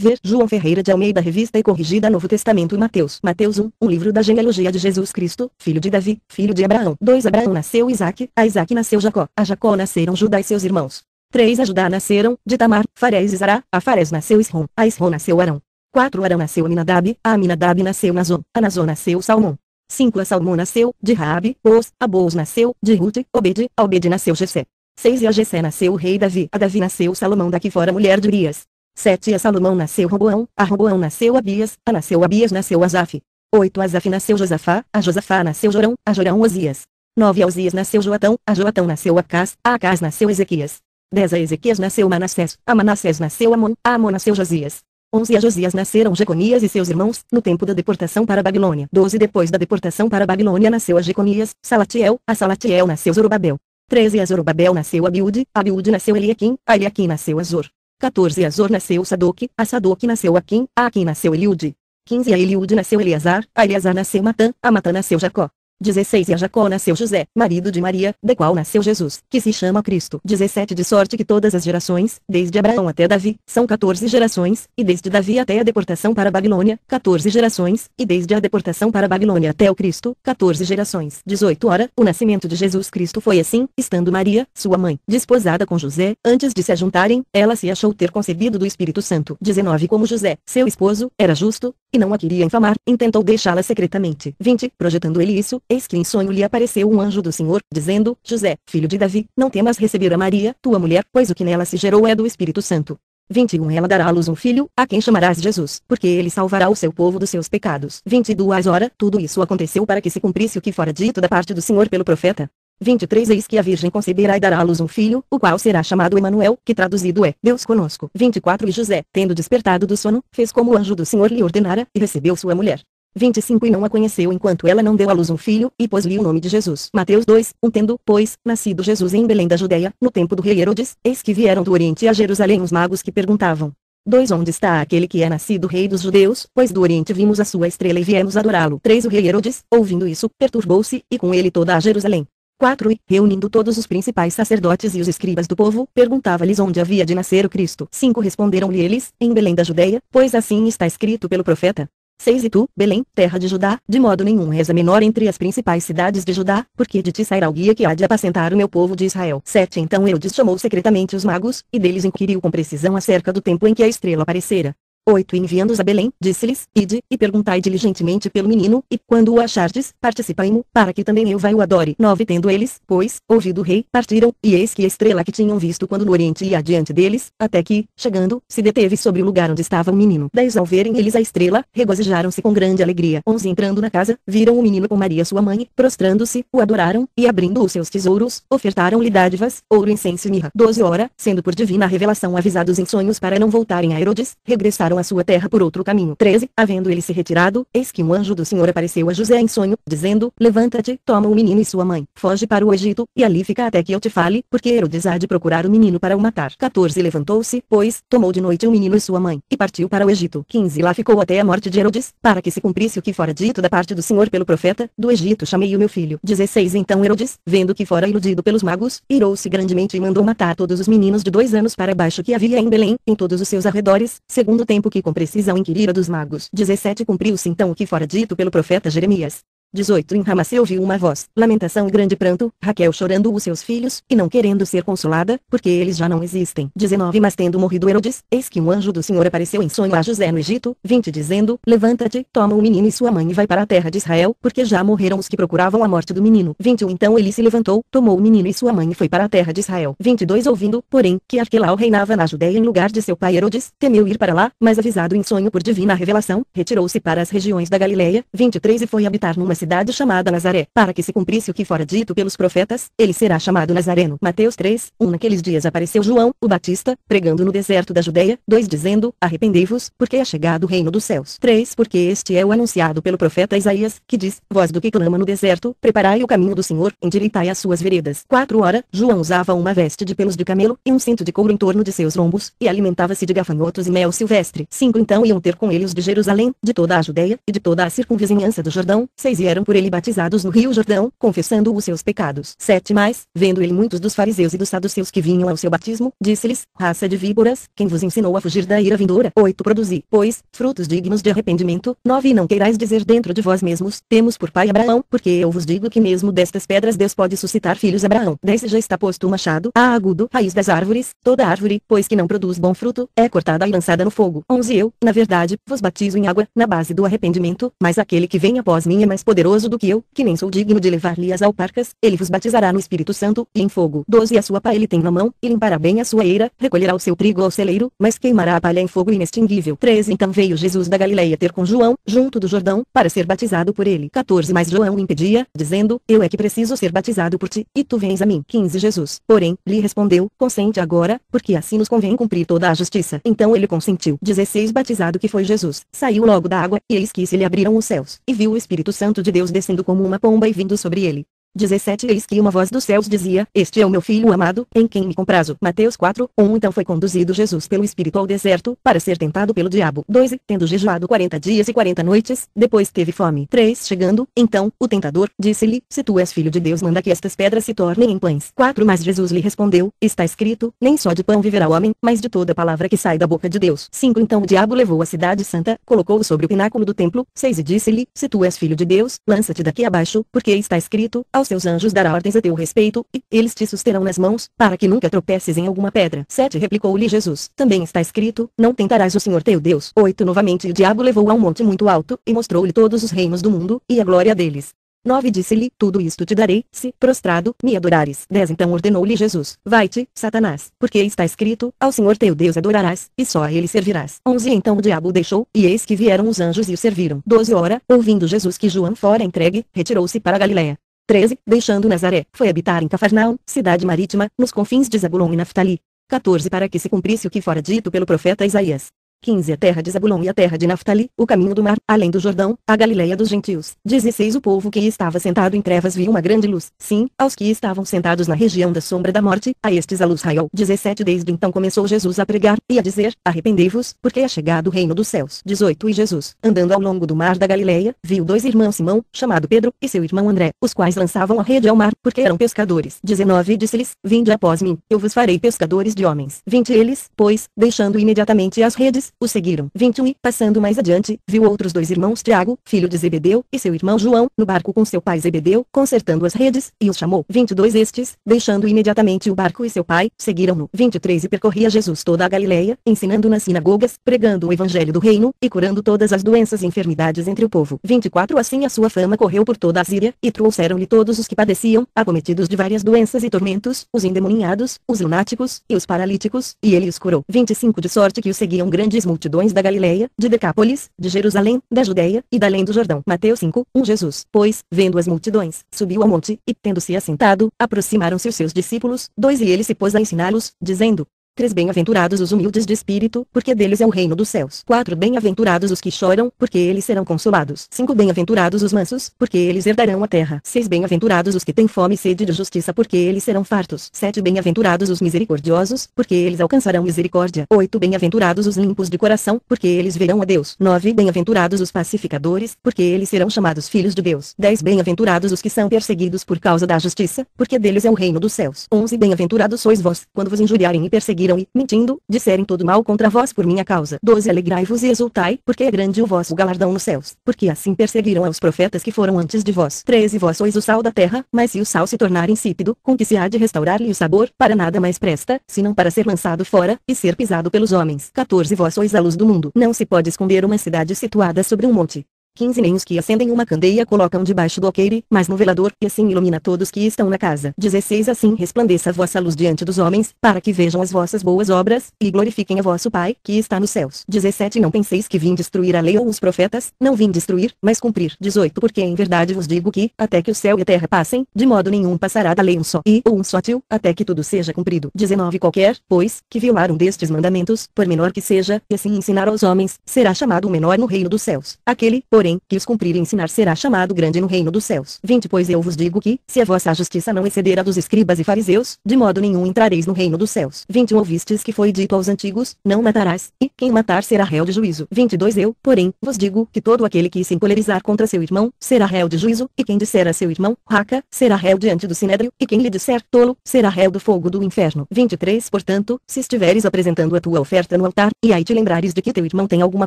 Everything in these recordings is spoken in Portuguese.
Ver João Ferreira de Almeida Revista e Corrigida Novo Testamento Mateus. Mateus 1, um livro da genealogia de Jesus Cristo, filho de Davi, filho de Abraão. 2 Abraão nasceu Isaac, a Isaac nasceu Jacó, a Jacó nasceram Judá e seus irmãos. 3 A Judá nasceram, de Tamar, Farés e Zará, a Farés nasceu Isrom, a Isrom nasceu Arão. 4 Arão nasceu Aminadab, a Aminadab nasceu Nazon, a Nazon nasceu Salmão. 5 A Salmão nasceu, de Raabe, Boz, a Boz nasceu, de Ruth, Obed, a Obed nasceu Jessé. 6 E a Jessé nasceu o rei Davi, a Davi nasceu Salomão daqui fora mulher de Urias. 7 A Salomão nasceu Roboão, a Roboão nasceu Abias, a nasceu Abias nasceu Asaf. 8 Asaf nasceu Josafá, a Josafá nasceu Jorão, a Jorão Osias. 9 A Osias nasceu Joatão, a Joatão nasceu Acás, a Acás nasceu Ezequias. 10 A Ezequias nasceu Manassés, a Manassés nasceu Amon, a Amon nasceu Josias. 11 A Josias nasceram Jeconias e seus irmãos, no tempo da deportação para Babilônia. 12 Depois da deportação para Babilônia nasceu a Jeconias, Salatiel, a Salatiel nasceu Zorobabel. 13 A Zorobabel nasceu Abiúde, Abiúde nasceu Eliakim, a Eliakim nasceu Azor. 14 Azor nasceu Sadoc, a Sadoc nasceu Aquim, a Aquim nasceu Eliude. 15 A Eliude nasceu Eleazar, a Eleazar nasceu Matã, a Matã nasceu Jacó. 16 E a Jacó nasceu José, marido de Maria, da qual nasceu Jesus, que se chama Cristo. 17 De sorte que todas as gerações, desde Abraão até Davi, são 14 gerações, e desde Davi até a deportação para a Babilônia, 14 gerações, e desde a deportação para a Babilônia até o Cristo, 14 gerações. 18 Ora, o nascimento de Jesus Cristo foi assim, estando Maria, sua mãe, desposada com José, antes de se ajuntarem, ela se achou ter concebido do Espírito Santo. 19 Como José, seu esposo, era justo, e não a queria infamar, intentou deixá-la secretamente. 20 Projetando ele isso, Eis que em sonho lhe apareceu um anjo do Senhor, dizendo, José, filho de Davi, não temas receber a Maria, tua mulher, pois o que nela se gerou é do Espírito Santo. 21 Ela dará à luz um filho, a quem chamarás Jesus, porque ele salvará o seu povo dos seus pecados. 22 Ora, tudo isso aconteceu para que se cumprisse o que fora dito da parte do Senhor pelo profeta. 23 Eis que a Virgem conceberá e dará à luz um filho, o qual será chamado Emanuel, que traduzido é, Deus conosco. 24 E José, tendo despertado do sono, fez como o anjo do Senhor lhe ordenara, e recebeu sua mulher. 25 E não a conheceu enquanto ela não deu à luz um filho, e pôs-lhe o nome de Jesus. Mateus 2, 1 Tendo, pois, nascido Jesus em Belém da Judeia, no tempo do rei Herodes, eis que vieram do Oriente a Jerusalém os magos que perguntavam. 2 Onde está aquele que é nascido rei dos judeus? Pois do Oriente vimos a sua estrela e viemos adorá-lo. 3 O rei Herodes, ouvindo isso, perturbou-se, e com ele toda a Jerusalém. 4 E, reunindo todos os principais sacerdotes e os escribas do povo, perguntava-lhes onde havia de nascer o Cristo. 5 Responderam-lhe eles, em Belém da Judeia, pois assim está escrito pelo profeta. 6 E tu, Belém, terra de Judá, de modo nenhum és a menor entre as principais cidades de Judá, porque de ti sairá o guia que há de apacentar o meu povo de Israel. 7 Então Herodes chamou secretamente os magos, e deles inquiriu com precisão acerca do tempo em que a estrela aparecera. 8 Enviando-os a Belém, disse-lhes, Ide, e perguntai diligentemente pelo menino, e, quando o achardes, participai-mo, para que também eu vá o adore. 9 Tendo eles, pois, ouvido o rei, partiram, e eis que a estrela que tinham visto quando no oriente ia adiante deles, até que, chegando, se deteve sobre o lugar onde estava o menino. 10 Ao verem eles a estrela, regozijaram-se com grande alegria. 11 Entrando na casa, viram o menino com Maria sua mãe, prostrando-se, o adoraram, e abrindo os seus tesouros, ofertaram-lhe dádivas, ouro, incenso e mirra. 12 Hora, sendo por divina revelação avisados em sonhos para não voltarem a Herodes, regressaram à sua terra por outro caminho. 13. Havendo ele se retirado, eis que um anjo do Senhor apareceu a José em sonho, dizendo, Levanta-te, toma o menino e sua mãe, foge para o Egito, e ali fica até que eu te fale, porque Herodes há de procurar o menino para o matar. 14. Levantou-se, pois, tomou de noite o menino e sua mãe, e partiu para o Egito. 15. Lá ficou até a morte de Herodes, para que se cumprisse o que fora dito da parte do Senhor pelo profeta, do Egito chamei o meu filho. 16. Então Herodes, vendo que fora iludido pelos magos, irou-se grandemente e mandou matar todos os meninos de dois anos para baixo que havia em Belém, em todos os seus arredores, segundo tempo que com precisão inquirira dos magos. 17 Cumpriu-se então o que fora dito pelo profeta Jeremias. 18 Em Ramá se ouviu uma voz, lamentação e grande pranto, Raquel chorando os seus filhos, e não querendo ser consolada, porque eles já não existem. 19 Mas tendo morrido Herodes, eis que um anjo do Senhor apareceu em sonho a José no Egito, 20 Dizendo, Levanta-te, toma o menino e sua mãe e vai para a terra de Israel, porque já morreram os que procuravam a morte do menino. 21 Então ele se levantou, tomou o menino e sua mãe e foi para a terra de Israel. 22 Ouvindo, porém, que Arquelau reinava na Judéia em lugar de seu pai Herodes, temeu ir para lá, mas avisado em sonho por divina revelação, retirou-se para as regiões da Galileia. 23 E foi habitar numa cidade chamada Nazaré, para que se cumprisse o que fora dito pelos profetas, ele será chamado Nazareno. Mateus 3, 1 Naqueles dias apareceu João, o Batista, pregando no deserto da Judeia, 2 Dizendo, Arrependei-vos, porque é chegado o reino dos céus. 3 Porque este é o anunciado pelo profeta Isaías, que diz, Voz do que clama no deserto, preparai o caminho do Senhor, endireitai as suas veredas. 4 Ora, João usava uma veste de pelos de camelo, e um cinto de couro em torno de seus lombos, e alimentava-se de gafanhotos e mel silvestre. 5 Então iam ter com ele os de Jerusalém, de toda a Judeia, e de toda a circunvizinhança do Jordão, 6 E vieram por ele batizados no rio Jordão, confessando os seus pecados. 7 mais, vendo ele muitos dos fariseus e dos saduceus que vinham ao seu batismo, disse-lhes, raça de víboras, quem vos ensinou a fugir da ira vindoura? 8 Produzi, pois, frutos dignos de arrependimento. 9 Não queirais dizer dentro de vós mesmos, temos por pai Abraão, porque eu vos digo que mesmo destas pedras Deus pode suscitar filhos Abraão. 10 Já está posto o machado, a agudo, raiz das árvores, toda árvore, pois que não produz bom fruto, é cortada e lançada no fogo. 11 Eu, na verdade, vos batizo em água, na base do arrependimento, mas aquele que vem após mim é mais poderoso do que eu, que nem sou digno de levar-lhe as alparcas, ele vos batizará no Espírito Santo, e em fogo. 12 A sua pá ele tem na mão, e limpará bem a sua eira, recolherá o seu trigo ao celeiro, mas queimará a palha em fogo inextinguível. 13 Então veio Jesus da Galileia ter com João, junto do Jordão, para ser batizado por ele. 14 Mas João o impedia, dizendo, eu é que preciso ser batizado por ti, e tu vens a mim. 15 Jesus, porém, lhe respondeu, consente agora, porque assim nos convém cumprir toda a justiça. Então ele consentiu. 16 Batizado que foi Jesus, saiu logo da água, e eis que se lhe abriram os céus, e viu o Espírito Santo de Deus descendo como uma pomba e vindo sobre ele. 17 Eis que uma voz dos céus dizia, Este é o meu filho amado, em quem me comprazo. Mateus 4, 1 Então foi conduzido Jesus pelo Espírito ao deserto, para ser tentado pelo diabo. 2 Tendo jejuado 40 dias e 40 noites, depois teve fome. 3 Chegando, então, o tentador, disse-lhe, Se tu és filho de Deus manda que estas pedras se tornem em pães. 4 Mas Jesus lhe respondeu, Está escrito, nem só de pão viverá o homem, mas de toda palavra que sai da boca de Deus. 5 Então o diabo levou a cidade santa, colocou-o sobre o pináculo do templo. 6 E disse-lhe, Se tu és filho de Deus, lança-te daqui abaixo, porque está escrito, aos seus anjos dará ordens a teu respeito, e eles te susterão nas mãos, para que nunca tropeces em alguma pedra. 7 Replicou-lhe Jesus, também está escrito, não tentarás o Senhor teu Deus. 8 Novamente o diabo levou a um monte muito alto, e mostrou-lhe todos os reinos do mundo, e a glória deles. 9 Disse-lhe, tudo isto te darei, se, prostrado, me adorares. 10 Então ordenou-lhe Jesus, vai-te, Satanás, porque está escrito, ao Senhor teu Deus adorarás, e só a ele servirás. 11 Então o diabo o deixou, e eis que vieram os anjos e o serviram. 12 Ora, ouvindo Jesus que João fora entregue, retirou-se para Galiléia. 13, deixando Nazaré, foi habitar em Cafarnaum, cidade marítima, nos confins de Zabulon e Naftali. 14 Para que se cumprisse o que fora dito pelo profeta Isaías. 15 A terra de Zabulon e a terra de Naftali, o caminho do mar, além do Jordão, a Galileia dos gentios. 16 O povo que estava sentado em trevas viu uma grande luz. Sim, aos que estavam sentados na região da sombra da morte, a estes a luz raiou. 17 Desde então começou Jesus a pregar, e a dizer, arrependei-vos, porque é chegado o reino dos céus. 18 E Jesus, andando ao longo do mar da Galileia, viu dois irmãos Simão, chamado Pedro, e seu irmão André, os quais lançavam a rede ao mar, porque eram pescadores. 19 Disse-lhes, vinde após mim, eu vos farei pescadores de homens. 20 Eles, pois, deixando imediatamente as redes, o seguiram. 21 E, passando mais adiante, viu outros dois irmãos Tiago, filho de Zebedeu, e seu irmão João, no barco com seu pai Zebedeu, consertando as redes, e os chamou. 22 Estes, deixando imediatamente o barco e seu pai, seguiram-no. 23 E percorria Jesus toda a Galileia, ensinando nas sinagogas, pregando o evangelho do reino, e curando todas as doenças e enfermidades entre o povo. 24 Assim a sua fama correu por toda a Síria, e trouxeram-lhe todos os que padeciam, acometidos de várias doenças e tormentos, os endemoninhados, os lunáticos, e os paralíticos, e ele os curou. 25 De sorte que o seguiam grandes multidões da Galileia, de Decápolis, de Jerusalém, da Judéia, e da além do Jordão. Mateus 5, 1 Jesus, pois, vendo as multidões, subiu ao monte, e tendo-se assentado, aproximaram-se os seus discípulos, dois e ele se pôs a ensiná-los, dizendo, 3 Bem-aventurados os humildes de espírito, porque deles é o reino dos céus. 4 Bem-aventurados os que choram, porque eles serão consolados. 5 Bem-aventurados os mansos, porque eles herdarão a terra. 6 Bem-aventurados os que têm fome e sede de justiça, porque eles serão fartos. 7 Bem-aventurados os misericordiosos, porque eles alcançarão misericórdia. 8 Bem-aventurados os limpos de coração, porque eles verão a Deus. 9 Bem-aventurados os pacificadores, porque eles serão chamados filhos de Deus. 10 Bem-aventurados os que são perseguidos por causa da justiça, porque deles é o reino dos céus. 11 Bem-aventurados sois vós, quando vos injuriarem e perseguirem e, mentindo, disserem todo mal contra vós por minha causa. 12 Alegrai-vos e exultai, porque é grande o vosso galardão nos céus, porque assim perseguiram aos profetas que foram antes de vós. 13 Vós sois o sal da terra, mas se o sal se tornar insípido, com que se há de restaurar-lhe o sabor, para nada mais presta, senão para ser lançado fora, e ser pisado pelos homens. 14 Vós sois a luz do mundo. Não se pode esconder uma cidade situada sobre um monte. 15 Nem os que acendem uma candeia colocam debaixo do alqueire, mas no velador, e assim ilumina todos que estão na casa. 16 Assim resplandeça a vossa luz diante dos homens, para que vejam as vossas boas obras, e glorifiquem a vosso Pai, que está nos céus. 17 Não penseis que vim destruir a lei ou os profetas, não vim destruir, mas cumprir. 18 Porque em verdade vos digo que, até que o céu e a terra passem, de modo nenhum passará da lei um só, e ou um só tio, até que tudo seja cumprido. 19 Qualquer, pois, que violar um destes mandamentos, por menor que seja, e assim ensinar aos homens, será chamado o menor no reino dos céus. Aquele, porém, porém, que os cumprir e ensinar será chamado grande no reino dos céus. 20 Pois eu vos digo que, se a vossa justiça não exceder a dos escribas e fariseus, de modo nenhum entrareis no reino dos céus. 21 Ouvistes que foi dito aos antigos, não matarás, e, quem matar será réu de juízo. 22 Eu, porém, vos digo, que todo aquele que se encolerizar contra seu irmão, será réu de juízo, e quem disser a seu irmão, raca, será réu diante do sinédrio, e quem lhe disser tolo, será réu do fogo do inferno. 23 Portanto, se estiveres apresentando a tua oferta no altar, e aí te lembrares de que teu irmão tem alguma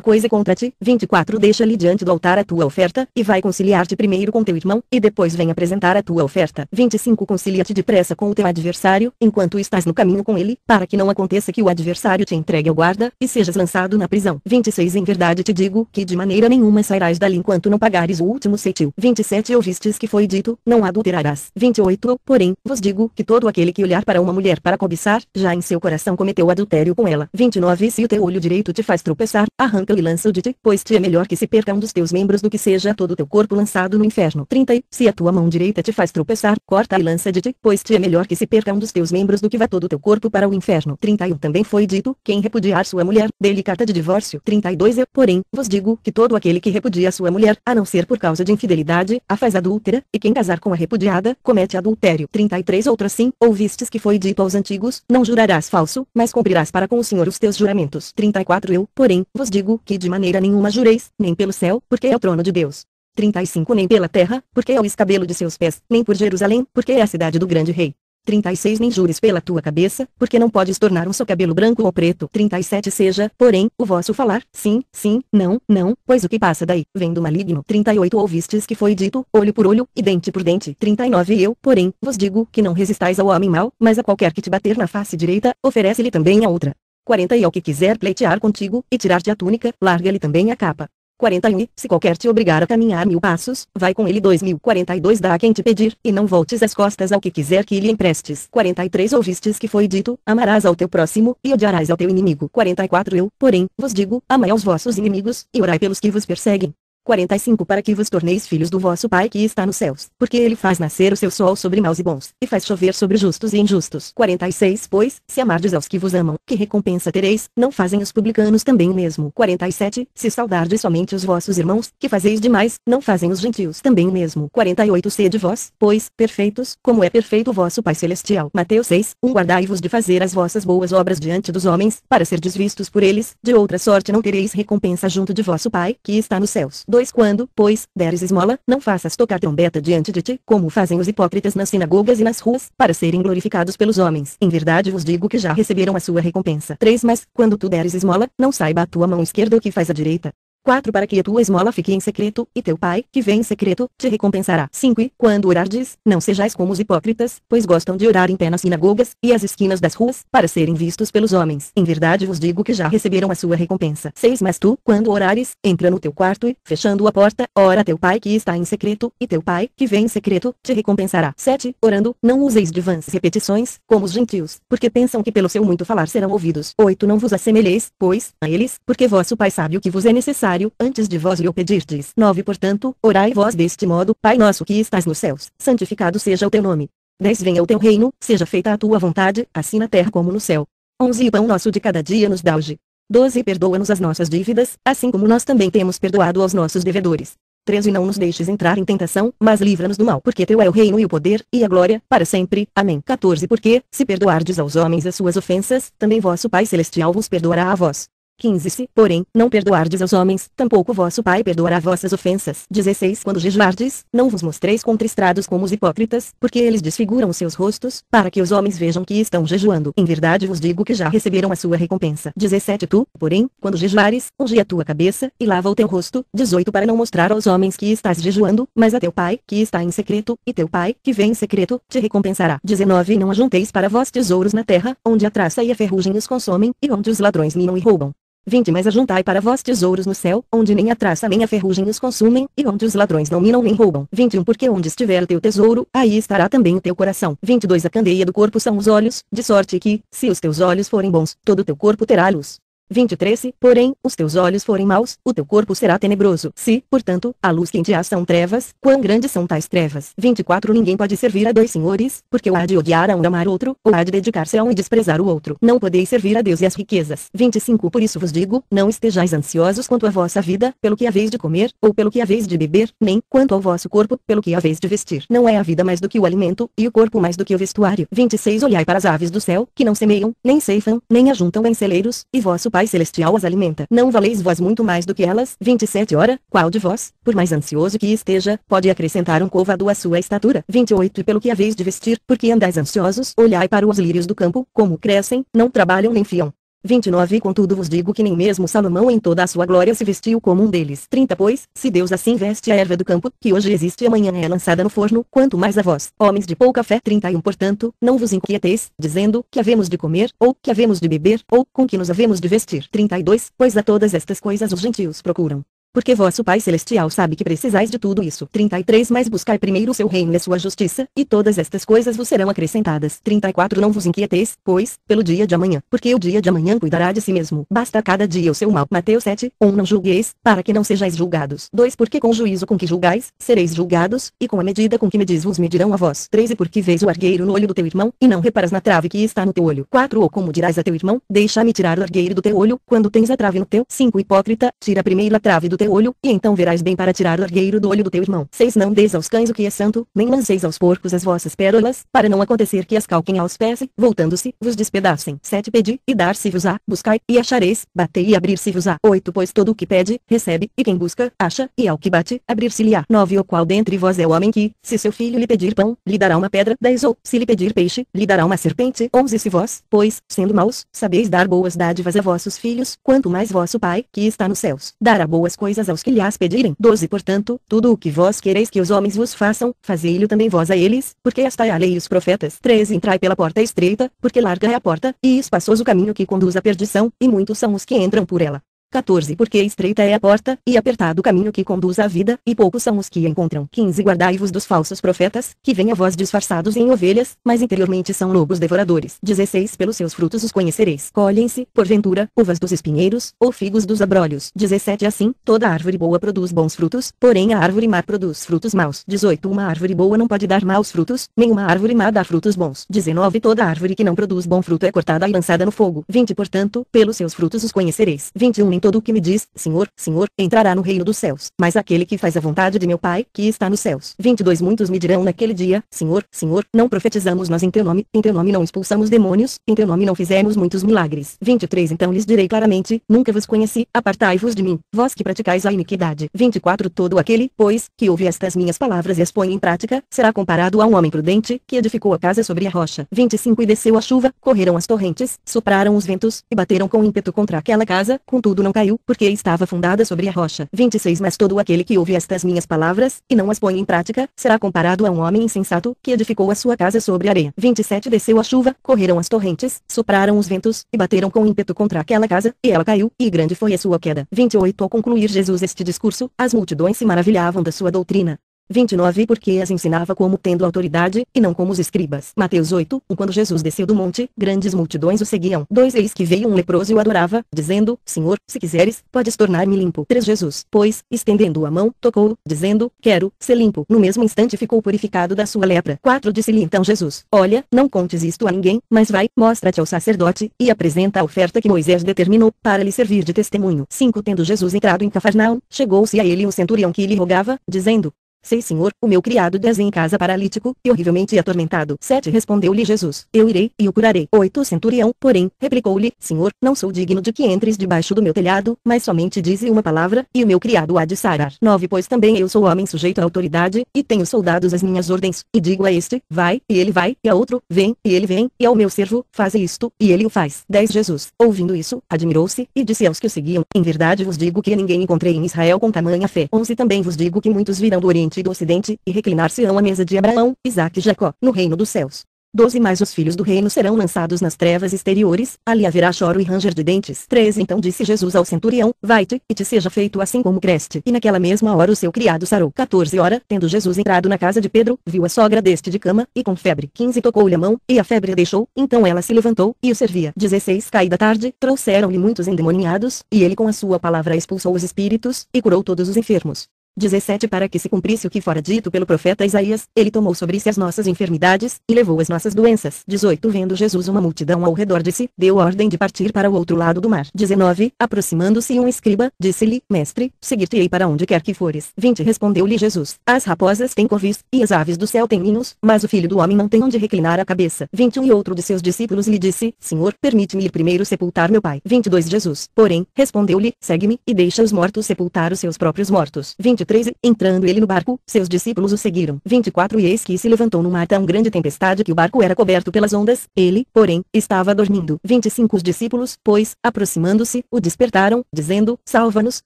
coisa contra ti, 24 Deixa-lhe diante do altar a tua oferta, e vai conciliar-te primeiro com teu irmão, e depois vem apresentar a tua oferta. 25 Concilia-te depressa com o teu adversário, enquanto estás no caminho com ele, para que não aconteça que o adversário te entregue ao guarda, e sejas lançado na prisão. 26 Em verdade te digo, que de maneira nenhuma sairás dali enquanto não pagares o último ceitil. 27 Ouvistes que foi dito, não adulterarás. 28 Porém, vos digo, que todo aquele que olhar para uma mulher para cobiçar, já em seu coração cometeu adultério com ela. 29 Se o teu olho direito te faz tropeçar, arranca-o e lança-o de ti, pois te é melhor que se perca um dos teus membros do que seja todo teu corpo lançado no inferno. 30 Se a tua mão direita te faz tropeçar, corta e lança de ti, pois te é melhor que se perca um dos teus membros do que vá todo teu corpo para o inferno. 31 Também foi dito, quem repudiar sua mulher, dele carta de divórcio. 32 Eu, porém, vos digo, que todo aquele que repudia sua mulher, a não ser por causa de infidelidade, a faz adúltera, e quem casar com a repudiada, comete adultério. 33 Outro assim, ouvistes que foi dito aos antigos, não jurarás falso, mas cumprirás para com o Senhor os teus juramentos. 34 Eu, porém, vos digo, que de maneira nenhuma jureis, nem pelo céu, porque é o trono de Deus. 35 Nem pela terra, porque é o escabelo de seus pés, nem por Jerusalém, porque é a cidade do grande rei. 36 Nem jures pela tua cabeça, porque não podes tornar um só cabelo branco ou preto. 37 Seja, porém, o vosso falar, sim, sim, não, não, pois o que passa daí, vem do maligno. 38 Ouvistes que foi dito, olho por olho, e dente por dente. 39 Eu, porém, vos digo, que não resistais ao homem mau, mas a qualquer que te bater na face direita, oferece-lhe também a outra. 40 E ao que quiser pleitear contigo, e tirar-te a túnica, larga-lhe também a capa. 41 Se qualquer te obrigar a caminhar mil passos, vai com ele dois mil. 42 Dá a quem te pedir, e não voltes as costas ao que quiser que lhe emprestes. 43 Ouvistes que foi dito, amarás ao teu próximo, e odiarás ao teu inimigo. 44 Eu, porém, vos digo, amai aos vossos inimigos, e orai pelos que vos perseguem. 45 Para que vos torneis filhos do vosso Pai que está nos céus, porque ele faz nascer o seu sol sobre maus e bons, e faz chover sobre justos e injustos. 46 Pois, se amardes aos que vos amam, que recompensa tereis, não fazem os publicanos também o mesmo. 47 Se saudardes somente os vossos irmãos, que fazeis demais, não fazem os gentios também o mesmo. 48 Sede vós, pois, perfeitos, como é perfeito o vosso Pai Celestial. Mateus 6 1 Guardai-vos de fazer as vossas boas obras diante dos homens, para ser desvistos por eles, de outra sorte não tereis recompensa junto de vosso Pai, que está nos céus. 2 Quando, pois, deres esmola, não faças tocar trombeta diante de ti, como fazem os hipócritas nas sinagogas e nas ruas, para serem glorificados pelos homens. Em verdade vos digo que já receberam a sua recompensa. 3 Mas, quando tu deres esmola, não saiba a tua mão esquerda o que faz a direita. 4 Para que a tua esmola fique em secreto, e teu pai, que vem em secreto, te recompensará. 5 E, quando orardes, não sejais como os hipócritas, pois gostam de orar em pé nas sinagogas, e às esquinas das ruas, para serem vistos pelos homens. Em verdade vos digo que já receberam a sua recompensa. 6 Mas tu, quando orares, entra no teu quarto e, fechando a porta, ora teu pai que está em secreto, e teu pai, que vem em secreto, te recompensará. 7 Orando, não useis de vãs repetições, como os gentios, porque pensam que pelo seu muito falar serão ouvidos. 8 Não vos assemelheis, pois, a eles, porque vosso pai sabe o que vos é necessário antes de vós lhe o pedirdes. 9 Portanto, orai vós deste modo, Pai nosso que estás nos céus, santificado seja o teu nome. 10 Venha o teu reino, seja feita a tua vontade, assim na terra como no céu. 11 O pão nosso de cada dia nos dá hoje. 12 Perdoa-nos as nossas dívidas, assim como nós também temos perdoado aos nossos devedores. 13 Não nos deixes entrar em tentação, mas livra-nos do mal, porque teu é o reino e o poder, e a glória, para sempre. Amém. 14 Porque, se perdoardes aos homens as suas ofensas, também vosso Pai Celestial vos perdoará a vós. 15 Se, porém, não perdoardes aos homens, tampouco vosso Pai perdoará vossas ofensas. 16 Quando jejuardes, não vos mostreis contristrados como os hipócritas, porque eles desfiguram os seus rostos, para que os homens vejam que estão jejuando. Em verdade vos digo que já receberam a sua recompensa. 17 Tu, porém, quando jejuares, unge a tua cabeça, e lava o teu rosto. 18 Para não mostrar aos homens que estás jejuando, mas a teu Pai, que está em secreto, e teu Pai, que vem em secreto, te recompensará. 19 Não ajunteis para vós tesouros na terra, onde a traça e a ferrugem os consomem, e onde os ladrões minam e roubam. 20 Mas ajuntai para vós tesouros no céu, onde nem a traça nem a ferrugem os consumem, e onde os ladrões não minam nem roubam. 21 Porque onde estiver o teu tesouro, aí estará também o teu coração. 22 A candeia do corpo são os olhos, de sorte que, se os teus olhos forem bons, todo o teu corpo terá luz. 23 Se, porém, os teus olhos forem maus, o teu corpo será tenebroso. Se, portanto, a luz que em há são trevas, quão grandes são tais trevas. 24 Ninguém pode servir a dois senhores, porque o há de odiar a um e amar outro, ou há de dedicar-se a um e desprezar o outro. Não podeis servir a Deus e as riquezas. 25 Por isso vos digo, não estejais ansiosos quanto à vossa vida, pelo que haveis de comer, ou pelo que haveis de beber, nem, quanto ao vosso corpo, pelo que haveis de vestir. Não é a vida mais do que o alimento, e o corpo mais do que o vestuário. 26 Olhai para as aves do céu, que não semeiam, nem ceifam, nem ajuntam em celeiros, e vosso Pai Celestial as alimenta. Não valeis vós muito mais do que elas? 27 Ora, qual de vós, por mais ansioso que esteja, pode acrescentar um côvado à sua estatura? 28 E pelo que haveis de vestir, porque andais ansiosos, olhai para os lírios do campo, como crescem, não trabalham nem fiam. 29 Contudo vos digo que nem mesmo Salomão em toda a sua glória se vestiu como um deles. 30 Pois, se Deus assim veste a erva do campo, que hoje existe e amanhã é lançada no forno, quanto mais a vós, homens de pouca fé. 31 Portanto, não vos inquieteis, dizendo, que havemos de comer, ou, que havemos de beber, ou, com que nos havemos de vestir. 32 Pois a todas estas coisas os gentios procuram porque vosso Pai Celestial sabe que precisais de tudo isso. 33 Mas buscai primeiro o seu reino e a sua justiça, e todas estas coisas vos serão acrescentadas. 34 Não vos inquieteis, pois, pelo dia de amanhã, porque o dia de amanhã cuidará de si mesmo. Basta cada dia o seu mal. Mateus 7, 1 Não julgueis, para que não sejais julgados. 2 Porque com o juízo com que julgais, sereis julgados, e com a medida com que medis vos medirão a vós. 13 Porque vês o argueiro no olho do teu irmão, e não reparas na trave que está no teu olho. 4 Ou como dirás a teu irmão, deixa-me tirar o argueiro do teu olho, quando tens a trave no teu. 5 Hipócrita, tira primeiro a trave do teu olho, e então verás bem para tirar o argueiro do olho do teu irmão. 6 Não deis aos cães o que é santo, nem lanceis aos porcos as vossas pérolas, para não acontecer que as calquem aos pés, voltando-se, vos despedacem. 7 Pedi, e dar-se-vos-á, buscai, e achareis, batei e abrir-se-vos-á. 8 Pois todo o que pede, recebe, e quem busca, acha, e ao que bate, abrir-se-lhe-á. 9 O qual dentre vós é o homem que, se seu filho lhe pedir pão, lhe dará uma pedra. 10 Ou, se lhe pedir peixe, lhe dará uma serpente. 11 Se vós, pois, sendo maus, sabeis dar boas dádivas a vossos filhos, quanto mais vosso Pai, que está nos céus, dará boas coisas aos que pedirem. 12 Portanto, tudo o que vós quereis que os homens vos façam, fazei-lo também vós a eles, porque esta é a lei e os profetas. 13 Entrai pela porta estreita, porque larga é a porta, e espaçoso o caminho que conduz à perdição, e muitos são os que entram por ela. 14 Porque estreita é a porta, e apertado o caminho que conduz à vida, e poucos são os que a encontram. 15 Guardai-vos dos falsos profetas, que vêm a vós disfarçados em ovelhas, mas interiormente são lobos devoradores. 16 Pelos seus frutos os conhecereis. Colhem-se, porventura, uvas dos espinheiros, ou figos dos abrolhos. 17 Assim, toda árvore boa produz bons frutos, porém a árvore má produz frutos maus. 18 Uma árvore boa não pode dar maus frutos, nenhuma árvore má dá frutos bons. 19 Toda árvore que não produz bom fruto é cortada e lançada no fogo. 20 Portanto, pelos seus frutos os conhecereis. 21 Nem todo o que me diz, Senhor, Senhor, entrará no reino dos céus, mas aquele que faz a vontade de meu Pai, que está nos céus. 22 Muitos me dirão naquele dia, Senhor, Senhor, não profetizamos nós em teu nome, em teu nome não expulsamos demônios, em teu nome não fizemos muitos milagres. 23 Então lhes direi claramente, nunca vos conheci, apartai-vos de mim, vós que praticais a iniquidade. 24 Todo aquele, pois, que ouve estas minhas palavras e as põe em prática, será comparado a um homem prudente, que edificou a casa sobre a rocha. 25 E desceu a chuva, correram as torrentes, sopraram os ventos, e bateram com ímpeto contra aquela casa, contudo não caiu, porque estava fundada sobre a rocha. 26 Mas todo aquele que ouve estas minhas palavras, e não as põe em prática, será comparado a um homem insensato, que edificou a sua casa sobre areia. 27 Desceu a chuva, correram as torrentes, sopraram os ventos, e bateram com ímpeto contra aquela casa, e ela caiu, e grande foi a sua queda. 28 Ao concluir Jesus este discurso, as multidões se maravilhavam da sua doutrina. 29 Porque as ensinava como tendo autoridade, e não como os escribas. Mateus 8 um, Quando Jesus desceu do monte, grandes multidões o seguiam. 2 Eis que veio um leproso e o adorava, dizendo, Senhor, se quiseres, podes tornar-me limpo. 3 Jesus, pois, estendendo a mão, tocou, dizendo, Quero, ser limpo. No mesmo instante ficou purificado da sua lepra. 4 Disse-lhe então Jesus, Olha, não contes isto a ninguém, mas vai, mostra-te ao sacerdote, e apresenta a oferta que Moisés determinou, para lhe servir de testemunho. 5 Tendo Jesus entrado em Cafarnaum, chegou-se a ele um centurião que lhe rogava, dizendo, Sei senhor, o meu criado desce em casa paralítico, e horrivelmente atormentado. 7 Respondeu-lhe Jesus, eu irei, e o curarei. 8 Centurião, porém, replicou-lhe, Senhor, não sou digno de que entres debaixo do meu telhado, mas somente dize uma palavra, e o meu criado há de sarar. 9 Pois também eu sou homem sujeito à autoridade, e tenho soldados às minhas ordens, e digo a este, vai, e ele vai, e a outro, vem, e ele vem, e ao meu servo, faze isto, e ele o faz. 10 Jesus, ouvindo isso, admirou-se, e disse aos que o seguiam, em verdade vos digo que ninguém encontrei em Israel com tamanha fé. 11 Também vos digo que muitos virão do Oriente e do Ocidente, e reclinar-se-ão à mesa de Abraão, Isaque e Jacó, no reino dos céus. 12 Mais os filhos do reino serão lançados nas trevas exteriores, ali haverá choro e ranger de dentes. 13 Então disse Jesus ao centurião, vai-te, e te seja feito assim como creste. E naquela mesma hora o seu criado sarou. 14 Hora, tendo Jesus entrado na casa de Pedro, viu a sogra deste de cama, e com febre. 15 Tocou-lhe a mão, e a febre a deixou, então ela se levantou, e o servia. 16 Caída tarde, trouxeram-lhe muitos endemoniados, e ele com a sua palavra expulsou os espíritos, e curou todos os enfermos. 17 Para que se cumprisse o que fora dito pelo profeta Isaías, ele tomou sobre si as nossas enfermidades, e levou as nossas doenças. 18 Vendo Jesus uma multidão ao redor de si, deu ordem de partir para o outro lado do mar. 19 Aproximando-se um escriba, disse-lhe, Mestre, seguir-te-ei para onde quer que fores. 20 Respondeu-lhe Jesus, As raposas têm covis, e as aves do céu têm ninhos, mas o filho do homem não tem onde reclinar a cabeça. 21 E outro de seus discípulos lhe disse, Senhor, permite-me ir primeiro sepultar meu pai. 22 Jesus, porém, respondeu-lhe, segue-me, e deixa os mortos sepultar os seus próprios mortos. 20 23, entrando ele no barco, seus discípulos o seguiram. 24 E eis que se levantou no mar tão grande tempestade que o barco era coberto pelas ondas, ele, porém, estava dormindo. 25 Os discípulos, pois, aproximando-se, o despertaram, dizendo, Salva-nos,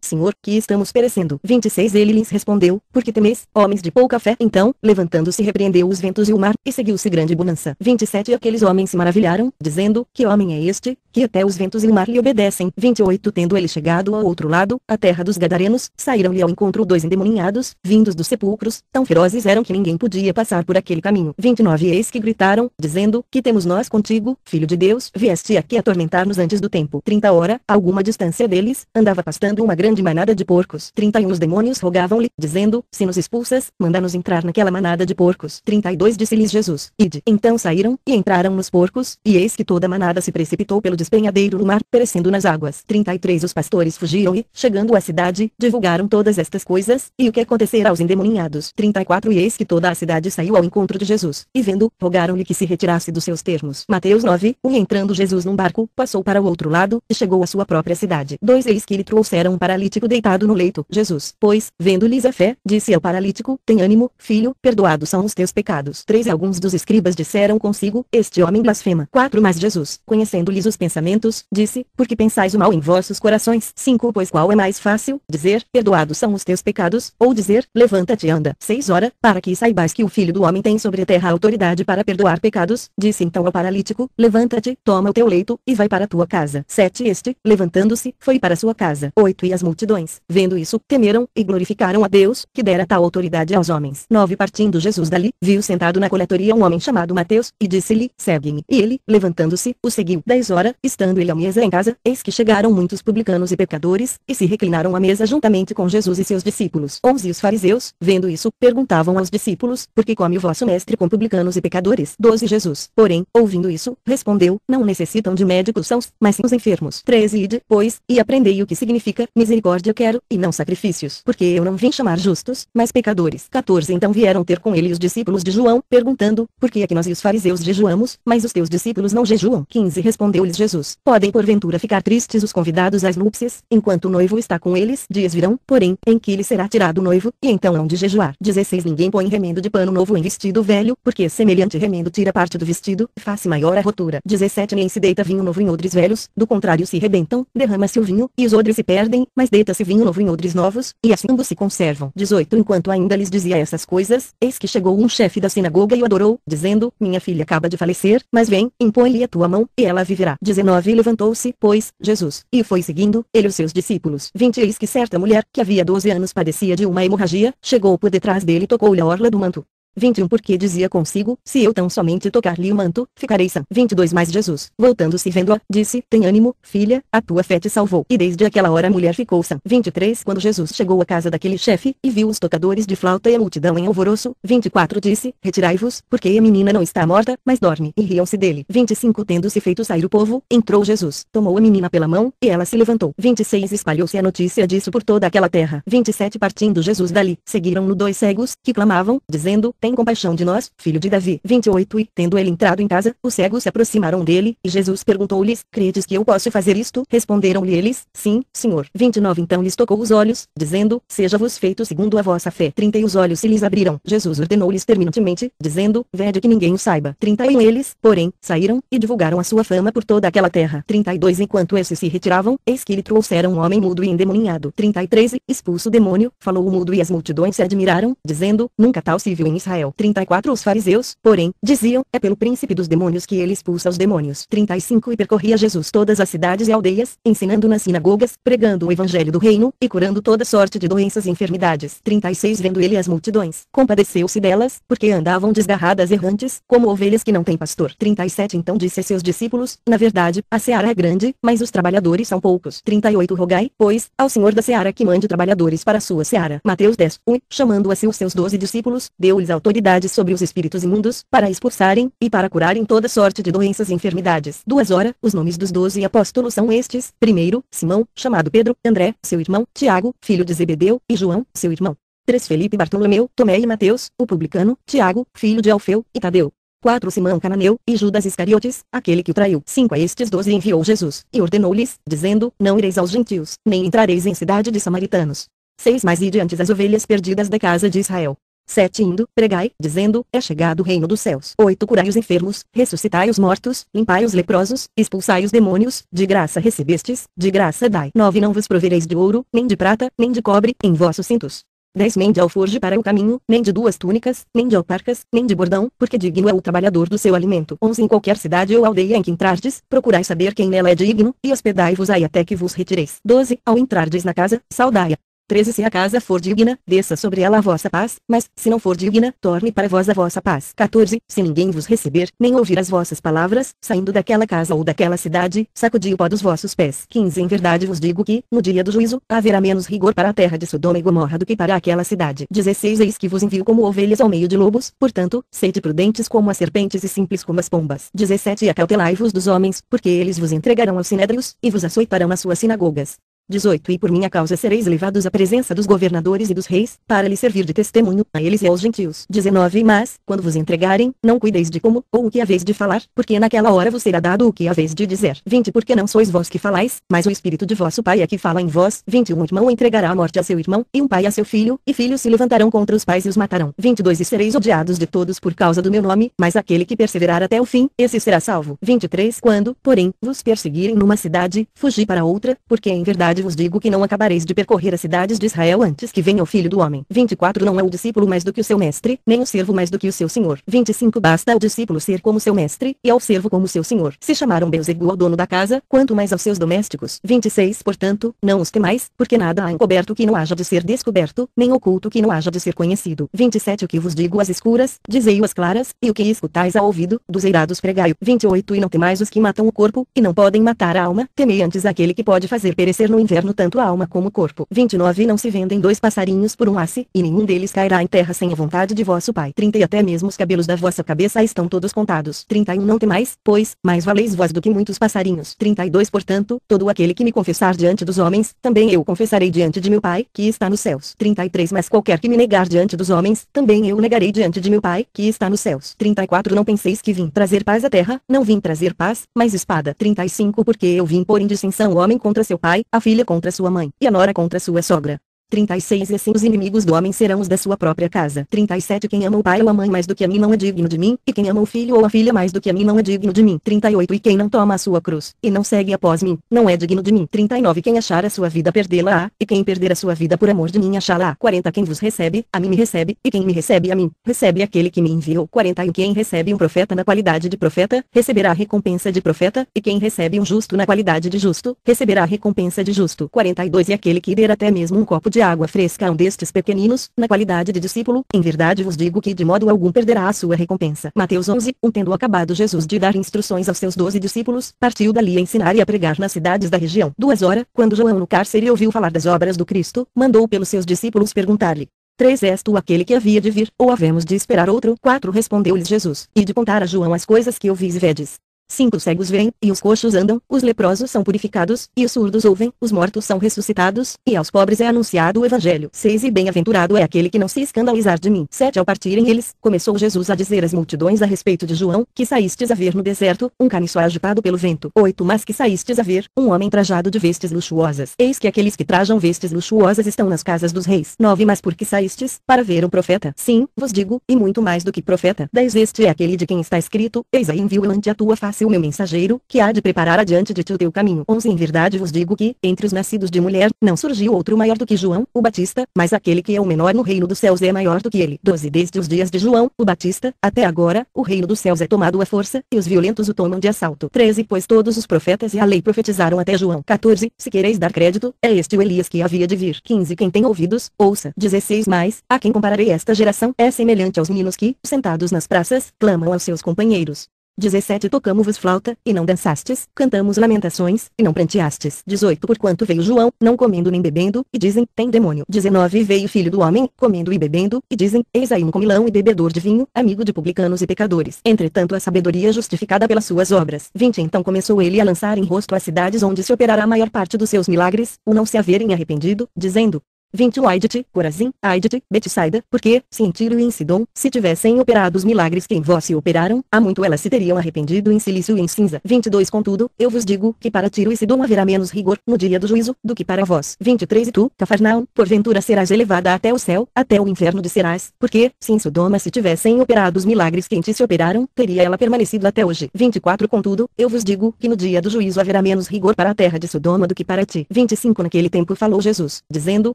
Senhor, que estamos perecendo. 26 Ele lhes respondeu, Porque temeis, homens de pouca fé? Então, levantando-se repreendeu os ventos e o mar, e seguiu-se grande bonança. 27 E aqueles homens se maravilharam, dizendo, Que homem é este, que até os ventos e o mar lhe obedecem. 28 Tendo ele chegado ao outro lado, a terra dos Gadarenos, saíram-lhe ao encontro dois endemoniados, vindos dos sepulcros, tão ferozes eram que ninguém podia passar por aquele caminho. 29 Eis que gritaram, dizendo, que temos nós contigo, filho de Deus, vieste aqui atormentar-nos antes do tempo. 30 Hora, a alguma distância deles, andava pastando uma grande manada de porcos. 31 Os demônios rogavam-lhe, dizendo, se nos expulsas, manda-nos entrar naquela manada de porcos. 32 Disse-lhes Jesus, ide. Então saíram, e entraram nos porcos, e eis que toda a manada se precipitou pelo despenhadeiro no mar, perecendo nas águas. 33 Os pastores fugiram e, chegando à cidade, divulgaram todas estas coisas, e o que acontecerá aos endemoniados. 34 E eis que toda a cidade saiu ao encontro de Jesus, e vendo, rogaram-lhe que se retirasse dos seus termos. Mateus 9 E entrando Jesus num barco, passou para o outro lado, e chegou à sua própria cidade. 2 Eis que lhe trouxeram um paralítico deitado no leito. Jesus, pois, vendo-lhes a fé, disse ao paralítico, tem ânimo, filho, perdoados são os teus pecados. 3 Alguns dos escribas disseram consigo, este homem blasfema. 4 Mas Jesus, conhecendo-lhes os pensamentos, disse, porque pensais o mal em vossos corações. 5 Pois qual é mais fácil, dizer, perdoados são os teus pecados, ou dizer, levanta-te e anda. 6 Hora, para que saibais que o Filho do Homem tem sobre a terra autoridade para perdoar pecados, disse então ao paralítico, levanta-te, toma o teu leito, e vai para a tua casa. 7 Este, levantando-se, foi para sua casa. 8 E as multidões, vendo isso, temeram, e glorificaram a Deus, que dera tal autoridade aos homens. 9 Partindo Jesus dali, viu sentado na coletoria um homem chamado Mateus, e disse-lhe, segue-me. E ele, levantando-se, o seguiu. 10 Hora, estando ele à mesa em casa, eis que chegaram muitos publicanos e pecadores, e se reclinaram à mesa juntamente com Jesus e seus discípulos. 11 Os fariseus, vendo isso, perguntavam aos discípulos, por que come o vosso mestre com publicanos e pecadores? 12 Jesus, porém, ouvindo isso, respondeu, não necessitam de médicos sãos, mas sim os enfermos. 13 Ide, pois, e aprendei o que significa, misericórdia quero, e não sacrifícios, porque eu não vim chamar justos, mas pecadores. 14 Então vieram ter com ele os discípulos de João, perguntando, por que é que nós e os fariseus jejuamos, mas os teus discípulos não jejuam? 15 Respondeu-lhes Jesus, podem porventura ficar tristes os convidados às núpcias, enquanto o noivo está com eles? Dias virão, porém, em que lhe será tirado o noivo, e então hão de jejuar. 16 Ninguém põe remendo de pano novo em vestido velho, porque semelhante remendo tira parte do vestido, face maior a rotura. 17 Nem se deita vinho novo em odres velhos, do contrário se rebentam, derrama-se o vinho, e os odres se perdem, mas deita-se vinho novo em odres novos, e assim ambos se conservam. 18 Enquanto ainda lhes dizia essas coisas, eis que chegou um chefe da sinagoga e o adorou, dizendo, minha filha acaba de falecer, mas vem, impõe-lhe a tua mão, e ela viverá. 19 Levantou-se, pois, Jesus, e foi seguindo, ele os seus discípulos. 20 Eis que certa mulher, que havia 12 anos padecia de uma hemorragia, chegou por detrás dele e tocou-lhe a orla do manto. 21 Porque dizia consigo, se eu tão somente tocar-lhe o manto, ficarei sã. 22 Mas Jesus, voltando-se vendo-a, disse, tem ânimo, filha, a tua fé te salvou. E desde aquela hora a mulher ficou sã. 23 Quando Jesus chegou à casa daquele chefe, e viu os tocadores de flauta e a multidão em alvoroço, 24 Disse, retirai-vos, porque a menina não está morta, mas dorme. E riam-se dele. 25 Tendo-se feito sair o povo, entrou Jesus, tomou a menina pela mão, e ela se levantou. 26 Espalhou-se a notícia disso por toda aquela terra. 27 Partindo Jesus dali, seguiram-no dois cegos, que clamavam, dizendo, tem compaixão de nós, filho de Davi. 28 E, tendo ele entrado em casa, os cegos se aproximaram dele, e Jesus perguntou-lhes, credes que eu posso fazer isto? Responderam-lhe eles, sim, senhor. 29 Então lhes tocou os olhos, dizendo, seja-vos feito segundo a vossa fé. 30 E os olhos se lhes abriram. Jesus ordenou-lhes terminantemente, dizendo, vede que ninguém o saiba. 31 Eles, porém, saíram, e divulgaram a sua fama por toda aquela terra. 32 Enquanto esses se retiravam, eis que lhe trouxeram um homem mudo e endemoninhado. 33 Expulso o demônio, falou o mudo e as multidões se admiraram, dizendo, nunca tal se viu em Israel Israel. 34 Os fariseus, porém, diziam, é pelo príncipe dos demônios que ele expulsa os demônios. 35 E percorria Jesus todas as cidades e aldeias, ensinando nas sinagogas, pregando o evangelho do reino, e curando toda sorte de doenças e enfermidades. 36 Vendo ele as multidões, compadeceu-se delas, porque andavam desgarradas errantes, como ovelhas que não têm pastor. 37 Então disse a seus discípulos, na verdade, a seara é grande, mas os trabalhadores são poucos. 38 Rogai, pois, ao Senhor da seara que mande trabalhadores para a sua seara. Mateus 10, 1, chamando a si os seus doze discípulos, deu-lhes autoridade sobre os espíritos imundos, para expulsarem, e para curarem toda sorte de doenças e enfermidades. Duas horas, os nomes dos doze apóstolos são estes, primeiro, Simão, chamado Pedro, André, seu irmão, Tiago, filho de Zebedeu, e João, seu irmão. 3 Felipe Bartolomeu, Tomé e Mateus, o publicano, Tiago, filho de Alfeu, e Tadeu. 4 Simão Cananeu, e Judas Iscariotes, aquele que o traiu. 5 A estes doze enviou Jesus, e ordenou-lhes, dizendo, Não ireis aos gentios, nem entrareis em cidade de samaritanos. 6 Mais ide antes as ovelhas perdidas da casa de Israel. 7 Indo, pregai, dizendo, é chegado o reino dos céus. 8 Curai os enfermos, ressuscitai os mortos, limpai os leprosos, expulsai os demônios, de graça recebestes, de graça dai. 9 Não vos provereis de ouro, nem de prata, nem de cobre, em vossos cintos. 10 Nem de alforje para o caminho, nem de duas túnicas, nem de alparcas, nem de bordão, porque digno é o trabalhador do seu alimento. 11 Em qualquer cidade ou aldeia em que entrardes, procurai saber quem nela é digno, e hospedai-vos aí até que vos retireis. 12 Ao entrardes na casa, saudai-a. 13 Se a casa for digna, desça sobre ela a vossa paz, mas, se não for digna, torne para vós a vossa paz. 14 Se ninguém vos receber, nem ouvir as vossas palavras, saindo daquela casa ou daquela cidade, sacudi o pó dos vossos pés. 15 Em verdade vos digo que, no dia do juízo, haverá menos rigor para a terra de Sodoma e Gomorra do que para aquela cidade. 16 Eis que vos envio como ovelhas ao meio de lobos, portanto, sede prudentes como as serpentes e simples como as pombas. 17 E acautelai-vos dos homens, porque eles vos entregarão aos sinédrios, e vos açoitarão nas suas sinagogas. 18 E por minha causa sereis levados à presença dos governadores e dos reis, para lhes servir de testemunho, a eles e aos gentios. 19 Mas, quando vos entregarem, não cuideis de como, ou o que haveis de falar, porque naquela hora vos será dado o que haveis de dizer. 20 Porque não sois vós que falais, mas o Espírito de vosso Pai é que fala em vós. 21 Um irmão entregará a morte a seu irmão, e um pai a seu filho, e filhos se levantarão contra os pais e os matarão. 22 E sereis odiados de todos por causa do meu nome, mas aquele que perseverar até o fim, esse será salvo. 23 Quando, porém, vos perseguirem numa cidade, fugi para outra, porque em verdade vos digo que não acabareis de percorrer as cidades de Israel antes que venha o Filho do Homem. 24 Não é o discípulo mais do que o seu mestre, nem o servo mais do que o seu senhor. 25 Basta ao discípulo ser como seu mestre, e ao servo como seu senhor. Se chamaram Beelzebul ao dono da casa, quanto mais aos seus domésticos. 26 Portanto, não os temais, porque nada há encoberto que não haja de ser descoberto, nem oculto que não haja de ser conhecido. 27 O que vos digo às escuras, dizei-o às claras, e o que escutais ao ouvido, dos eirados pregai-o. 28 E não temais os que matam o corpo, e não podem matar a alma, temei antes aquele que pode fazer perecer no inverno tanto a alma como o corpo. 29 Não se vendem dois passarinhos por um asse, e nenhum deles cairá em terra sem a vontade de vosso Pai. 30 E até mesmo os cabelos da vossa cabeça estão todos contados. 31 Não temais, pois, mais valeis vós do que muitos passarinhos. 32 Portanto, todo aquele que me confessar diante dos homens, também eu confessarei diante de meu Pai, que está nos céus. 33 Mas qualquer que me negar diante dos homens, também eu negarei diante de meu Pai, que está nos céus. 34 Não penseis que vim trazer paz à terra, não vim trazer paz, mas espada. 35 Porque eu vim pôr em distinção o homem contra seu pai, a filha contra sua mãe, e a nora contra sua sogra. 36 E assim os inimigos do homem serão os da sua própria casa. 37 Quem ama o pai ou a mãe mais do que a mim não é digno de mim, e quem ama o filho ou a filha mais do que a mim não é digno de mim. 38 E quem não toma a sua cruz, e não segue após mim, não é digno de mim. 39 Quem achar a sua vida perdê-la-á, e quem perder a sua vida por amor de mim achá-la. 40 Quem vos recebe, a mim me recebe, e quem me recebe a mim, recebe aquele que me enviou. 41 Quem recebe um profeta na qualidade de profeta, receberá a recompensa de profeta, e quem recebe um justo na qualidade de justo, receberá a recompensa de justo. 42 E aquele que der até mesmo um copo de água fresca a um destes pequeninos, na qualidade de discípulo, em verdade vos digo que de modo algum perderá a sua recompensa. Mateus 11, um tendo acabado Jesus de dar instruções aos seus doze discípulos, partiu dali a ensinar e a pregar nas cidades da região. Duas horas, quando João no cárcere ouviu falar das obras do Cristo, mandou pelos seus discípulos perguntar-lhe, 3 És tu aquele que havia de vir, ou havemos de esperar outro? 4 Respondeu-lhes Jesus, e de contar a João as coisas que ouvis e vedes. 5 Cegos veem, e os coxos andam, os leprosos são purificados, e os surdos ouvem, os mortos são ressuscitados, e aos pobres é anunciado o evangelho. 6 E bem-aventurado é aquele que não se escandalizar de mim. 7 Ao partirem eles, começou Jesus a dizer às multidões a respeito de João, que saístes a ver no deserto, um caniço agitado pelo vento. 8 Mas que saístes a ver, um homem trajado de vestes luxuosas. Eis que aqueles que trajam vestes luxuosas estão nas casas dos reis. 9 Mas por que saístes? Para ver um profeta. Sim, vos digo, e muito mais do que profeta. 10 Este é aquele de quem está escrito, eis aí envio ante a tua face o meu mensageiro, que há de preparar adiante de ti o teu caminho. 11 Em verdade vos digo que, entre os nascidos de mulher, não surgiu outro maior do que João, o Batista, mas aquele que é o menor no reino dos céus é maior do que ele. 12 Desde os dias de João, o Batista, até agora, o reino dos céus é tomado à força, e os violentos o tomam de assalto. 13 Pois todos os profetas e a lei profetizaram até João. 14 Se quereis dar crédito, é este o Elias que havia de vir. 15 Quem tem ouvidos, ouça. 16 Mais, a quem compararei esta geração, é semelhante aos meninos que, sentados nas praças, clamam aos seus companheiros. 17 Tocamos-vos flauta, e não dançastes, cantamos lamentações, e não pranteastes. 18 Porquanto veio João, não comendo nem bebendo, e dizem, tem demônio. 19 Veio filho do homem, comendo e bebendo, e dizem, eis aí um comilão e bebedor de vinho, amigo de publicanos e pecadores. Entretanto a sabedoria justificada pelas suas obras. 20 Então começou ele a lançar em rosto as cidades onde se operará a maior parte dos seus milagres, o não se haverem arrependido, dizendo, 21 Aidet, Corazim, Aidet, Betsaida, porque, se em Tiro e em Sidom, se tivessem operado os milagres que em vós se operaram, há muito elas se teriam arrependido em silício e em cinza. 22 Contudo, eu vos digo, que para Tiro e Sidom haverá menos rigor, no dia do juízo, do que para vós. 23 E tu, Cafarnaum, porventura serás elevada até o céu, até o inferno descerás, porque, se em Sodoma se tivessem operado os milagres que em ti se operaram, teria ela permanecido até hoje. 24 Contudo, eu vos digo, que no dia do juízo haverá menos rigor para a terra de Sodoma do que para ti. 25 Naquele tempo falou Jesus, dizendo,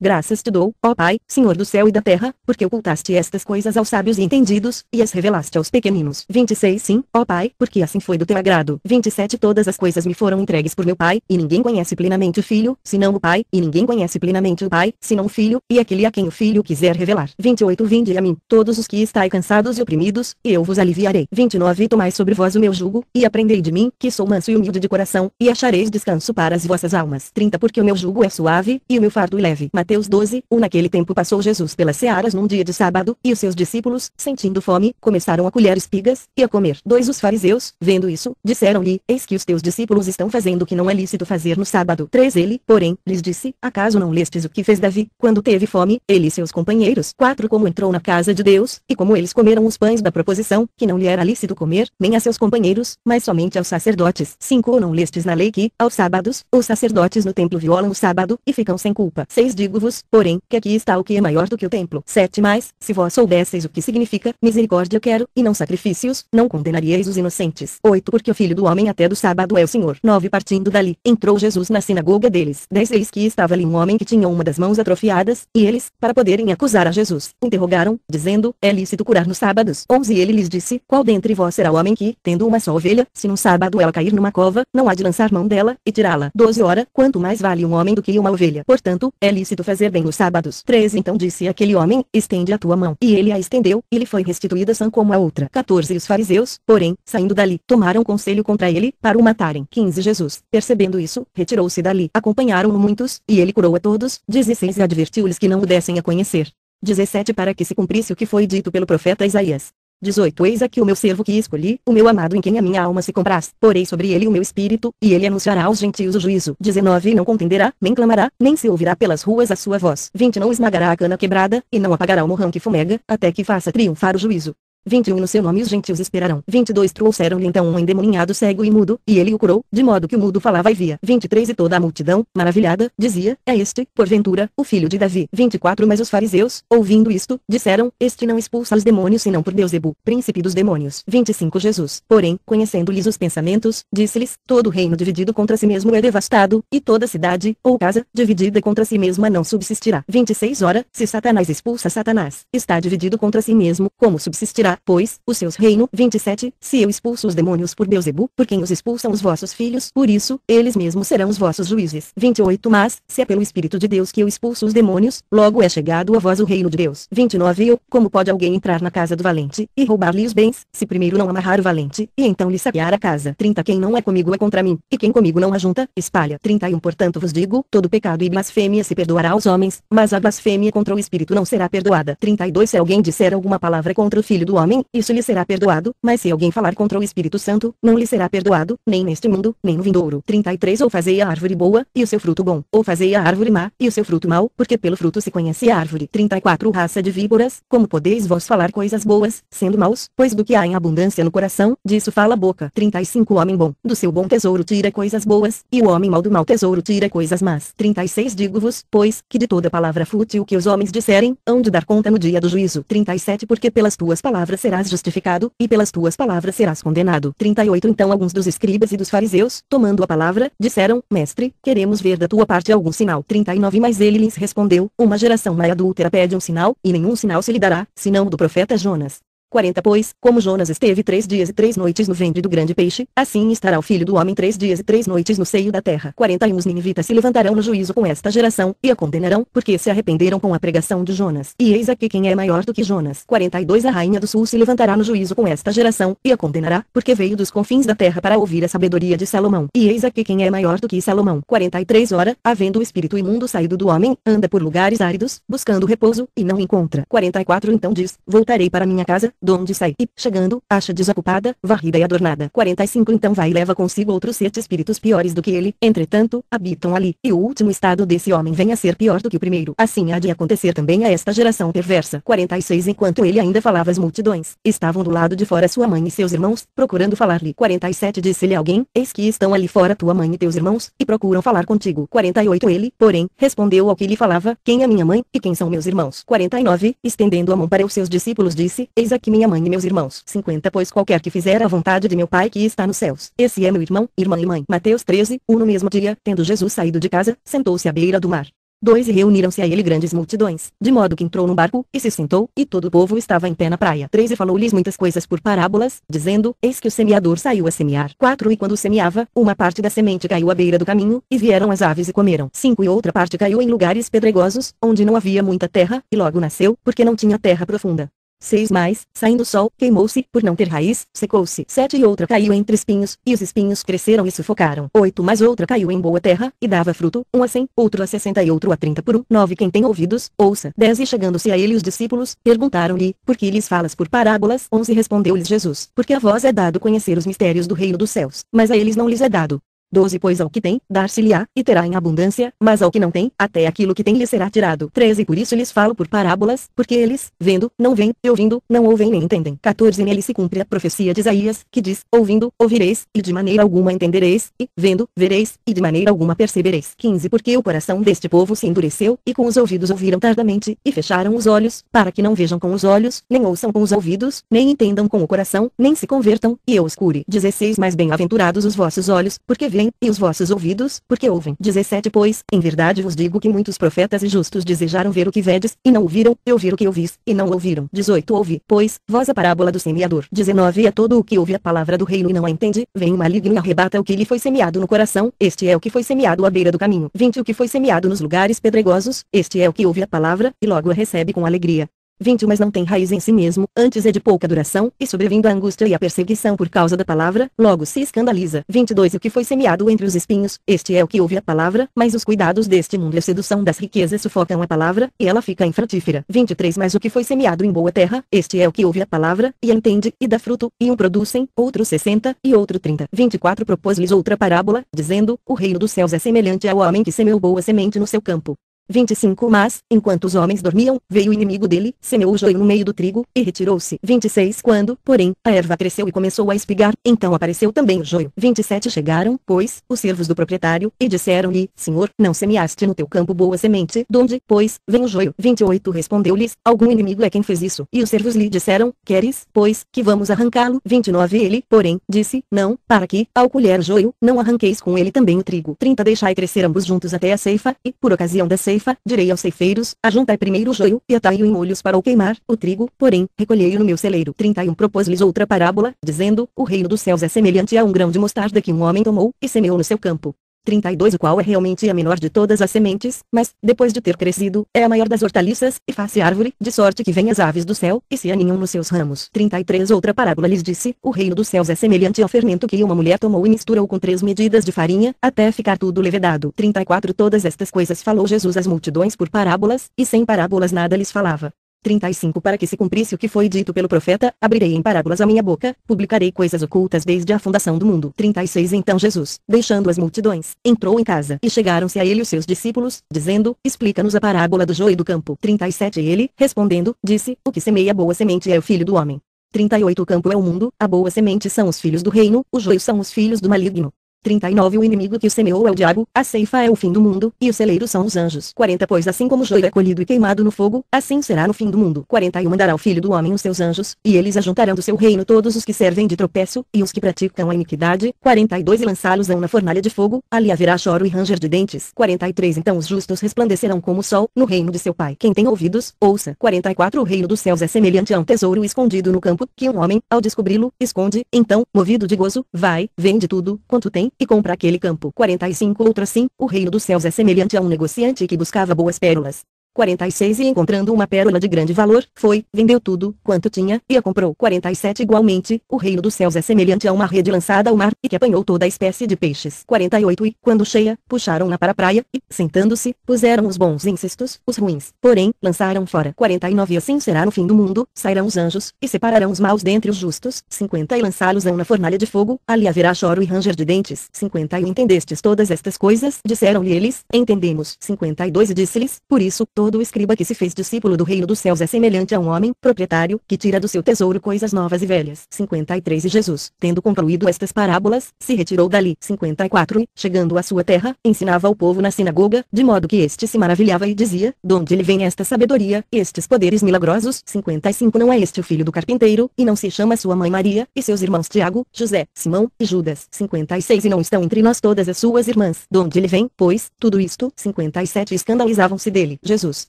graças te dou, ó Pai, Senhor do céu e da terra, porque ocultaste estas coisas aos sábios e entendidos, e as revelaste aos pequeninos. 26 Sim, ó Pai, porque assim foi do teu agrado. 27 Todas as coisas me foram entregues por meu Pai, e ninguém conhece plenamente o Filho, senão o Pai, e ninguém conhece plenamente o Pai, senão o Filho, e aquele a quem o Filho quiser revelar. 28 Vinde a mim, todos os que estáis cansados e oprimidos, e eu vos aliviarei. 29 Tomai sobre vós o meu jugo, e aprendei de mim, que sou manso e humilde de coração, e achareis descanso para as vossas almas. 30 Porque o meu jugo é suave, e o meu fardo leve. Mateus 12 o naquele tempo passou Jesus pelas searas num dia de sábado, e os seus discípulos, sentindo fome, começaram a colher espigas, e a comer. Dois os fariseus, vendo isso, disseram-lhe, eis que os teus discípulos estão fazendo o que não é lícito fazer no sábado. Três ele, porém, lhes disse, acaso não lestes o que fez Davi, quando teve fome, ele e seus companheiros. Quatro como entrou na casa de Deus, e como eles comeram os pães da proposição, que não lhe era lícito comer, nem a seus companheiros, mas somente aos sacerdotes. Cinco ou não lestes na lei que, aos sábados, os sacerdotes no templo violam o sábado, e ficam sem culpa. Seis digo-vos, porém, que aqui está o que é maior do que o templo. 7 mais, se vós soubesseis o que significa, misericórdia quero, e não sacrifícios, não condenaríeis os inocentes. 8 Porque o filho do homem até do sábado é o Senhor. 9 Partindo dali, entrou Jesus na sinagoga deles. 10 Eis que estava ali um homem que tinha uma das mãos atrofiadas, e eles, para poderem acusar a Jesus, interrogaram, dizendo, é lícito curar nos sábados. 11 Ele lhes disse, qual dentre vós será o homem que, tendo uma só ovelha, se no sábado ela cair numa cova, não há de lançar mão dela, e tirá-la. 12 Ora, quanto mais vale um homem do que uma ovelha. Portanto, é lícito fazer bem nos sábados. 13 Então disse aquele homem, estende a tua mão. E ele a estendeu, e lhe foi restituída sã como a outra. 14 Os fariseus, porém, saindo dali, tomaram conselho contra ele, para o matarem. 15 Jesus, percebendo isso, retirou-se dali. Acompanharam-no muitos, e ele curou a todos. 16 E advertiu-lhes que não o dessem a conhecer. 17 Para que se cumprisse o que foi dito pelo profeta Isaías. 18 Eis aqui o meu servo que escolhi, o meu amado em quem a minha alma se compraz. Porei sobre ele o meu espírito, e ele anunciará aos gentios o juízo. 19 Não contenderá, nem clamará, nem se ouvirá pelas ruas a sua voz. 20 Não esmagará a cana quebrada, e não apagará o morrão que fumega, até que faça triunfar o juízo. 21 No seu nome os gentios esperarão. 22 Trouxeram-lhe então um endemoninhado cego e mudo, e ele o curou, de modo que o mudo falava e via. 23 E toda a multidão, maravilhada, dizia, é este, porventura, o filho de Davi. 24 Mas os fariseus, ouvindo isto, disseram, este não expulsa os demônios senão por Deusebu, príncipe dos demônios. 25 Jesus, porém, conhecendo-lhes os pensamentos, disse-lhes, todo reino dividido contra si mesmo é devastado, e toda cidade, ou casa, dividida contra si mesma não subsistirá. 26 Ora, se Satanás expulsa Satanás, está dividido contra si mesmo, como subsistirá? Pois, os seus reino. 27 Se eu expulso os demônios por Beuzebu, por quem os expulsam os vossos filhos, por isso, eles mesmos serão os vossos juízes. 28 Mas, se é pelo Espírito de Deus que eu expulso os demônios, logo é chegado a vós o reino de Deus. 29 Eu, como pode alguém entrar na casa do valente, e roubar-lhe os bens, se primeiro não amarrar o valente, e então lhe saquear a casa? 30 Quem não é comigo é contra mim, e quem comigo não ajunta, espalha. 31 Portanto vos digo, todo pecado e blasfêmia se perdoará aos homens, mas a blasfêmia contra o Espírito não será perdoada. 32 Se alguém disser alguma palavra contra o Filho do homem, isso lhe será perdoado, mas se alguém falar contra o Espírito Santo, não lhe será perdoado, nem neste mundo, nem no vindouro. 33 Ou fazei a árvore boa, e o seu fruto bom, ou fazei a árvore má, e o seu fruto mau, porque pelo fruto se conhece a árvore. 34 Raça de víboras, como podeis vós falar coisas boas, sendo maus, pois do que há em abundância no coração, disso fala a boca. 35 Homem bom, do seu bom tesouro tira coisas boas, e o homem mau do mau tesouro tira coisas más. 36 Digo-vos, pois, que de toda palavra fútil que os homens disserem, hão de dar conta no dia do juízo. 37 Porque pelas tuas palavras palavras serás justificado, e pelas tuas palavras serás condenado. 38 Então alguns dos escribas e dos fariseus, tomando a palavra, disseram, Mestre, queremos ver da tua parte algum sinal. 39 Mas ele lhes respondeu, uma geração e adúltera pede um sinal, e nenhum sinal se lhe dará, senão do profeta Jonas. 40 Pois, como Jonas esteve três dias e três noites no ventre do grande peixe, assim estará o filho do homem três dias e três noites no seio da terra. 41 Os ninivitas se levantarão no juízo com esta geração, e a condenarão, porque se arrependeram com a pregação de Jonas. E eis aqui quem é maior do que Jonas. 42 A rainha do sul se levantará no juízo com esta geração, e a condenará, porque veio dos confins da terra para ouvir a sabedoria de Salomão. E eis aqui quem é maior do que Salomão. 43 Ora, havendo o espírito imundo saído do homem, anda por lugares áridos, buscando repouso, e não encontra. 44 Então diz, voltarei para minha casa, donde saí, e, chegando, acha desocupada, varrida e adornada. 45 Então vai e leva consigo outros sete espíritos piores do que ele, entretanto, habitam ali, e o último estado desse homem vem a ser pior do que o primeiro. Assim há de acontecer também a esta geração perversa. 46 Enquanto ele ainda falava as multidões, estavam do lado de fora sua mãe e seus irmãos, procurando falar-lhe. 47 Disse-lhe alguém, eis que estão ali fora tua mãe e teus irmãos, e procuram falar contigo. 48 Ele, porém, respondeu ao que lhe falava, quem é minha mãe, e quem são meus irmãos. 49 Estendendo a mão para os seus discípulos disse, eis aqui minha mãe e meus irmãos. 50 Pois qualquer que fizer a vontade de meu Pai que está nos céus, esse é meu irmão, irmã e mãe. Mateus 13, 1 No mesmo dia, tendo Jesus saído de casa, sentou-se à beira do mar. 2 E reuniram-se a ele grandes multidões, de modo que entrou no barco, e se sentou, e todo o povo estava em pé na praia. 3 E falou-lhes muitas coisas por parábolas, dizendo, eis que o semeador saiu a semear. 4 E quando semeava, uma parte da semente caiu à beira do caminho, e vieram as aves e comeram. 5 E outra parte caiu em lugares pedregosos, onde não havia muita terra, e logo nasceu, porque não tinha terra profunda. 6 mais, saindo sol, queimou-se, por não ter raiz, secou-se. 7 e outra caiu entre espinhos, e os espinhos cresceram e sufocaram. 8 mais outra caiu em boa terra, e dava fruto, um a cem, outro a sessenta e outro a trinta por um. 9 Quem tem ouvidos, ouça. 10 E chegando-se a ele os discípulos, perguntaram-lhe, por que lhes falas por parábolas? 11 Respondeu-lhes Jesus, porque a vós é dado conhecer os mistérios do reino dos céus, mas a eles não lhes é dado. 12 Pois ao que tem, dar-se-lhe-á, e terá em abundância, mas ao que não tem, até aquilo que tem lhe será tirado. 13 Por isso lhes falo por parábolas, porque eles, vendo, não veem, e ouvindo, não ouvem nem entendem. 14 Nele se cumpre a profecia de Isaías, que diz, ouvindo, ouvireis, e de maneira alguma entendereis, e, vendo, vereis, e de maneira alguma percebereis. 15 Porque o coração deste povo se endureceu, e com os ouvidos ouviram tardamente, e fecharam os olhos, para que não vejam com os olhos, nem ouçam com os ouvidos, nem entendam com o coração, nem se convertam, e eu os cure. 16 Mais bem-aventurados os vossos olhos, porque e os vossos ouvidos, porque ouvem. 17 Pois, em verdade vos digo que muitos profetas e justos desejaram ver o que vedes, e não ouviram, e ouvir o que ouvis, e não ouviram. 18 Ouve, pois, vós a parábola do semeador. 19 A todo o que ouve a palavra do reino e não a entende, vem o maligno e arrebata o que lhe foi semeado no coração, este é o que foi semeado à beira do caminho. 20 O que foi semeado nos lugares pedregosos, este é o que ouve a palavra, e logo a recebe com alegria. 20 Mas não tem raiz em si mesmo, antes é de pouca duração, e sobrevindo a angústia e a perseguição por causa da palavra, logo se escandaliza. 22 O que foi semeado entre os espinhos, este é o que ouve a palavra, mas os cuidados deste mundo e a sedução das riquezas sufocam a palavra, e ela fica infrutífera. 23 Mas o que foi semeado em boa terra, este é o que ouve a palavra, e a entende, e dá fruto, e um produzem, outro 60, e outro 30. 24 Propôs-lhes outra parábola, dizendo, o reino dos céus é semelhante ao homem que semeou boa semente no seu campo. 25 Mas, enquanto os homens dormiam, veio o inimigo dele, semeou o joio no meio do trigo, e retirou-se. 26 Quando, porém, a erva cresceu e começou a espigar, então apareceu também o joio. 27 Chegaram, pois, os servos do proprietário, e disseram-lhe, Senhor, não semeaste no teu campo boa semente, donde, pois, vem o joio? 28 Respondeu-lhes, algum inimigo é quem fez isso. E os servos lhe disseram, Queres, pois, que vamos arrancá-lo? 29 Ele, porém, disse, Não, para que, ao colher joio, não arranqueis com ele também o trigo. 30 Deixai crescer ambos juntos até a ceifa, e, por ocasião da ceifa, ceifa, direi aos ceifeiros, ajuntai primeiro o joio, e atai-o em molhos para o queimar, o trigo, porém, recolhei-o no meu celeiro. 31 Propôs-lhes outra parábola, dizendo, o reino dos céus é semelhante a um grão de mostarda que um homem tomou, e semeou no seu campo. 32 O qual é realmente a menor de todas as sementes, mas, depois de ter crescido, é a maior das hortaliças, e faz-se árvore, de sorte que vêm as aves do céu, e se aninham nos seus ramos. 33 Outra parábola lhes disse, o reino dos céus é semelhante ao fermento que uma mulher tomou e misturou com três medidas de farinha, até ficar tudo levedado. 34 Todas estas coisas falou Jesus às multidões por parábolas, e sem parábolas nada lhes falava. 35 Para que se cumprisse o que foi dito pelo profeta, abrirei em parábolas a minha boca, publicarei coisas ocultas desde a fundação do mundo. 36 Então Jesus, deixando as multidões, entrou em casa, e chegaram-se a ele os seus discípulos, dizendo, explica-nos a parábola do joio do campo. 37 Ele, respondendo, disse, o que semeia boa semente é o filho do homem. 38 O campo é o mundo, a boa semente são os filhos do reino, o joio são os filhos do maligno. 39 O inimigo que o semeou é o diabo, a ceifa é o fim do mundo, e os celeiros são os anjos. 40 Pois assim como o joio é colhido e queimado no fogo, assim será no fim do mundo. 41 Mandará o filho do homem os seus anjos, e eles ajuntarão do seu reino todos os que servem de tropeço, e os que praticam a iniquidade. 42 E lançá-los-ão na fornalha de fogo, ali haverá choro e ranger de dentes. 43 Então os justos resplandecerão como o sol, no reino de seu pai. Quem tem ouvidos, ouça. 44 O reino dos céus é semelhante a um tesouro escondido no campo, que um homem, ao descobri-lo, esconde, então, movido de gozo, vai, vende tudo, quanto tem, e compra aquele campo. 45 Outro assim, o reino dos céus é semelhante a um negociante que buscava boas pérolas. 46 E encontrando uma pérola de grande valor, foi, vendeu tudo, quanto tinha, e a comprou. 47 Igualmente, o reino dos céus é semelhante a uma rede lançada ao mar, e que apanhou toda a espécie de peixes. 48 E, quando cheia, puxaram-na para a praia, e, sentando-se, puseram os bons em cestos, os ruins, porém, lançaram fora. 49 E assim será no fim do mundo, sairão os anjos, e separarão os maus dentre os justos. 50 E lançá-los-ão na fornalha de fogo, ali haverá choro e ranger de dentes. 50 E entendestes todas estas coisas, disseram-lhe eles, entendemos. 52 E disse-lhes, por isso, todo escriba que se fez discípulo do reino dos céus é semelhante a um homem, proprietário, que tira do seu tesouro coisas novas e velhas. 53 E Jesus, tendo concluído estas parábolas, se retirou dali. 54 E, chegando à sua terra, ensinava ao povo na sinagoga, de modo que este se maravilhava e dizia, de onde lhe vem esta sabedoria, estes poderes milagrosos? 55 Não é este o filho do carpinteiro, e não se chama sua mãe Maria, e seus irmãos Tiago, José, Simão, e Judas. 56 E não estão entre nós todas as suas irmãs, de onde lhe vem, pois, tudo isto? 57 Escandalizavam-se dele. Jesus Jesus,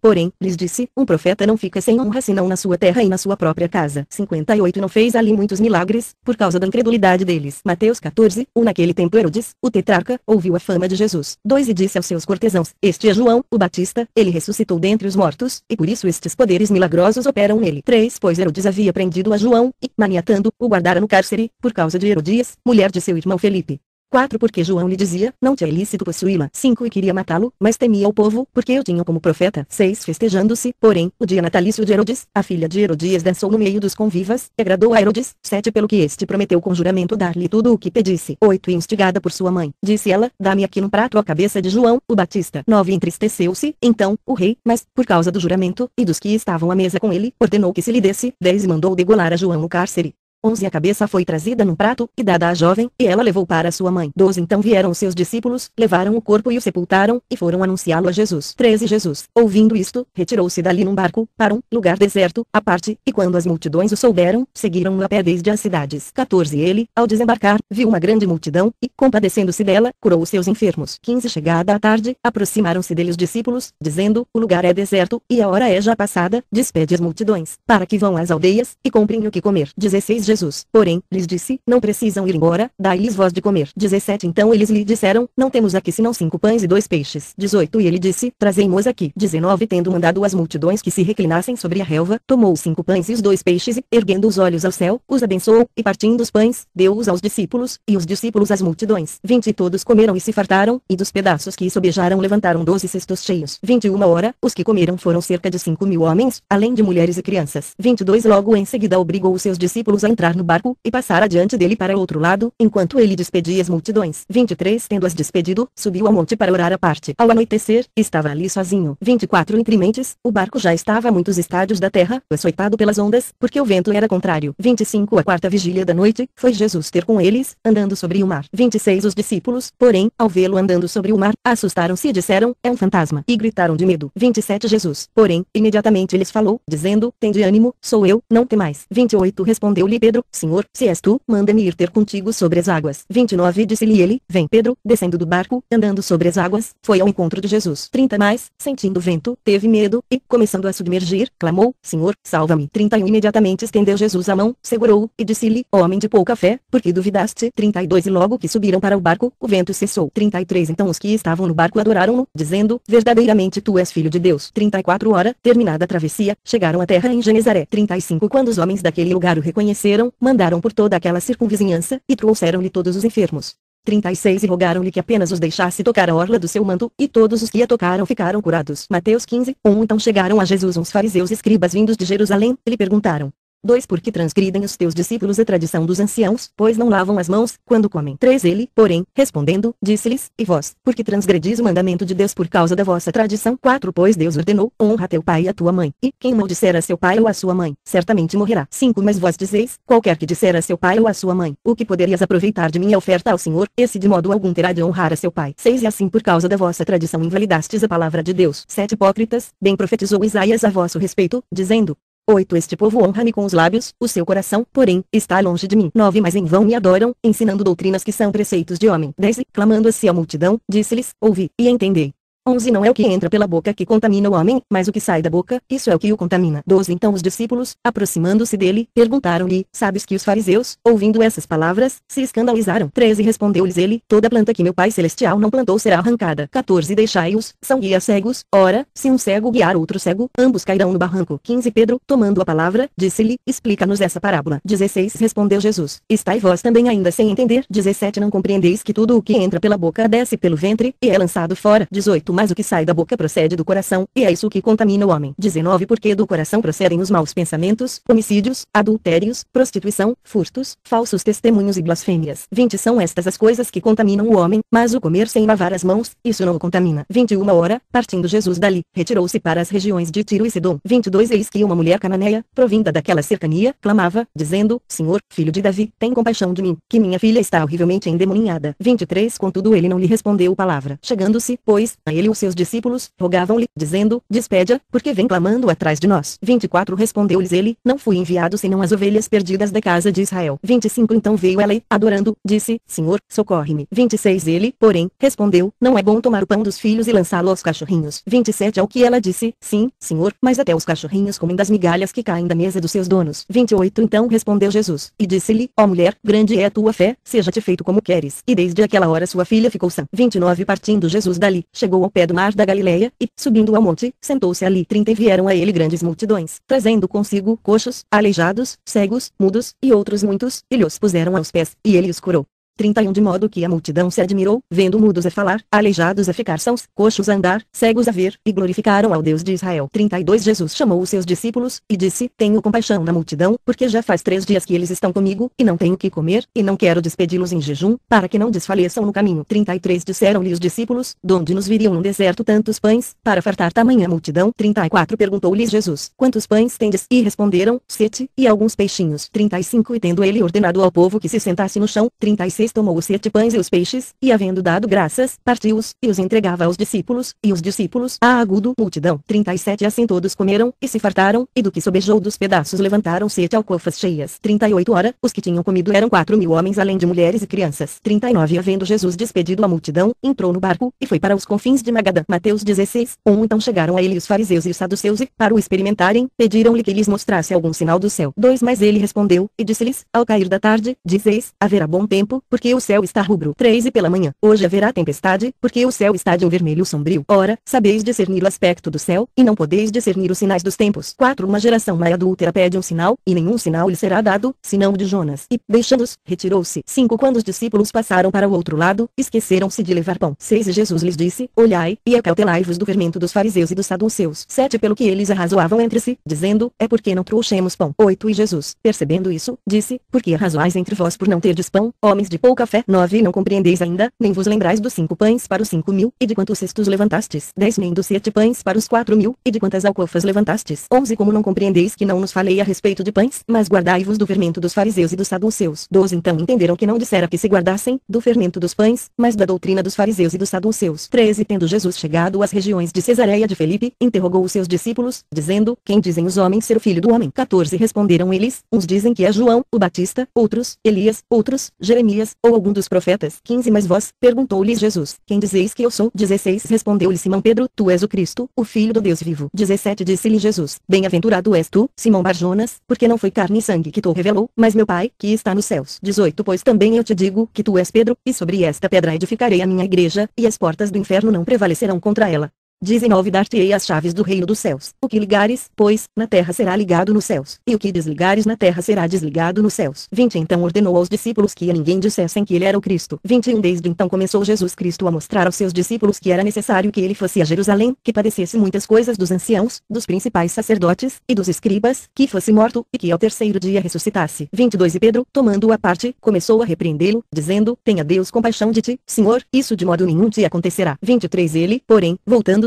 porém, lhes disse, um profeta não fica sem honra senão na sua terra e na sua própria casa. 58 Não fez ali muitos milagres, por causa da incredulidade deles. Mateus 14, 1 Naquele tempo Herodes, o tetrarca, ouviu a fama de Jesus. 2 E disse aos seus cortesãos, este é João, o Batista, ele ressuscitou dentre os mortos, e por isso estes poderes milagrosos operam nele. 3 Pois Herodes havia prendido a João, e, maniatando, o guardara no cárcere, por causa de Herodias, mulher de seu irmão Felipe. 4 Porque João lhe dizia, não te é lícito possuí-la. 5 E queria matá-lo, mas temia o povo, porque o tinham como profeta. 6 Festejando-se, porém, o dia natalício de Herodes, a filha de Herodias dançou no meio dos convivas, e agradou a Herodes. 7 Pelo que este prometeu com juramento dar-lhe tudo o que pedisse. 8 Instigada por sua mãe, disse ela, dá-me aqui no prato a cabeça de João, o Batista. 9 Entristeceu-se, então, o rei, mas, por causa do juramento, e dos que estavam à mesa com ele, ordenou que se lhe desse. 10 Mandou degolar a João no cárcere. 11 A cabeça foi trazida num prato, e dada à jovem, e ela levou para sua mãe. 12 Então vieram os seus discípulos, levaram o corpo e o sepultaram, e foram anunciá-lo a Jesus. 13 Jesus, ouvindo isto, retirou-se dali num barco, para um lugar deserto, à parte, e quando as multidões o souberam, seguiram-no a pé desde as cidades. 14 Ele, ao desembarcar, viu uma grande multidão, e, compadecendo-se dela, curou os seus enfermos. 15 Chegada a tarde, aproximaram-se dele os discípulos, dizendo, o lugar é deserto, e a hora é já passada, despede as multidões, para que vão às aldeias, e comprem o que comer. 16 Jesus, porém, lhes disse, não precisam ir embora, dai-lhes voz de comer. 17 Então eles lhe disseram, não temos aqui senão cinco pães e dois peixes. 18 E ele disse, trazei-mos aqui. 19 Tendo mandado as multidões que se reclinassem sobre a relva, tomou os cinco pães e os dois peixes e, erguendo os olhos ao céu, os abençoou, e partindo os pães, deu-os aos discípulos, e os discípulos às multidões. 20 E todos comeram e se fartaram, e dos pedaços que sobejaram levantaram doze cestos cheios. 21 hora, os que comeram foram cerca de cinco mil homens, além de mulheres e crianças. 22 Logo em seguida obrigou os seus discípulos a entrar no barco e passar adiante dele para o outro lado, enquanto ele despedia as multidões. 23 Tendo-as despedido, subiu ao monte para orar à parte. Ao anoitecer, estava ali sozinho. 24 Entre mentes, o barco já estava a muitos estádios da terra, açoitado pelas ondas, porque o vento era contrário. 25 A quarta vigília da noite, foi Jesus ter com eles, andando sobre o mar. 26 Os discípulos, porém, ao vê-lo andando sobre o mar, assustaram-se e disseram, é um fantasma, e gritaram de medo. 27 Jesus, porém, imediatamente lhes falou, dizendo, tende ânimo, sou eu, não temais. 28 Respondeu-lhe Pedro, Senhor, se és tu, manda-me ir ter contigo sobre as águas. 29 Disse-lhe ele, vem Pedro, descendo do barco, andando sobre as águas, foi ao encontro de Jesus. 30 Mais, sentindo o vento, teve medo, e, começando a submergir, clamou, Senhor, salva-me. 31 Imediatamente estendeu Jesus a mão, segurou-o, e disse-lhe, homem de pouca fé, por que duvidaste? 32 E logo que subiram para o barco, o vento cessou. 33 Então os que estavam no barco adoraram-no, dizendo, verdadeiramente tu és filho de Deus. 34 Hora, terminada a travessia, chegaram à terra em Genezaré. 35 Quando os homens daquele lugar o reconheceram, mandaram andaram por toda aquela circunvizinhança, e trouxeram-lhe todos os enfermos. 36 E rogaram-lhe que apenas os deixasse tocar a orla do seu manto, e todos os que a tocaram ficaram curados. Mateus 15, 1 Então chegaram a Jesus uns fariseus escribas vindos de Jerusalém, e lhe perguntaram, 2 Porque transgridem os teus discípulos a tradição dos anciãos, pois não lavam as mãos, quando comem. 3 Ele, porém, respondendo, disse-lhes, e vós, porque transgredis o mandamento de Deus por causa da vossa tradição. 4 Pois Deus ordenou, honra teu pai e a tua mãe, e, quem maldisser a seu pai ou a sua mãe, certamente morrerá. 5 Mas vós dizeis, qualquer que disser a seu pai ou a sua mãe, o que poderias aproveitar de minha oferta ao Senhor, esse de modo algum terá de honrar a seu pai. 6 E assim por causa da vossa tradição invalidastes a palavra de Deus. 7 Hipócritas, bem profetizou Isaías a vosso respeito, dizendo, 8 Este povo honra-me com os lábios, o seu coração, porém, está longe de mim. 9 Mas em vão me adoram, ensinando doutrinas que são preceitos de homem. 10 Clamando assim a multidão, disse-lhes, ouvi, e entendei. 11 Não é o que entra pela boca que contamina o homem, mas o que sai da boca, isso é o que o contamina. 12 Então os discípulos, aproximando-se dele, perguntaram-lhe, sabes que os fariseus, ouvindo essas palavras, se escandalizaram. 13 Respondeu-lhes ele, toda planta que meu Pai Celestial não plantou será arrancada. 14 Deixai-os, são guias cegos, ora, se um cego guiar outro cego, ambos cairão no barranco. 15 Pedro, tomando a palavra, disse-lhe, explica-nos essa parábola. 16 Respondeu Jesus, estáis vós também ainda sem entender. 17 Não compreendeis que tudo o que entra pela boca desce pelo ventre, e é lançado fora. 18 mas o que sai da boca procede do coração, e é isso que contamina o homem. 19 Porque do coração procedem os maus pensamentos, homicídios, adultérios, prostituição, furtos, falsos testemunhos e blasfêmias. 20 São estas as coisas que contaminam o homem, mas o comer sem lavar as mãos, isso não o contamina. 21 Hora, partindo Jesus dali, retirou-se para as regiões de Tiro e Sidom. 22 Eis que uma mulher cananeia, provinda daquela cercania, clamava, dizendo, Senhor, filho de Davi, tem compaixão de mim, que minha filha está horrivelmente endemoninhada. 23 Contudo ele não lhe respondeu palavra. Chegando-se, pois, a ele os seus discípulos, rogavam-lhe, dizendo, despede-a, porque vem clamando atrás de nós. 24 Respondeu-lhes ele, não fui enviado senão as ovelhas perdidas da casa de Israel. 25 Então veio ela e, adorando, disse, Senhor, socorre-me. 26 Ele, porém, respondeu, não é bom tomar o pão dos filhos e lançá-lo aos cachorrinhos. 27 Ao que ela disse, sim, Senhor, mas até os cachorrinhos comem das migalhas que caem da mesa dos seus donos. 28 Então respondeu Jesus, e disse-lhe, ó mulher, grande é a tua fé, seja-te feito como queres. E desde aquela hora sua filha ficou sã. 29 Partindo Jesus dali, chegou ao pé do mar da Galileia, e, subindo ao monte, sentou-se ali. 30 E vieram a ele grandes multidões, trazendo consigo coxos, aleijados, cegos, mudos, e outros muitos, e lhes puseram aos pés, e ele os curou. 31 De modo que a multidão se admirou, vendo mudos a falar, aleijados a ficar sãos, coxos a andar, cegos a ver, e glorificaram ao Deus de Israel. 32 Jesus chamou os seus discípulos, e disse, Tenho compaixão da multidão, porque já faz três dias que eles estão comigo, e não tenho que comer, e não quero despedi-los em jejum, para que não desfaleçam no caminho. 33 Disseram-lhe os discípulos, donde nos viriam no deserto tantos pães, para fartar tamanha multidão. 34 Perguntou-lhes Jesus, quantos pães tendes? E responderam, sete, e alguns peixinhos. 35 E tendo ele ordenado ao povo que se sentasse no chão. 36 tomou os sete pães e os peixes, e havendo dado graças, partiu-os, e os entregava aos discípulos, e os discípulos, à agudo multidão. 37 Assim todos comeram, e se fartaram, e do que sobejou dos pedaços levantaram sete alcofas cheias. 38 Ora, os que tinham comido eram quatro mil homens além de mulheres e crianças. 39 Havendo Jesus despedido a multidão, entrou no barco, e foi para os confins de Magadã. Mateus 16, 1 Então chegaram a ele os fariseus e os saduceus e, para o experimentarem, pediram-lhe que lhes mostrasse algum sinal do céu. 2 Mas ele respondeu, e disse-lhes, ao cair da tarde, dizeis, haverá bom tempo, porque o céu está rubro. 3 E pela manhã, hoje haverá tempestade, porque o céu está de um vermelho sombrio. Ora, sabeis discernir o aspecto do céu, e não podeis discernir os sinais dos tempos. 4 Uma geração e adúltera pede um sinal, e nenhum sinal lhe será dado, senão o de Jonas. E, deixando-os, retirou-se. 5 Quando os discípulos passaram para o outro lado, esqueceram-se de levar pão. 6 E Jesus lhes disse, olhai, e acautelai-vos do fermento dos fariseus e dos saduceus. 7 Pelo que eles arrazoavam entre si, dizendo, é porque não trouxemos pão. 8 E Jesus, percebendo isso, disse, porque arrazoais entre vós por não terdes pão, homens de pouca fé. 9 Não compreendeis ainda, nem vos lembrais dos cinco pães para os cinco mil, e de quantos cestos levantastes. 10 Nem dos sete pães para os quatro mil, e de quantas alcofas levantastes. 11 Como não compreendeis que não nos falei a respeito de pães, mas guardai-vos do fermento dos fariseus e dos saduceus. 12 Então entenderam que não dissera que se guardassem, do fermento dos pães, mas da doutrina dos fariseus e dos saduceus. 13 Tendo Jesus chegado às regiões de Cesareia de Felipe, interrogou os seus discípulos, dizendo, quem dizem os homens ser o filho do homem? 14 Responderam eles, uns dizem que é João, o Batista, outros, Elias, outros, Jeremias, ou algum dos profetas. 15 Mas vós, perguntou-lhes Jesus, quem dizeis que eu sou? 16 Respondeu-lhe Simão Pedro, tu és o Cristo, o Filho do Deus vivo. 17 Disse-lhe Jesus, bem-aventurado és tu, Simão Barjonas, porque não foi carne e sangue que tu revelou, mas meu Pai, que está nos céus. 18 Pois também eu te digo, que tu és Pedro, e sobre esta pedra edificarei a minha igreja, e as portas do inferno não prevalecerão contra ela. 19 Dar-te-ei as chaves do reino dos céus. O que ligares, pois, na terra será ligado nos céus, e o que desligares na terra será desligado nos céus. 20 Então ordenou aos discípulos que a ninguém dissessem que ele era o Cristo. 21 Desde então começou Jesus Cristo a mostrar aos seus discípulos que era necessário que ele fosse a Jerusalém, que padecesse muitas coisas dos anciãos, dos principais sacerdotes, e dos escribas, que fosse morto, e que ao terceiro dia ressuscitasse. 22 E Pedro, tomando-o à parte, começou a repreendê-lo, dizendo, Tenha Deus compaixão de ti, Senhor, isso de modo nenhum te acontecerá. 23 Ele, porém,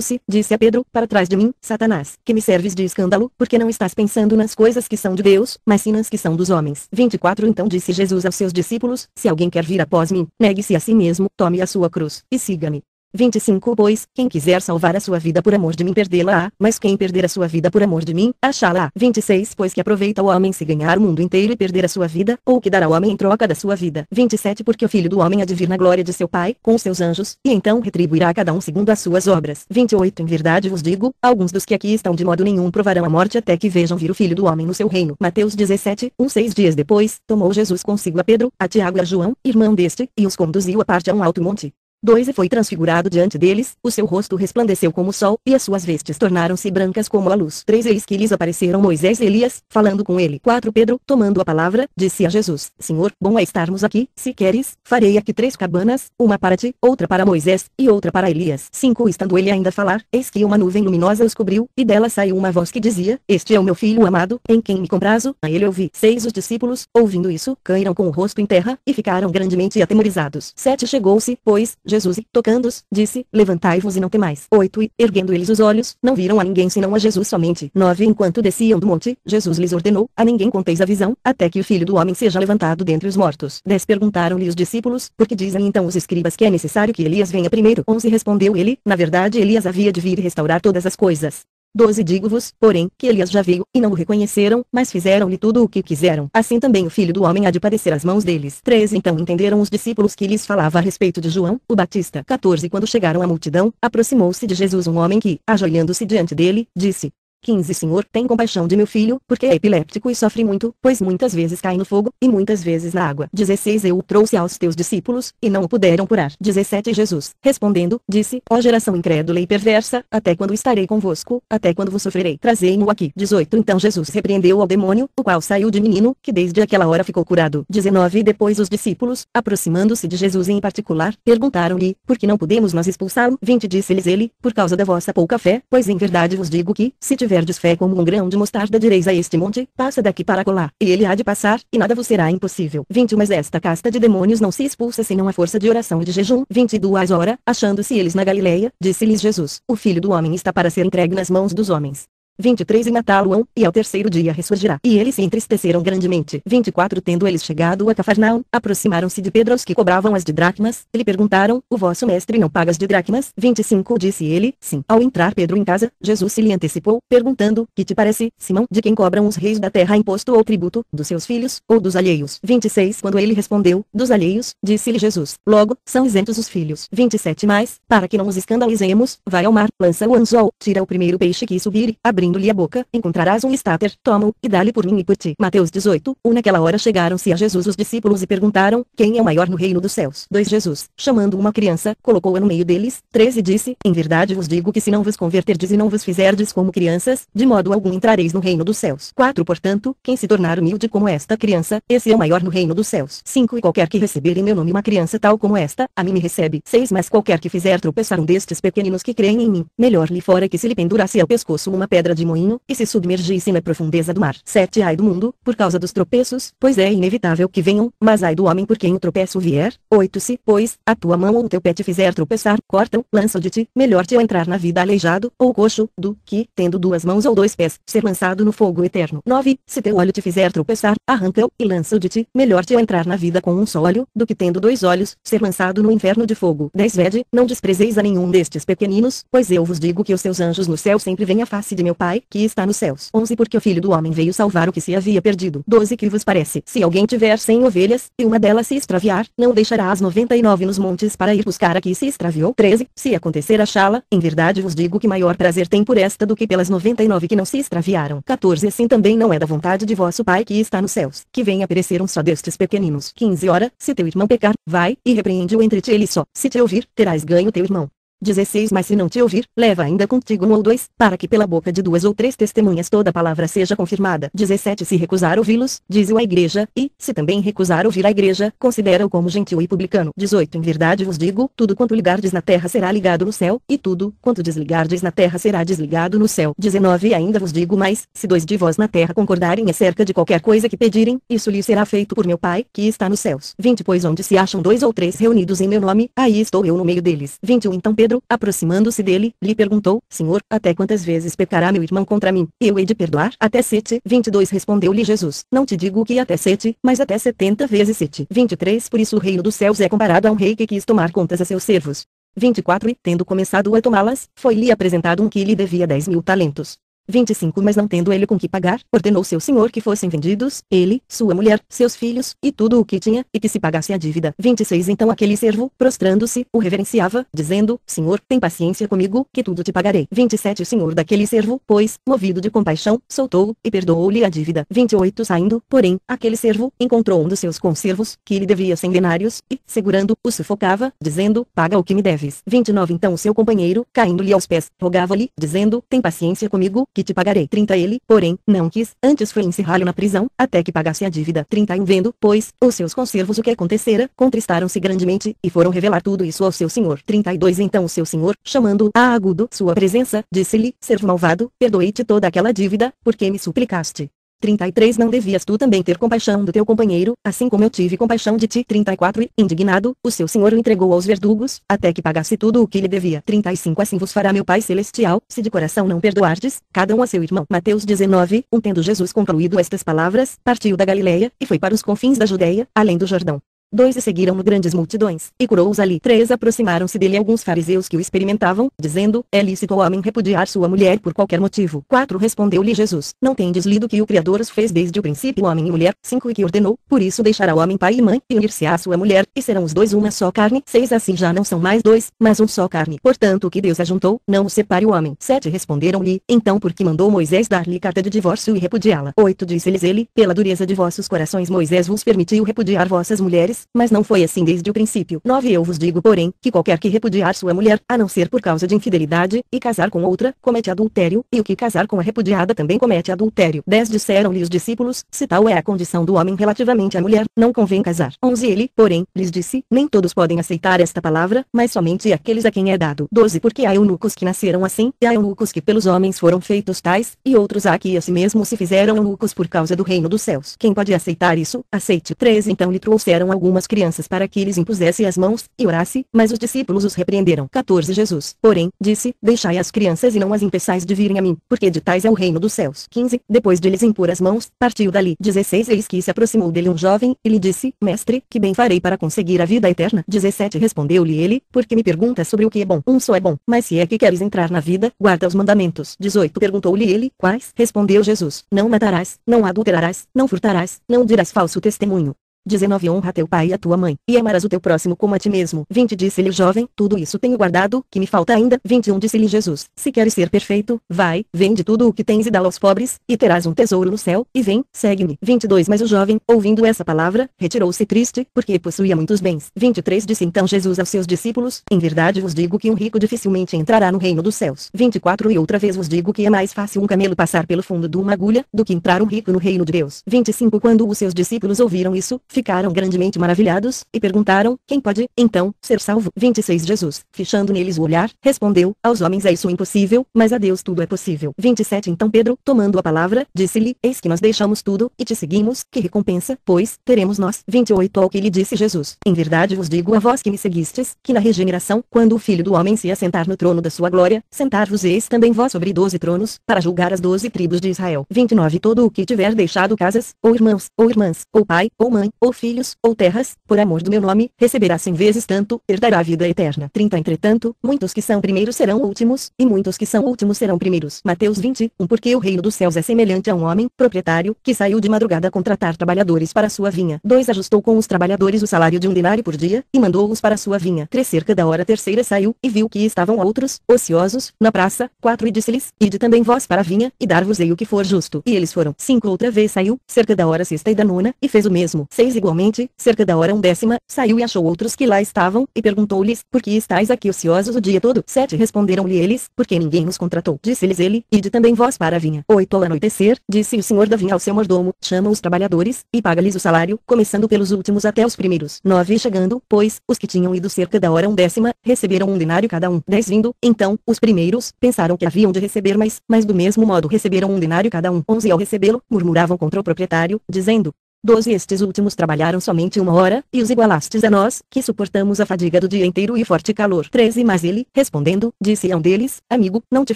voltando-se, disse a Pedro, para trás de mim, Satanás, que me serves de escândalo, porque não estás pensando nas coisas que são de Deus, mas sim nas que são dos homens. 24 Então disse Jesus aos seus discípulos, Se alguém quer vir após mim, negue-se a si mesmo, tome a sua cruz, e siga-me. 25 Pois, quem quiser salvar a sua vida por amor de mim perdê-la-á, mas quem perder a sua vida por amor de mim, achá-la. 26 Pois que aproveita o homem se ganhar o mundo inteiro e perder a sua vida, ou que dará o homem em troca da sua vida. 27 Porque o filho do homem há de vir na glória de seu Pai, com seus anjos, e então retribuirá a cada um segundo as suas obras. 28 Em verdade vos digo, alguns dos que aqui estão de modo nenhum provarão a morte até que vejam vir o filho do homem no seu reino. Mateus 17, um seis dias depois, tomou Jesus consigo a Pedro, a Tiago e a João, irmão deste, e os conduziu a parte a um alto monte 2 E foi transfigurado diante deles, o seu rosto resplandeceu como o sol, e as suas vestes tornaram-se brancas como a luz. 3 Eis que lhes apareceram Moisés e Elias, falando com ele. 4 Pedro, tomando a palavra, disse a Jesus, Senhor, bom é estarmos aqui, se queres, farei aqui três cabanas, uma para ti, outra para Moisés, e outra para Elias. 5 Estando ele ainda a falar, eis que uma nuvem luminosa os cobriu, e dela saiu uma voz que dizia, Este é o meu filho amado, em quem me comprazo, a ele ouvi. 6 Os discípulos, ouvindo isso, caíram com o rosto em terra, e ficaram grandemente atemorizados. 7 Chegou-se, pois, Jesus e, tocando-os, disse, levantai-vos e não temais. 8 E, erguendo eles os olhos, não viram a ninguém senão a Jesus somente. 9 Enquanto desciam do monte, Jesus lhes ordenou, a ninguém conteis a visão, até que o Filho do Homem seja levantado dentre os mortos. 10 Perguntaram-lhe os discípulos, porque dizem então os escribas que é necessário que Elias venha primeiro. 11 Respondeu ele, na verdade Elias havia de vir restaurar todas as coisas. 12 Digo-vos, porém, que Elias já veio, e não o reconheceram, mas fizeram-lhe tudo o que quiseram. Assim também o filho do homem há de padecer às mãos deles. 13 Então entenderam os discípulos que lhes falava a respeito de João, o Batista. 14 Quando chegaram à multidão, aproximou-se de Jesus um homem que, ajoelhando-se diante dele, disse, 15 Senhor, tem compaixão de meu filho, porque é epiléptico e sofre muito, pois muitas vezes cai no fogo, e muitas vezes na água. 16 Eu o trouxe aos teus discípulos, e não o puderam curar. 17 Jesus, respondendo, disse, ó geração incrédula e perversa, até quando estarei convosco, até quando vos sofrerei? Trazei-mo aqui. 18 Então Jesus repreendeu ao demônio, o qual saiu de menino, que desde aquela hora ficou curado. 19 Depois os discípulos, aproximando-se de Jesus em particular, perguntaram-lhe, por que não podemos nós expulsá-lo? 20 Disse-lhes ele, por causa da vossa pouca fé, pois em verdade vos digo que, se tiverdes fé como um grão de mostarda direis a este monte, passa daqui para colar, e ele há de passar, e nada vos será impossível. 20 Mas esta casta de demônios não se expulsa senão a força de oração e de jejum. 22 Hora, achando-se eles na Galileia, disse-lhes Jesus, o Filho do Homem está para ser entregue nas mãos dos homens. 23 E matá-lo-ão, e ao terceiro dia ressurgirá. E eles se entristeceram grandemente. 24 Tendo eles chegado a Cafarnaum, aproximaram-se de Pedro os que cobravam as de dracmas, lhe perguntaram, o vosso mestre não paga as de dracmas? 25 Disse ele, sim. Ao entrar Pedro em casa, Jesus se lhe antecipou, perguntando, que te parece, Simão, de quem cobram os reis da terra imposto ou tributo, dos seus filhos, ou dos alheios? 26 Quando ele respondeu, dos alheios, disse-lhe Jesus, logo, são isentos os filhos. 27 Mais, para que não os escandalizemos, vai ao mar, lança o anzol, tira o primeiro peixe que subir, abrindo-lhe a boca, encontrarás um estáter, toma-o, e dá-lhe por mim e por ti. Mateus 18, 1 Naquela hora chegaram-se a Jesus os discípulos e perguntaram, quem é o maior no reino dos céus? 2 Jesus, chamando uma criança, colocou-a no meio deles, 13 disse, em verdade vos digo que se não vos converterdes e não vos fizerdes como crianças, de modo algum entrareis no reino dos céus. 4 Portanto, quem se tornar humilde como esta criança, esse é o maior no reino dos céus. 5 E qualquer que receber em meu nome uma criança tal como esta, a mim me recebe. 6 Mas qualquer que fizer tropeçar um destes pequeninos que creem em mim, melhor lhe fora que se lhe pendurasse ao pescoço uma pedra de moinho, e se submergisse na profundeza do mar. 7 Ai do mundo, por causa dos tropeços, pois é inevitável que venham, mas ai do homem por quem o tropeço vier. 8 Se, pois, a tua mão ou o teu pé te fizer tropeçar, corta-o, lança-o de ti, melhor te entrar na vida aleijado, ou coxo, do que, tendo duas mãos ou dois pés, ser lançado no fogo eterno. 9 Se teu olho te fizer tropeçar, arranca-o, e lança-o de ti, melhor te entrar na vida com um só olho, do que tendo dois olhos, ser lançado no inferno de fogo. 10 Vede, não desprezeis a nenhum destes pequeninos, pois eu vos digo que os seus anjos no céu sempre veem a face de meu Pai, que está nos céus. 11 Porque o Filho do Homem veio salvar o que se havia perdido. 12 Que vos parece? Se alguém tiver cem ovelhas, e uma delas se extraviar, não deixará as noventa e nove nos montes para ir buscar a que se extraviou. 13 Se acontecer achá-la, em verdade vos digo que maior prazer tem por esta do que pelas noventa e nove que não se extraviaram. 14 Assim também não é da vontade de vosso Pai que está nos céus, que venha perecer um só destes pequeninos. 15 Ora, se teu irmão pecar, vai, e repreende-o entre ti ele só. Se te ouvir, terás ganho teu irmão. 16 Mas se não te ouvir, leva ainda contigo um ou dois, para que pela boca de duas ou três testemunhas toda palavra seja confirmada. 17 Se recusar ouvi-los, diz-o à igreja, e, se também recusar ouvir a igreja, considera-o como gentil e publicano. 18 Em verdade vos digo, tudo quanto ligardes na terra será ligado no céu, e tudo, quanto desligardes na terra será desligado no céu. 19 E ainda vos digo mais, se dois de vós na terra concordarem acerca de qualquer coisa que pedirem, isso lhes será feito por meu Pai, que está nos céus. 20 Pois onde se acham dois ou três reunidos em meu nome, aí estou eu no meio deles. 21 Então Pedro, aproximando-se dele, lhe perguntou, Senhor, até quantas vezes pecará meu irmão contra mim? Eu hei de perdoar? Até sete. 22 Respondeu-lhe Jesus, não te digo que até sete, mas até setenta vezes sete. 23 Por isso o reino dos céus é comparado a um rei que quis tomar contas a seus servos. 24 E, tendo começado a tomá-las, foi-lhe apresentado um que lhe devia dez mil talentos. 25 Mas não tendo ele com que pagar, ordenou seu senhor que fossem vendidos, ele, sua mulher, seus filhos, e tudo o que tinha, e que se pagasse a dívida. 26 Então aquele servo, prostrando-se, o reverenciava, dizendo, Senhor, tem paciência comigo, que tudo te pagarei. 27 O senhor daquele servo, pois, movido de compaixão, soltou-o, e perdoou-lhe a dívida. 28 Saindo, porém, aquele servo, encontrou um dos seus conservos, que lhe devia cem denários, e, segurando, o sufocava, dizendo, paga o que me deves. 29 Então seu companheiro, caindo-lhe aos pés, rogava-lhe, dizendo, tem paciência comigo, que te pagarei. 30 Ele, porém, não quis, antes foi encerrá-lo na prisão, até que pagasse a dívida. 31 Vendo, pois, os seus conservos o que acontecera, contristaram-se grandemente, e foram revelar tudo isso ao seu senhor. 32 Então o seu senhor, chamando-o a agudo sua presença, disse-lhe, servo malvado, perdoei-te toda aquela dívida, porque me suplicaste. 33 Não devias tu também ter compaixão do teu companheiro, assim como eu tive compaixão de ti. 34 E, indignado, o seu senhor o entregou aos verdugos, até que pagasse tudo o que lhe devia. 35 Assim vos fará meu Pai Celestial, se de coração não perdoardes, cada um a seu irmão. Mateus 19 Um Tendo Jesus concluído estas palavras, partiu da Galileia, e foi para os confins da Judeia, além do Jordão. Dois e seguiram-no grandes multidões, e curou-os ali. Três aproximaram-se dele alguns fariseus que o experimentavam, dizendo, é lícito ao homem repudiar sua mulher por qualquer motivo. Quatro respondeu-lhe Jesus, não tendes lido que o Criador os fez desde o princípio homem e mulher. Cinco e que ordenou, por isso deixará o homem pai e mãe, e unir-se à sua mulher, e serão os dois uma só carne. Seis assim já não são mais dois, mas um só carne. Portanto o que Deus ajuntou, não o separe o homem. Sete responderam-lhe, então porque mandou Moisés dar-lhe carta de divórcio e repudiá-la. Oito disse-lhes ele, pela dureza de vossos corações Moisés vos permitiu repudiar vossas mulheres, mas não foi assim desde o princípio. 9 Eu vos digo porém, que qualquer que repudiar sua mulher, a não ser por causa de infidelidade, e casar com outra, comete adultério, e o que casar com a repudiada também comete adultério. 10 Disseram-lhe os discípulos, se tal é a condição do homem relativamente à mulher, não convém casar. 11 Ele, porém, lhes disse, nem todos podem aceitar esta palavra, mas somente aqueles a quem é dado. 12 Porque há eunucos que nasceram assim, e há eunucos que pelos homens foram feitos tais, e outros há que a si mesmos se fizeram eunucos por causa do reino dos céus. Quem pode aceitar isso, aceite. 13 Então lhe trouxeram algumas crianças para que lhes impusesse as mãos, e orasse, mas os discípulos os repreenderam. 14 Jesus, porém, disse, deixai as crianças e não as impeçais de virem a mim, porque de tais é o reino dos céus. 15 Depois de lhes impor as mãos, partiu dali. 16 Eis que se aproximou dele um jovem, e lhe disse, Mestre, que bem farei para conseguir a vida eterna? 17 Respondeu-lhe ele, porque me perguntas sobre o que é bom. Um só é bom, mas se é que queres entrar na vida, guarda os mandamentos. 18 Perguntou-lhe ele, quais? Respondeu Jesus, não matarás, não adulterarás, não furtarás, não dirás falso testemunho, 19 Honra teu pai e a tua mãe, e amarás o teu próximo como a ti mesmo. 20 Disse-lhe o jovem, tudo isso tenho guardado, que me falta ainda. 21 Disse-lhe Jesus, se queres ser perfeito, vai, vende tudo o que tens e dá aos pobres, e terás um tesouro no céu, e vem, segue-me. 22 Mas o jovem, ouvindo essa palavra, retirou-se triste, porque possuía muitos bens. 23 Disse então Jesus aos seus discípulos, em verdade vos digo que um rico dificilmente entrará no reino dos céus. 24 E outra vez vos digo que é mais fácil um camelo passar pelo fundo de uma agulha, do que entrar um rico no reino de Deus. 25 Quando os seus discípulos ouviram isso, ficaram grandemente maravilhados, e perguntaram, quem pode, então, ser salvo? 26 Jesus, fechando neles o olhar, respondeu, aos homens é isso impossível, mas a Deus tudo é possível. 27 Então Pedro, tomando a palavra, disse-lhe, eis que nós deixamos tudo, e te seguimos, que recompensa, pois, teremos nós? 28 Ao que lhe disse Jesus, em verdade vos digo a vós que me seguistes, que na regeneração, quando o Filho do Homem se assentar no trono da sua glória, sentar-vos-eis também vós sobre doze tronos, para julgar as doze tribos de Israel. 29 Todo o que tiver deixado casas, ou irmãos, ou irmãs, ou pai, ou mãe, ou filho, filhos, ou terras, por amor do meu nome, receberá cem vezes tanto, herdará a vida eterna. 30 Entretanto, muitos que são primeiros serão últimos, e muitos que são últimos serão primeiros. Mateus 20, 1 Porque o reino dos céus é semelhante a um homem, proprietário, que saiu de madrugada a contratar trabalhadores para sua vinha. 2 Ajustou com os trabalhadores o salário de um denário por dia, e mandou-os para sua vinha. 3 Cerca da hora terceira saiu, e viu que estavam outros, ociosos, na praça. 4 E disse-lhes, ide também vós para a vinha, e dar-vos-ei o que for justo. E eles foram. 5 Outra vez saiu, cerca da hora sexta e da nona, e fez o mesmo. 6 6 igualmente, cerca da hora undécima, saiu e achou outros que lá estavam, e perguntou-lhes, por que estáis aqui ociosos o dia todo? 7 responderam-lhe eles, porque ninguém nos contratou. Disse-lhes ele, ide também vós para a vinha. 8 ao anoitecer, disse o senhor da vinha ao seu mordomo, chama os trabalhadores, e paga-lhes o salário, começando pelos últimos até os primeiros. 9 chegando, pois, os que tinham ido cerca da hora undécima, receberam um denário cada um. 10 vindo, então, os primeiros, pensaram que haviam de receber mais, mas do mesmo modo receberam um denário cada um. 11 ao recebê-lo, murmuravam contra o proprietário, dizendo, Doze estes últimos trabalharam somente uma hora, e os igualastes a nós, que suportamos a fadiga do dia inteiro e forte calor. 13 Mas ele, respondendo, disse a um deles, amigo, não te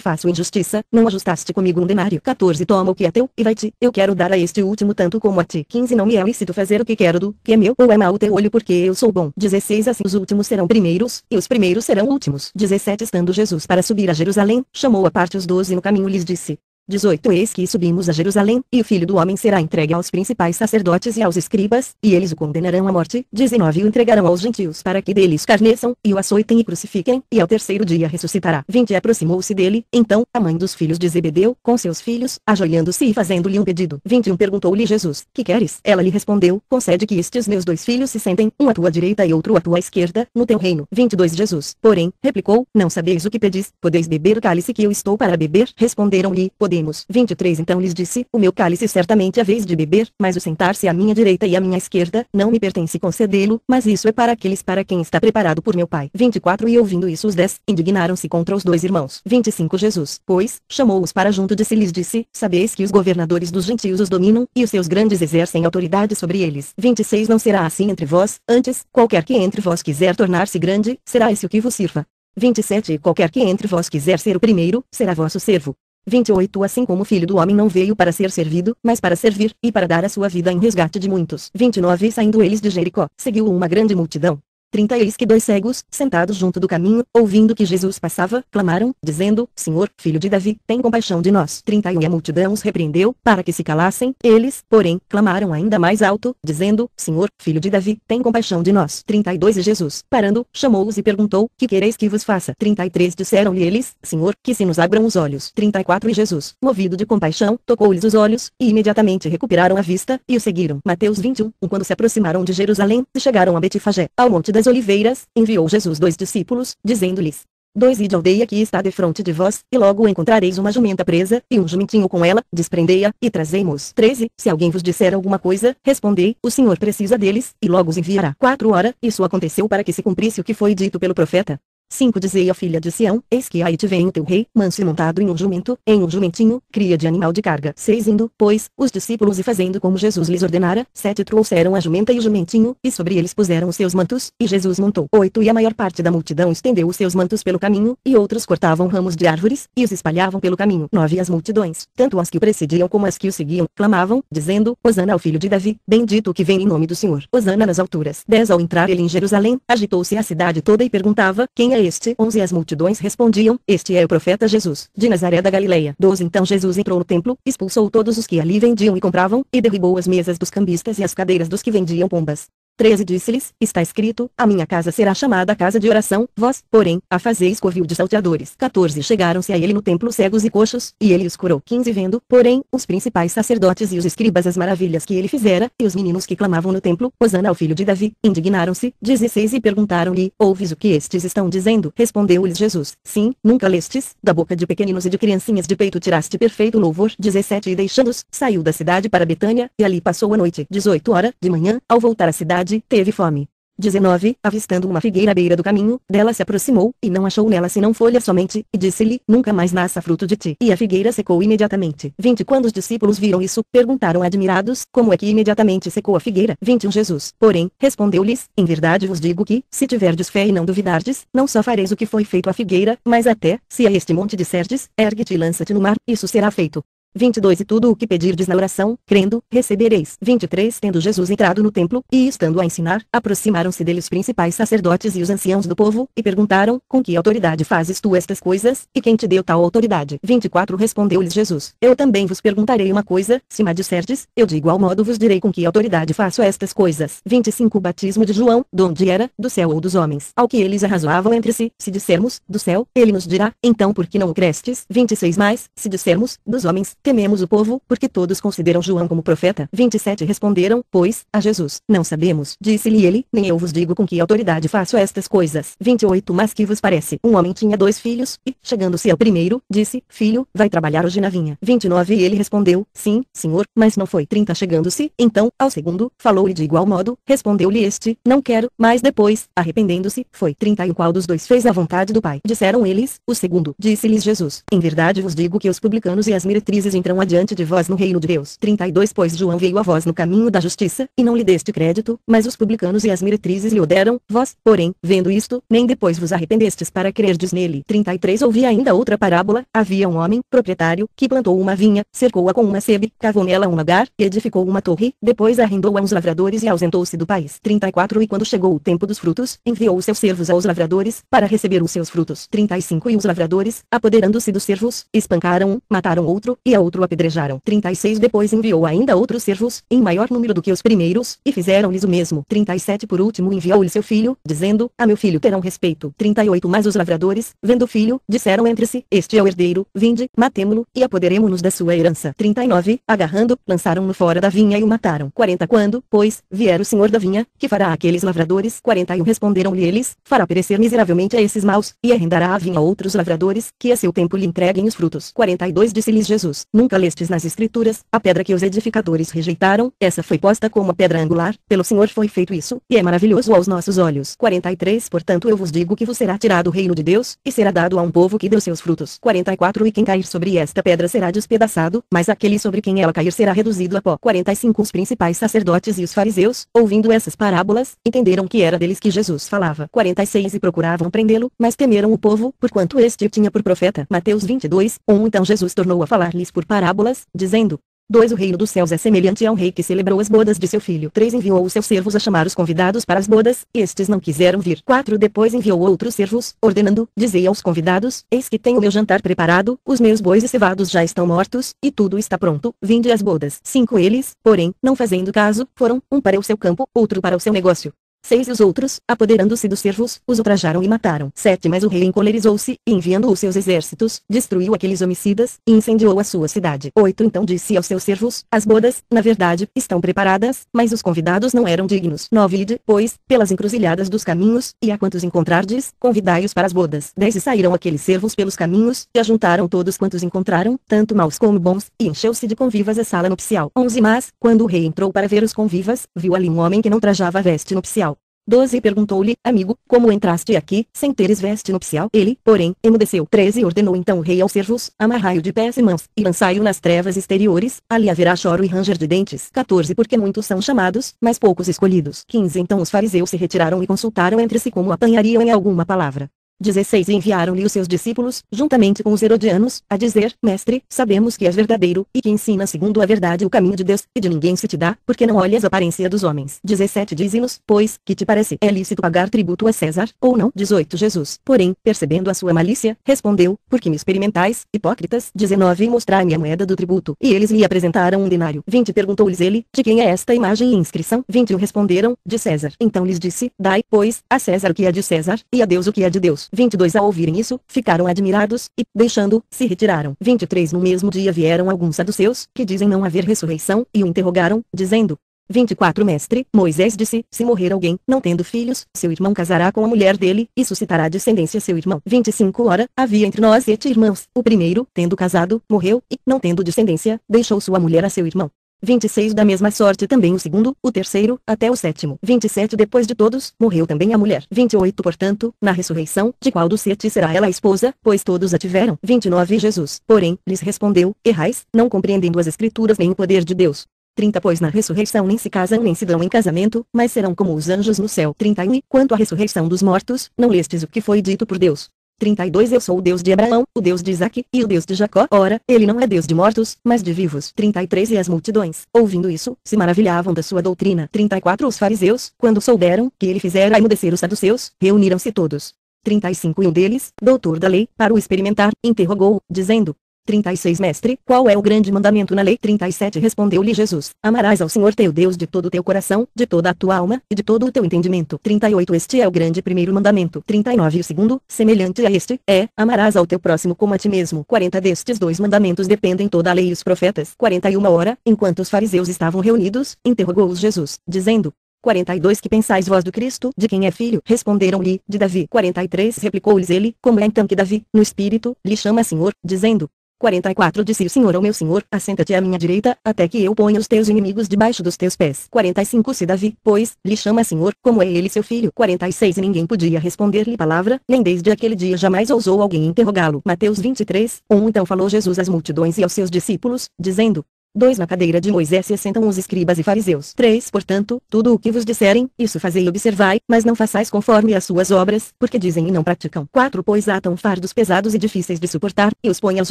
faço injustiça, não ajustaste comigo um denário. 14 Toma o que é teu, e vai-te, eu quero dar a este último tanto como a ti. 15 Não me é lícito fazer o que quero do, que é meu, ou é mau teu olho porque eu sou bom. 16 Assim os últimos serão primeiros, e os primeiros serão últimos. 17 Estando Jesus para subir a Jerusalém, chamou a parte os doze no caminho e lhes disse, 18 Eis que subimos a Jerusalém, e o filho do homem será entregue aos principais sacerdotes e aos escribas, e eles o condenarão à morte. 19 O entregarão aos gentios para que deles carneçam, e o açoitem e crucifiquem, e ao terceiro dia ressuscitará. 20 Aproximou-se dele, então, a mãe dos filhos de Zebedeu, com seus filhos, ajoelhando-se e fazendo-lhe um pedido. 21 Perguntou-lhe Jesus, que queres? Ela lhe respondeu, concede que estes meus dois filhos se sentem, um à tua direita e outro à tua esquerda, no teu reino. 22 Jesus, porém, replicou, não sabeis o que pedis, podeis beber o cálice que eu estou para beber? Responderam-lhe, podemos podemos. 23 Então lhes disse, o meu cálice certamente é vez de beber, mas o sentar-se à minha direita e à minha esquerda, não me pertence concedê-lo, mas isso é para aqueles para quem está preparado por meu Pai. 24 E ouvindo isso os dez, indignaram-se contra os dois irmãos. 25 Jesus, pois, chamou-os para junto de si e lhes disse, sabeis que os governadores dos gentios os dominam, e os seus grandes exercem autoridade sobre eles. 26 Não será assim entre vós, antes, qualquer que entre vós quiser tornar-se grande, será esse o que vos sirva. 27 Qualquer que entre vós quiser ser o primeiro, será vosso servo. 28 Assim como o Filho do Homem não veio para ser servido, mas para servir, e para dar a sua vida em resgate de muitos. 29 Saindo eles de Jericó, seguiu uma grande multidão, 30 Eis que dois cegos, sentados junto do caminho, ouvindo que Jesus passava, clamaram, dizendo, Senhor, filho de Davi, tem compaixão de nós. 31 E a multidão os repreendeu, para que se calassem, eles, porém, clamaram ainda mais alto, dizendo, Senhor, filho de Davi, tem compaixão de nós. 32 E Jesus, parando, chamou-os e perguntou, que quereis que vos faça? 33 Disseram-lhe eles, Senhor, que se nos abram os olhos. 34 E Jesus, movido de compaixão, tocou-lhes os olhos, e imediatamente recuperaram a vista, e o seguiram. Mateus 21 Quando se aproximaram de Jerusalém, e chegaram a Betifagé, ao monte das oliveiras, enviou Jesus dois discípulos, dizendo-lhes, Dois ide aldeia que está defronte de vós, e logo encontrareis uma jumenta presa, e um jumentinho com ela, desprendei-a, e trazei-mos. 13. Se alguém vos disser alguma coisa, respondei, o Senhor precisa deles, e logo os enviará. 4 hora, isso aconteceu para que se cumprisse o que foi dito pelo profeta. 5 Dizei a filha de Sião, eis que aí te vem o teu rei, manso e montado em um jumento, em um jumentinho, cria de animal de carga. 6 Indo, pois, os discípulos e fazendo como Jesus lhes ordenara, 7 Trouxeram a jumenta e o jumentinho, e sobre eles puseram os seus mantos, e Jesus montou. 8 E a maior parte da multidão estendeu os seus mantos pelo caminho, e outros cortavam ramos de árvores, e os espalhavam pelo caminho. 9 As multidões, tanto as que o precediam como as que o seguiam, clamavam, dizendo, Hosana ao filho de Davi, bendito o que vem em nome do Senhor. Hosana nas alturas. 10 Ao entrar ele em Jerusalém, agitou-se a cidade toda e perguntava, quem é é este? 11 As multidões respondiam, este é o profeta Jesus, de Nazaré da Galileia. 12 Então Jesus entrou no templo, expulsou todos os que ali vendiam e compravam, e derribou as mesas dos cambistas e as cadeiras dos que vendiam pombas. 13 Disse-lhes, está escrito, a minha casa será chamada casa de oração, vós, porém, a fazeis covil de salteadores. 14 Chegaram-se a ele no templo cegos e coxos, e ele os curou. 15 Vendo, porém, os principais sacerdotes e os escribas as maravilhas que ele fizera, e os meninos que clamavam no templo, Hosana ao filho de Davi, indignaram-se. 16 E perguntaram-lhe, ouves o que estes estão dizendo? Respondeu-lhes Jesus, sim, nunca lestes, da boca de pequeninos e de criancinhas de peito tiraste perfeito louvor. 17 E deixando-os, saiu da cidade para Betânia, e ali passou a noite. 18 Hora, de manhã, ao voltar à cidade, teve fome. 19. Avistando uma figueira à beira do caminho, dela se aproximou, e não achou nela senão folha somente, e disse-lhe, nunca mais nasça fruto de ti. E a figueira secou imediatamente. 20. Quando os discípulos viram isso, perguntaram admirados, como é que imediatamente secou a figueira? 21. Jesus, porém, respondeu-lhes, em verdade vos digo que, se tiverdes fé e não duvidardes, não só fareis o que foi feito à figueira, mas até, se a este monte disserdes, ergue-te e lança-te no mar, isso será feito. 22 E tudo o que pedirdes na oração, crendo, recebereis. 23 Tendo Jesus entrado no templo, e estando a ensinar, aproximaram-se dele os principais sacerdotes e os anciãos do povo, e perguntaram, com que autoridade fazes tu estas coisas, e quem te deu tal autoridade? 24 Respondeu-lhes Jesus, eu também vos perguntarei uma coisa, se me disserdes, eu de igual modo vos direi com que autoridade faço estas coisas. 25 O batismo de João, donde era, do céu ou dos homens? Ao que eles arrazoavam entre si, se dissermos, do céu, ele nos dirá, então por que não o crestes? 26 Mais, se dissermos, dos homens, tememos o povo, porque todos consideram João como profeta. 27 Responderam, pois, a Jesus, não sabemos. Disse-lhe ele, nem eu vos digo com que autoridade faço estas coisas. 28 Mas que vos parece? Um homem tinha dois filhos, e, chegando-se ao primeiro, disse, filho, vai trabalhar hoje na vinha. 29 E ele respondeu, sim, senhor, mas não foi. 30 Chegando-se, então, ao segundo, falou-lhe de igual modo, respondeu-lhe este, não quero, mas depois, arrependendo-se, foi. 30 E qual dos dois fez a vontade do Pai? Disseram eles, o segundo. Disse-lhes Jesus, em verdade vos digo que os publicanos e as meretrizes entram adiante de vós no reino de Deus. 32 Pois João veio a vós no caminho da justiça, e não lhe deste crédito, mas os publicanos e as meretrizes lhe o deram, vós, porém, vendo isto, nem depois vos arrependestes para crerdes nele. 33 Ouvi ainda outra parábola, havia um homem, proprietário, que plantou uma vinha, cercou-a com uma sebe, cavou nela um lagar, edificou uma torre, depois arrendou a uns lavradores e ausentou-se do país. 34 E quando chegou o tempo dos frutos, enviou os seus servos aos lavradores, para receber os seus frutos. 35 E os lavradores, apoderando-se dos servos, espancaram um, mataram outro, e a outro apedrejaram. 36 Depois enviou ainda outros servos, em maior número do que os primeiros, e fizeram-lhes o mesmo. 37 Por último enviou-lhe seu filho, dizendo, a meu filho terão respeito. 38 Mas os lavradores, vendo o filho, disseram entre si, este é o herdeiro, vinde, matemo-lo, e apoderemo-nos da sua herança. 39 Agarrando, lançaram-no fora da vinha e o mataram. 40 Quando, pois, vier o senhor da vinha, que fará aqueles lavradores? 41 Responderam-lhe eles, fará perecer miseravelmente a esses maus, e arrendará a vinha a outros lavradores, que a seu tempo lhe entreguem os frutos. 42 Disse-lhes Jesus, nunca lestes nas escrituras, a pedra que os edificadores rejeitaram, essa foi posta como a pedra angular, pelo Senhor foi feito isso, e é maravilhoso aos nossos olhos. 43 Portanto eu vos digo que vos será tirado o reino de Deus, e será dado a um povo que deu seus frutos. 44 E quem cair sobre esta pedra será despedaçado, mas aquele sobre quem ela cair será reduzido a pó. 45 Os principais sacerdotes e os fariseus, ouvindo essas parábolas, entenderam que era deles que Jesus falava. 46 E procuravam prendê-lo, mas temeram o povo, porquanto este tinha por profeta. Mateus 22, 1 Então Jesus tornou a falar-lhes por parábolas, dizendo, 2. O reino dos céus é semelhante a um rei que celebrou as bodas de seu filho. 3. Enviou os seus servos a chamar os convidados para as bodas, estes não quiseram vir. 4. Depois enviou outros servos, ordenando, dizei aos convidados, eis que tenho meu jantar preparado, os meus bois e cevados já estão mortos, e tudo está pronto, vinde às bodas. 5. Eles, porém, não fazendo caso, foram, um para o seu campo, outro para o seu negócio. Seis e os outros, apoderando-se dos servos, os ultrajaram e mataram. Sete Mas o rei encolerizou-se, e enviando os seus exércitos, destruiu aqueles homicidas, e incendiou a sua cidade. Oito Então disse aos seus servos, as bodas, na verdade, estão preparadas, mas os convidados não eram dignos. Nove Ide, pois, pelas encruzilhadas dos caminhos, e a quantos encontrardes, convidai-os para as bodas. Dez E saíram aqueles servos pelos caminhos, e ajuntaram todos quantos encontraram, tanto maus como bons, e encheu-se de convivas a sala nupcial. Onze Mas, quando o rei entrou para ver os convivas, viu ali um homem que não trajava veste nupcial. 12 Perguntou-lhe, amigo, como entraste aqui, sem teres veste nupcial? Ele, porém, emudeceu. 13 Ordenou então o rei aos servos, amarrai-o de pés e mãos, e lançai-o nas trevas exteriores, ali haverá choro e ranger de dentes. 14 Porque muitos são chamados, mas poucos escolhidos. 15 Então os fariseus se retiraram e consultaram entre si como apanhariam em alguma palavra. 16 E enviaram-lhe os seus discípulos, juntamente com os herodianos, a dizer, Mestre, sabemos que és verdadeiro, e que ensina segundo a verdade o caminho de Deus, e de ninguém se te dá, porque não olhas a aparência dos homens. 17 Dize-nos, pois, que te parece, é lícito pagar tributo a César, ou não? 18 Jesus, porém, percebendo a sua malícia, respondeu, porque me experimentais, hipócritas? 19 E mostrai-me a moeda do tributo, e eles lhe apresentaram um denário. 20 Perguntou-lhes ele, de quem é esta imagem e inscrição? 21 Responderam, de César. Então lhes disse, dai, pois, a César o que é de César, e a Deus o que é de Deus. 22 Ao ouvirem isso, ficaram admirados, e, deixando, se retiraram. 23 No mesmo dia vieram alguns saduceus, que dizem não haver ressurreição, e o interrogaram, dizendo, 24 Mestre, Moisés disse, se morrer alguém, não tendo filhos, seu irmão casará com a mulher dele, e suscitará descendência seu irmão. 25 Ora, havia entre nós sete irmãos, o primeiro, tendo casado, morreu, e, não tendo descendência, deixou sua mulher a seu irmão. 26 Da mesma sorte também o segundo, o terceiro, até o sétimo. 27 Depois de todos, morreu também a mulher. 28 Portanto, na ressurreição, de qual dos sete será ela a esposa, pois todos a tiveram? 29 Jesus, porém, lhes respondeu, errais, não compreendendo as escrituras nem o poder de Deus. 30 Pois na ressurreição nem se casam nem se dão em casamento, mas serão como os anjos no céu. 31 Quanto à ressurreição dos mortos, não lestes o que foi dito por Deus. 32 Eu sou o Deus de Abraão, o Deus de Isaque, e o Deus de Jacó. Ora, ele não é Deus de mortos, mas de vivos. 33 E as multidões, ouvindo isso, se maravilhavam da sua doutrina. 34 Os fariseus, quando souberam, que ele fizera emudecer os saduceus, reuniram-se todos. 35 E um deles, doutor da lei, para o experimentar, interrogou, dizendo, 36 Mestre, qual é o grande mandamento na lei? 37 Respondeu-lhe Jesus, amarás ao Senhor teu Deus de todo o teu coração, de toda a tua alma, e de todo o teu entendimento. 38 Este é o grande primeiro mandamento. 39 O segundo, semelhante a este, é, amarás ao teu próximo como a ti mesmo. 40 Destes dois mandamentos dependem toda a lei e os profetas. 41 Hora, enquanto os fariseus estavam reunidos, interrogou-os Jesus, dizendo, 42 Que pensais vós do Cristo? De quem é filho? Responderam-lhe, de Davi. 43 Replicou-lhes ele, como é então que Davi, no Espírito, lhe chama Senhor, dizendo, 44 Disse o Senhor ao meu Senhor, assenta-te à minha direita, até que eu ponha os teus inimigos debaixo dos teus pés. 45 Se Davi, pois, lhe chama Senhor, como é ele seu filho. 46 E ninguém podia responder-lhe palavra, nem desde aquele dia jamais ousou alguém interrogá-lo. Mateus 23, 1 Então falou Jesus às multidões e aos seus discípulos, dizendo, 2. Na cadeira de Moisés se assentam os escribas e fariseus. 3. Portanto, tudo o que vos disserem, isso fazei e observai, mas não façais conforme as suas obras, porque dizem e não praticam. 4. Pois atam fardos pesados e difíceis de suportar, e os põem aos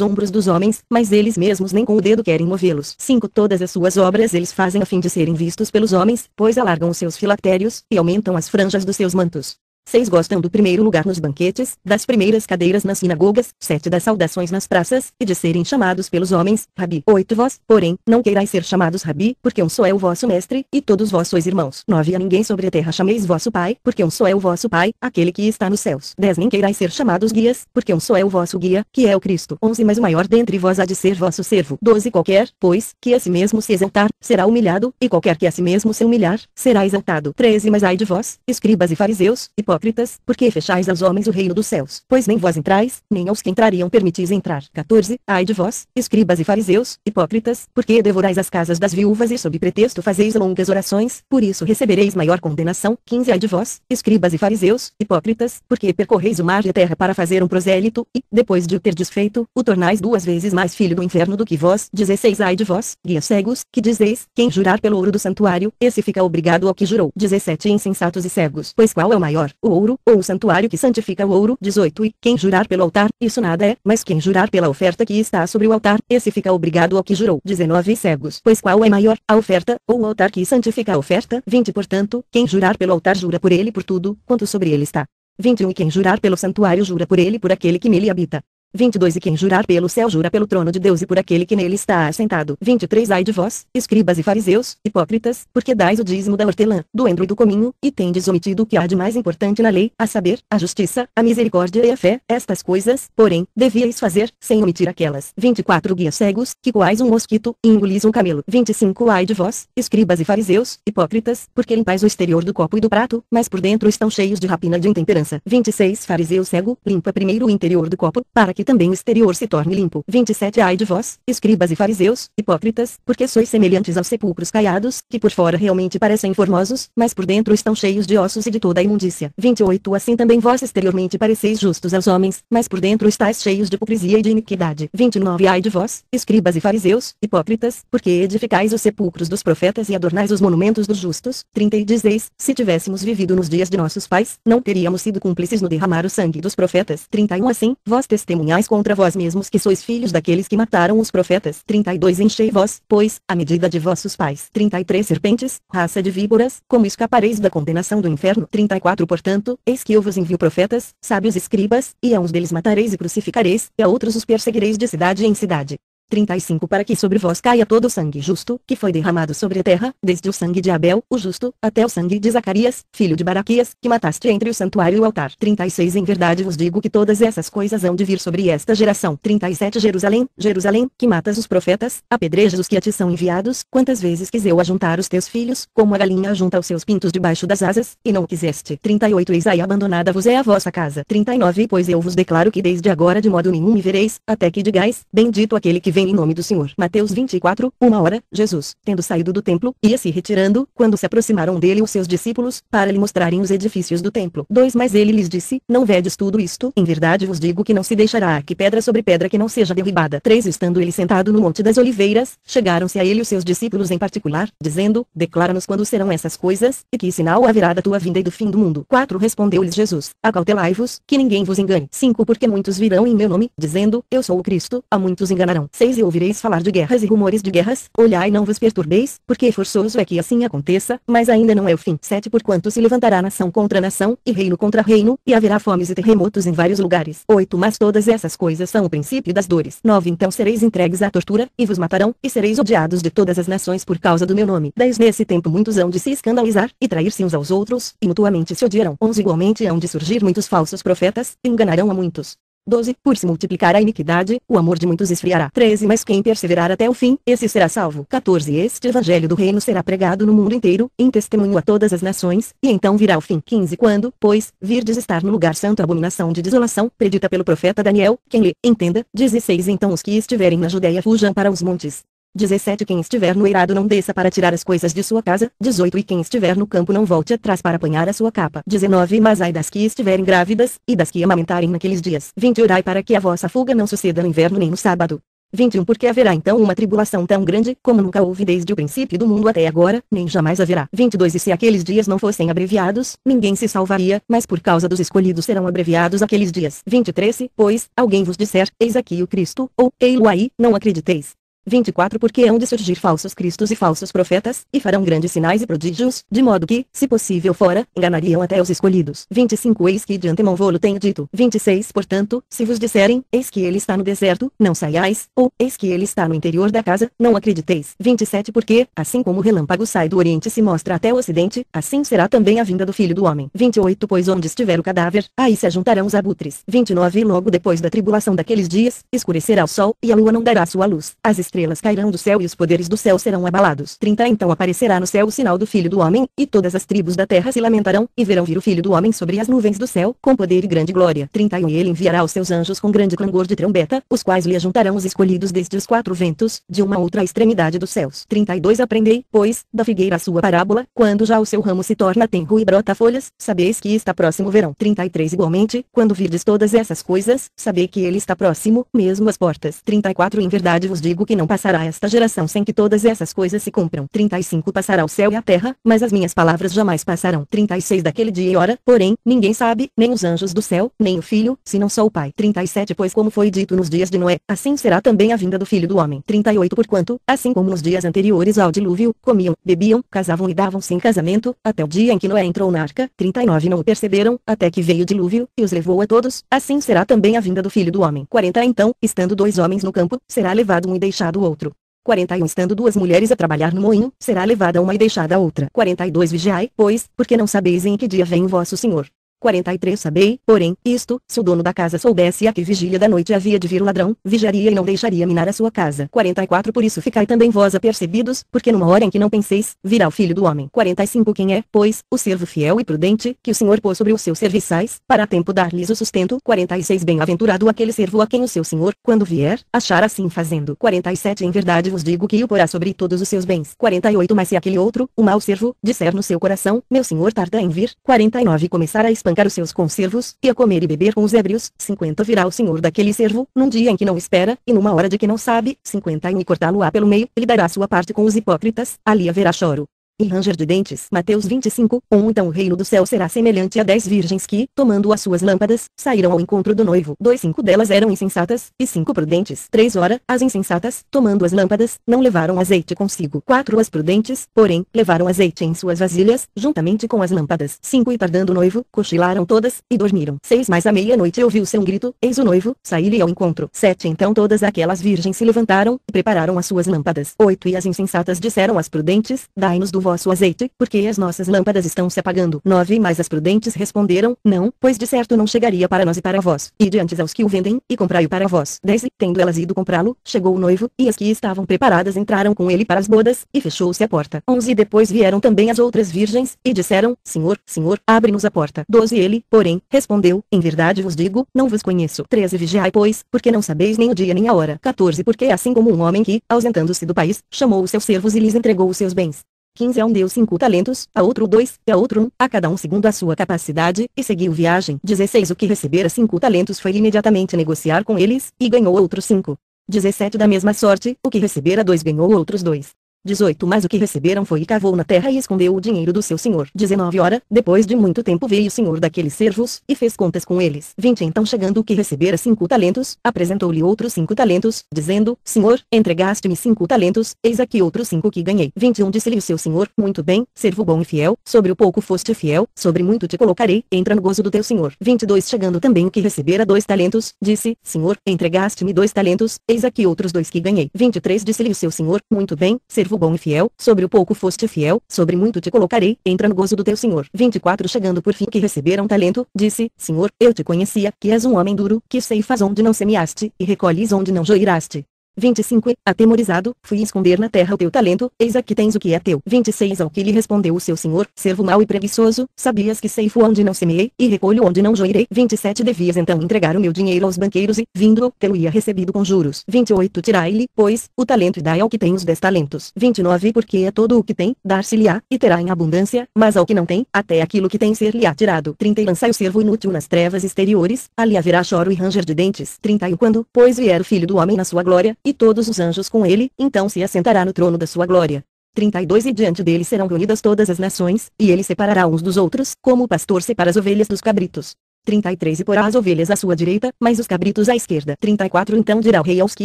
ombros dos homens, mas eles mesmos nem com o dedo querem movê-los. 5. Todas as suas obras eles fazem a fim de serem vistos pelos homens, pois alargam os seus filactérios, e aumentam as franjas dos seus mantos. 6 gostam do primeiro lugar nos banquetes, das primeiras cadeiras nas sinagogas, 7 das saudações nas praças, e de serem chamados pelos homens, Rabi. 8 Vós, porém, não queirais ser chamados Rabi, porque um só é o vosso mestre, e todos vós sois irmãos. 9 A ninguém sobre a terra chameis vosso pai, porque um só é o vosso pai, aquele que está nos céus. 10 Nem queirais ser chamados guias, porque um só é o vosso guia, que é o Cristo. 11 Mas o maior dentre vós há de ser vosso servo. 12 Qualquer, pois, que a si mesmo se exaltar, será humilhado, e qualquer que a si mesmo se humilhar, será exaltado. 13 Mas ai de vós, escribas e fariseus, hipócritas, porque fechais aos homens o reino dos céus, pois nem vós entrais, nem aos que entrariam permitis entrar. 14. Ai de vós, escribas e fariseus, hipócritas, porque devorais as casas das viúvas e sob pretexto fazeis longas orações, por isso recebereis maior condenação. 15. Ai de vós, escribas e fariseus, hipócritas, porque percorreis o mar e a terra para fazer um prosélito, e, depois de o ter desfeito, o tornais duas vezes mais filho do inferno do que vós. 16. Ai de vós, guias cegos, que dizeis, quem jurar pelo ouro do santuário, esse fica obrigado ao que jurou. 17. Insensatos e cegos, pois qual é o maior, o ouro, ou o santuário que santifica o ouro. 18 E quem jurar pelo altar, isso nada é, mas quem jurar pela oferta que está sobre o altar, esse fica obrigado ao que jurou. 19 Cegos, pois qual é maior, a oferta, ou o altar que santifica a oferta? 20 Portanto, quem jurar pelo altar jura por ele por tudo, quanto sobre ele está. 21 E quem jurar pelo santuário jura por ele por aquele que nele habita. 22 E quem jurar pelo céu jura pelo trono de Deus e por aquele que nele está assentado. 23 Ai de vós, escribas e fariseus, hipócritas, porque dais o dízimo da hortelã, do endro e do cominho, e tendes omitido o que há de mais importante na lei, a saber, a justiça, a misericórdia e a fé. Estas coisas, porém, devíeis fazer, sem omitir aquelas. 24 Guias cegos, que coais um mosquito, e engolis um camelo. 25 Ai de vós, escribas e fariseus, hipócritas, porque limpais o exterior do copo e do prato, mas por dentro estão cheios de rapina de intemperança. 26 Fariseu cego, limpa primeiro o interior do copo, para que também o exterior se torne limpo. 27 Ai de vós, escribas e fariseus, hipócritas, porque sois semelhantes aos sepulcros caiados, que por fora realmente parecem formosos, mas por dentro estão cheios de ossos e de toda a imundícia. 28 Assim também vós exteriormente pareceis justos aos homens, mas por dentro estáis cheios de hipocrisia e de iniquidade. 29 Ai de vós, escribas e fariseus, hipócritas, porque edificais os sepulcros dos profetas e adornais os monumentos dos justos. 30 E dizeis, se tivéssemos vivido nos dias de nossos pais, não teríamos sido cúmplices no derramar o sangue dos profetas. 31 Assim, vós testemunhais contra vós mesmos que sois filhos daqueles que mataram os profetas. 32 Enchei vós, pois, a medida de vossos pais. 33 Serpentes, raça de víboras, como escapareis da condenação do inferno. 34 Portanto, eis que eu vos envio profetas, sábios escribas, e a uns deles matareis e crucificareis, e a outros os perseguireis de cidade em cidade 35 Para que sobre vós caia todo o sangue justo, que foi derramado sobre a terra, desde o sangue de Abel, o justo, até o sangue de Zacarias, filho de Baraquias, que mataste entre o santuário e o altar. 36 Em verdade vos digo que todas essas coisas hão de vir sobre esta geração. 37 Jerusalém, Jerusalém, que matas os profetas, apedrejas os que a ti são enviados, quantas vezes quis eu ajuntar os teus filhos, como a galinha ajunta os seus pintos debaixo das asas, e não o quiseste. 38 Eis aí abandonada vos é a vossa casa. 39 Pois eu vos declaro que desde agora de modo nenhum me vereis, até que digais, bendito aquele que vem em nome do Senhor. Mateus 24, uma hora, Jesus, tendo saído do templo, ia se retirando, quando se aproximaram dele os seus discípulos, para lhe mostrarem os edifícios do templo. 2 Mas ele lhes disse, não vedes tudo isto? Em verdade vos digo que não se deixará aqui pedra sobre pedra que não seja derribada. 3 Estando ele sentado no Monte das Oliveiras, chegaram-se a ele os seus discípulos em particular, dizendo, declara-nos quando serão essas coisas, e que sinal haverá da tua vinda e do fim do mundo. 4 Respondeu-lhes Jesus, acautelai-vos, que ninguém vos engane. 5 Porque muitos virão em meu nome, dizendo, eu sou o Cristo, a muitos enganarão. 6 16 E ouvireis falar de guerras e rumores de guerras, olhai não vos perturbeis, porque forçoso é que assim aconteça, mas ainda não é o fim. 7 Porquanto se levantará nação contra nação, e reino contra reino, e haverá fomes e terremotos em vários lugares. 8 Mas todas essas coisas são o princípio das dores. 9 Então sereis entregues à tortura, e vos matarão, e sereis odiados de todas as nações por causa do meu nome. 10 Nesse tempo muitos hão de se escandalizar, e trair-se uns aos outros, e mutuamente se odiarão. 11 Igualmente hão de surgir muitos falsos profetas, e enganarão a muitos. 12. Por se multiplicar a iniquidade, o amor de muitos esfriará. 13. Mas quem perseverar até o fim, esse será salvo. 14. Este evangelho do reino será pregado no mundo inteiro, em testemunho a todas as nações, e então virá o fim. 15. Quando, pois, virdes estar no lugar santo abominação de desolação, predita pelo profeta Daniel, quem lê, entenda. 16. Então os que estiverem na Judéia fujam para os montes. 17 Quem estiver no eirado não desça para tirar as coisas de sua casa. 18 E quem estiver no campo não volte atrás para apanhar a sua capa. 19 Mas ai das que estiverem grávidas, e das que amamentarem naqueles dias. 20 Orai para que a vossa fuga não suceda no inverno nem no sábado. 21 Porque haverá então uma tribulação tão grande, como nunca houve desde o princípio do mundo até agora, nem jamais haverá. 22 E se aqueles dias não fossem abreviados, ninguém se salvaria, mas por causa dos escolhidos serão abreviados aqueles dias. 23 Se, pois, alguém vos disser, eis aqui o Cristo, ou, ei-lo aí, não acrediteis. 24 Porque hão de surgir falsos cristos e falsos profetas, e farão grandes sinais e prodígios, de modo que, se possível fora, enganariam até os escolhidos. 25 Eis que de antemão vou-lo tenho dito. 26 Portanto, se vos disserem, eis que ele está no deserto, não saiais, ou, eis que ele está no interior da casa, não acrediteis. 27 Porque, assim como o relâmpago sai do oriente e se mostra até o ocidente, assim será também a vinda do Filho do Homem. 28 Pois onde estiver o cadáver, aí se ajuntarão os abutres. 29 E logo depois da tribulação daqueles dias, escurecerá o sol, e a lua não dará sua luz. As cairão do céu e os poderes do céu serão abalados. 30 Então aparecerá no céu o sinal do Filho do Homem, e todas as tribos da terra se lamentarão, e verão vir o Filho do Homem sobre as nuvens do céu, com poder e grande glória. 31 E ele enviará os seus anjos com grande clangor de trombeta, os quais lhe ajuntarão os escolhidos desde os quatro ventos, de uma outra extremidade dos céus. 32 Aprendei, pois, da figueira a sua parábola, quando já o seu ramo se torna tenro e brota folhas, sabeis que está próximo o verão. 33 Igualmente, quando virdes todas essas coisas, sabei que ele está próximo, mesmo às portas. 34 Em verdade vos digo que não passará esta geração sem que todas essas coisas se cumpram. 35 Passará o céu e a terra, mas as minhas palavras jamais passarão. 36 Daquele dia e hora, porém, ninguém sabe, nem os anjos do céu, nem o filho, se não só o pai. 37 Pois como foi dito nos dias de Noé, assim será também a vinda do filho do homem. 38 Porquanto, assim como nos dias anteriores ao dilúvio, comiam, bebiam, casavam e davam-se em casamento, até o dia em que Noé entrou na arca. 39 Não o perceberam, até que veio o dilúvio, e os levou a todos, assim será também a vinda do filho do homem. 40 Então, estando dois homens no campo, será levado um e deixado o outro. 41 Estando duas mulheres a trabalhar no moinho, será levada uma e deixada a outra. 42 Vigiai, pois, porque não sabeis em que dia vem vosso Senhor. 43 Sabei, porém, isto, se o dono da casa soubesse a que vigília da noite havia de vir o ladrão, vigiaria e não deixaria minar a sua casa. 44 Por isso ficai também vós apercebidos, porque numa hora em que não penseis, virá o filho do homem. 45 Quem é, pois, o servo fiel e prudente, que o Senhor pôs sobre os seus serviçais, para tempo dar-lhes o sustento. 46 Bem-aventurado aquele servo a quem o seu Senhor, quando vier, achar assim fazendo. 47 Em verdade vos digo que o porá sobre todos os seus bens. 48 Mas se aquele outro, o mau servo, disser no seu coração, meu Senhor tarda em vir. 49 Começar a espancar os seus conservos, e a comer e beber com os ébrios. 50 Virá o senhor daquele servo, num dia em que não espera, e numa hora de que não sabe. 51 E cortá-lo-á pelo meio, ele dará sua parte com os hipócritas, ali haverá choro e ranger de dentes. Mateus 25, 1 Então o reino do céu será semelhante a dez virgens que, tomando as suas lâmpadas, saíram ao encontro do noivo. Dois cinco delas eram insensatas, e cinco prudentes. Três ora, as insensatas, tomando as lâmpadas, não levaram azeite consigo. Quatro as prudentes, porém, levaram azeite em suas vasilhas, juntamente com as lâmpadas. Cinco e tardando o noivo, cochilaram todas, e dormiram. Seis mais à meia-noite ouviu-se um grito, eis o noivo, saí-lhe ao encontro. Sete Então todas aquelas virgens se levantaram, e prepararam as suas lâmpadas. Oito E as insensatas disseram às prudentes, dai-nos do vosso azeite, porque as nossas lâmpadas estão se apagando. 9 Mas as prudentes responderam, não, pois de certo não chegaria para nós e para vós. E diante aos que o vendem, e comprai-o para vós. 10 Tendo elas ido comprá-lo, chegou o noivo, e as que estavam preparadas entraram com ele para as bodas, e fechou-se a porta. 11 Depois vieram também as outras virgens, e disseram, Senhor, Senhor, abre-nos a porta. 12 Ele, porém, respondeu, em verdade vos digo, não vos conheço. 13 Vigiai pois, porque não sabeis nem o dia nem a hora. 14 Porque assim como um homem que, ausentando-se do país, chamou os seus servos e lhes entregou os seus bens. 15 a um deu cinco talentos, a outro dois, a outro um, a cada um segundo a sua capacidade, e seguiu viagem. 16 O que recebera cinco talentos foi imediatamente negociar com eles, e ganhou outros cinco. 17 Da mesma sorte, o que recebera dois ganhou outros dois. 18 Mas o que receberam foi e cavou na terra e escondeu o dinheiro do seu senhor. 19 Hora, depois de muito tempo veio o senhor daqueles servos, e fez contas com eles. 20 Então chegando o que recebera cinco talentos, apresentou-lhe outros cinco talentos, dizendo, Senhor, entregaste-me cinco talentos, eis aqui outros cinco que ganhei. 21 Disse-lhe o seu senhor, muito bem, servo bom e fiel, sobre o pouco foste fiel, sobre muito te colocarei, entra no gozo do teu senhor. 22 Chegando também o que recebera dois talentos, disse, Senhor, entregaste-me dois talentos, eis aqui outros dois que ganhei. 23 Disse-lhe o seu senhor, muito bem, servo bom e fiel, sobre o pouco foste fiel, sobre muito te colocarei, entra no gozo do teu senhor. 24 Chegando por fim que receberam talento, disse, Senhor, eu te conhecia, que és um homem duro, que ceifas onde não semeaste, e recolhes onde não joiraste. 25. Atemorizado, fui esconder na terra o teu talento, eis aqui tens o que é teu. 26. Ao que lhe respondeu o seu senhor, servo mau e preguiçoso, sabias que ceifo onde não semeei, e recolho onde não joirei. 27. Devias então entregar o meu dinheiro aos banqueiros e, vindo, tê-lo-ia recebido com juros. 28. Tirai-lhe, pois, o talento e dai ao que tem os dez talentos. 29. Porque é todo o que tem, dar-se-lhe-á, e terá em abundância, mas ao que não tem, até aquilo que tem ser-lhe-á tirado. 30. E lançai o servo inútil nas trevas exteriores, ali haverá choro e ranger de dentes. 30. E quando, pois vier o filho do homem na sua glória, e todos os anjos com ele, então se assentará no trono da sua glória. 32 E diante dele serão reunidas todas as nações, e ele separará uns dos outros, como o pastor separa as ovelhas dos cabritos. 33 E porá as ovelhas à sua direita, mas os cabritos à esquerda. 34 Então dirá o rei aos que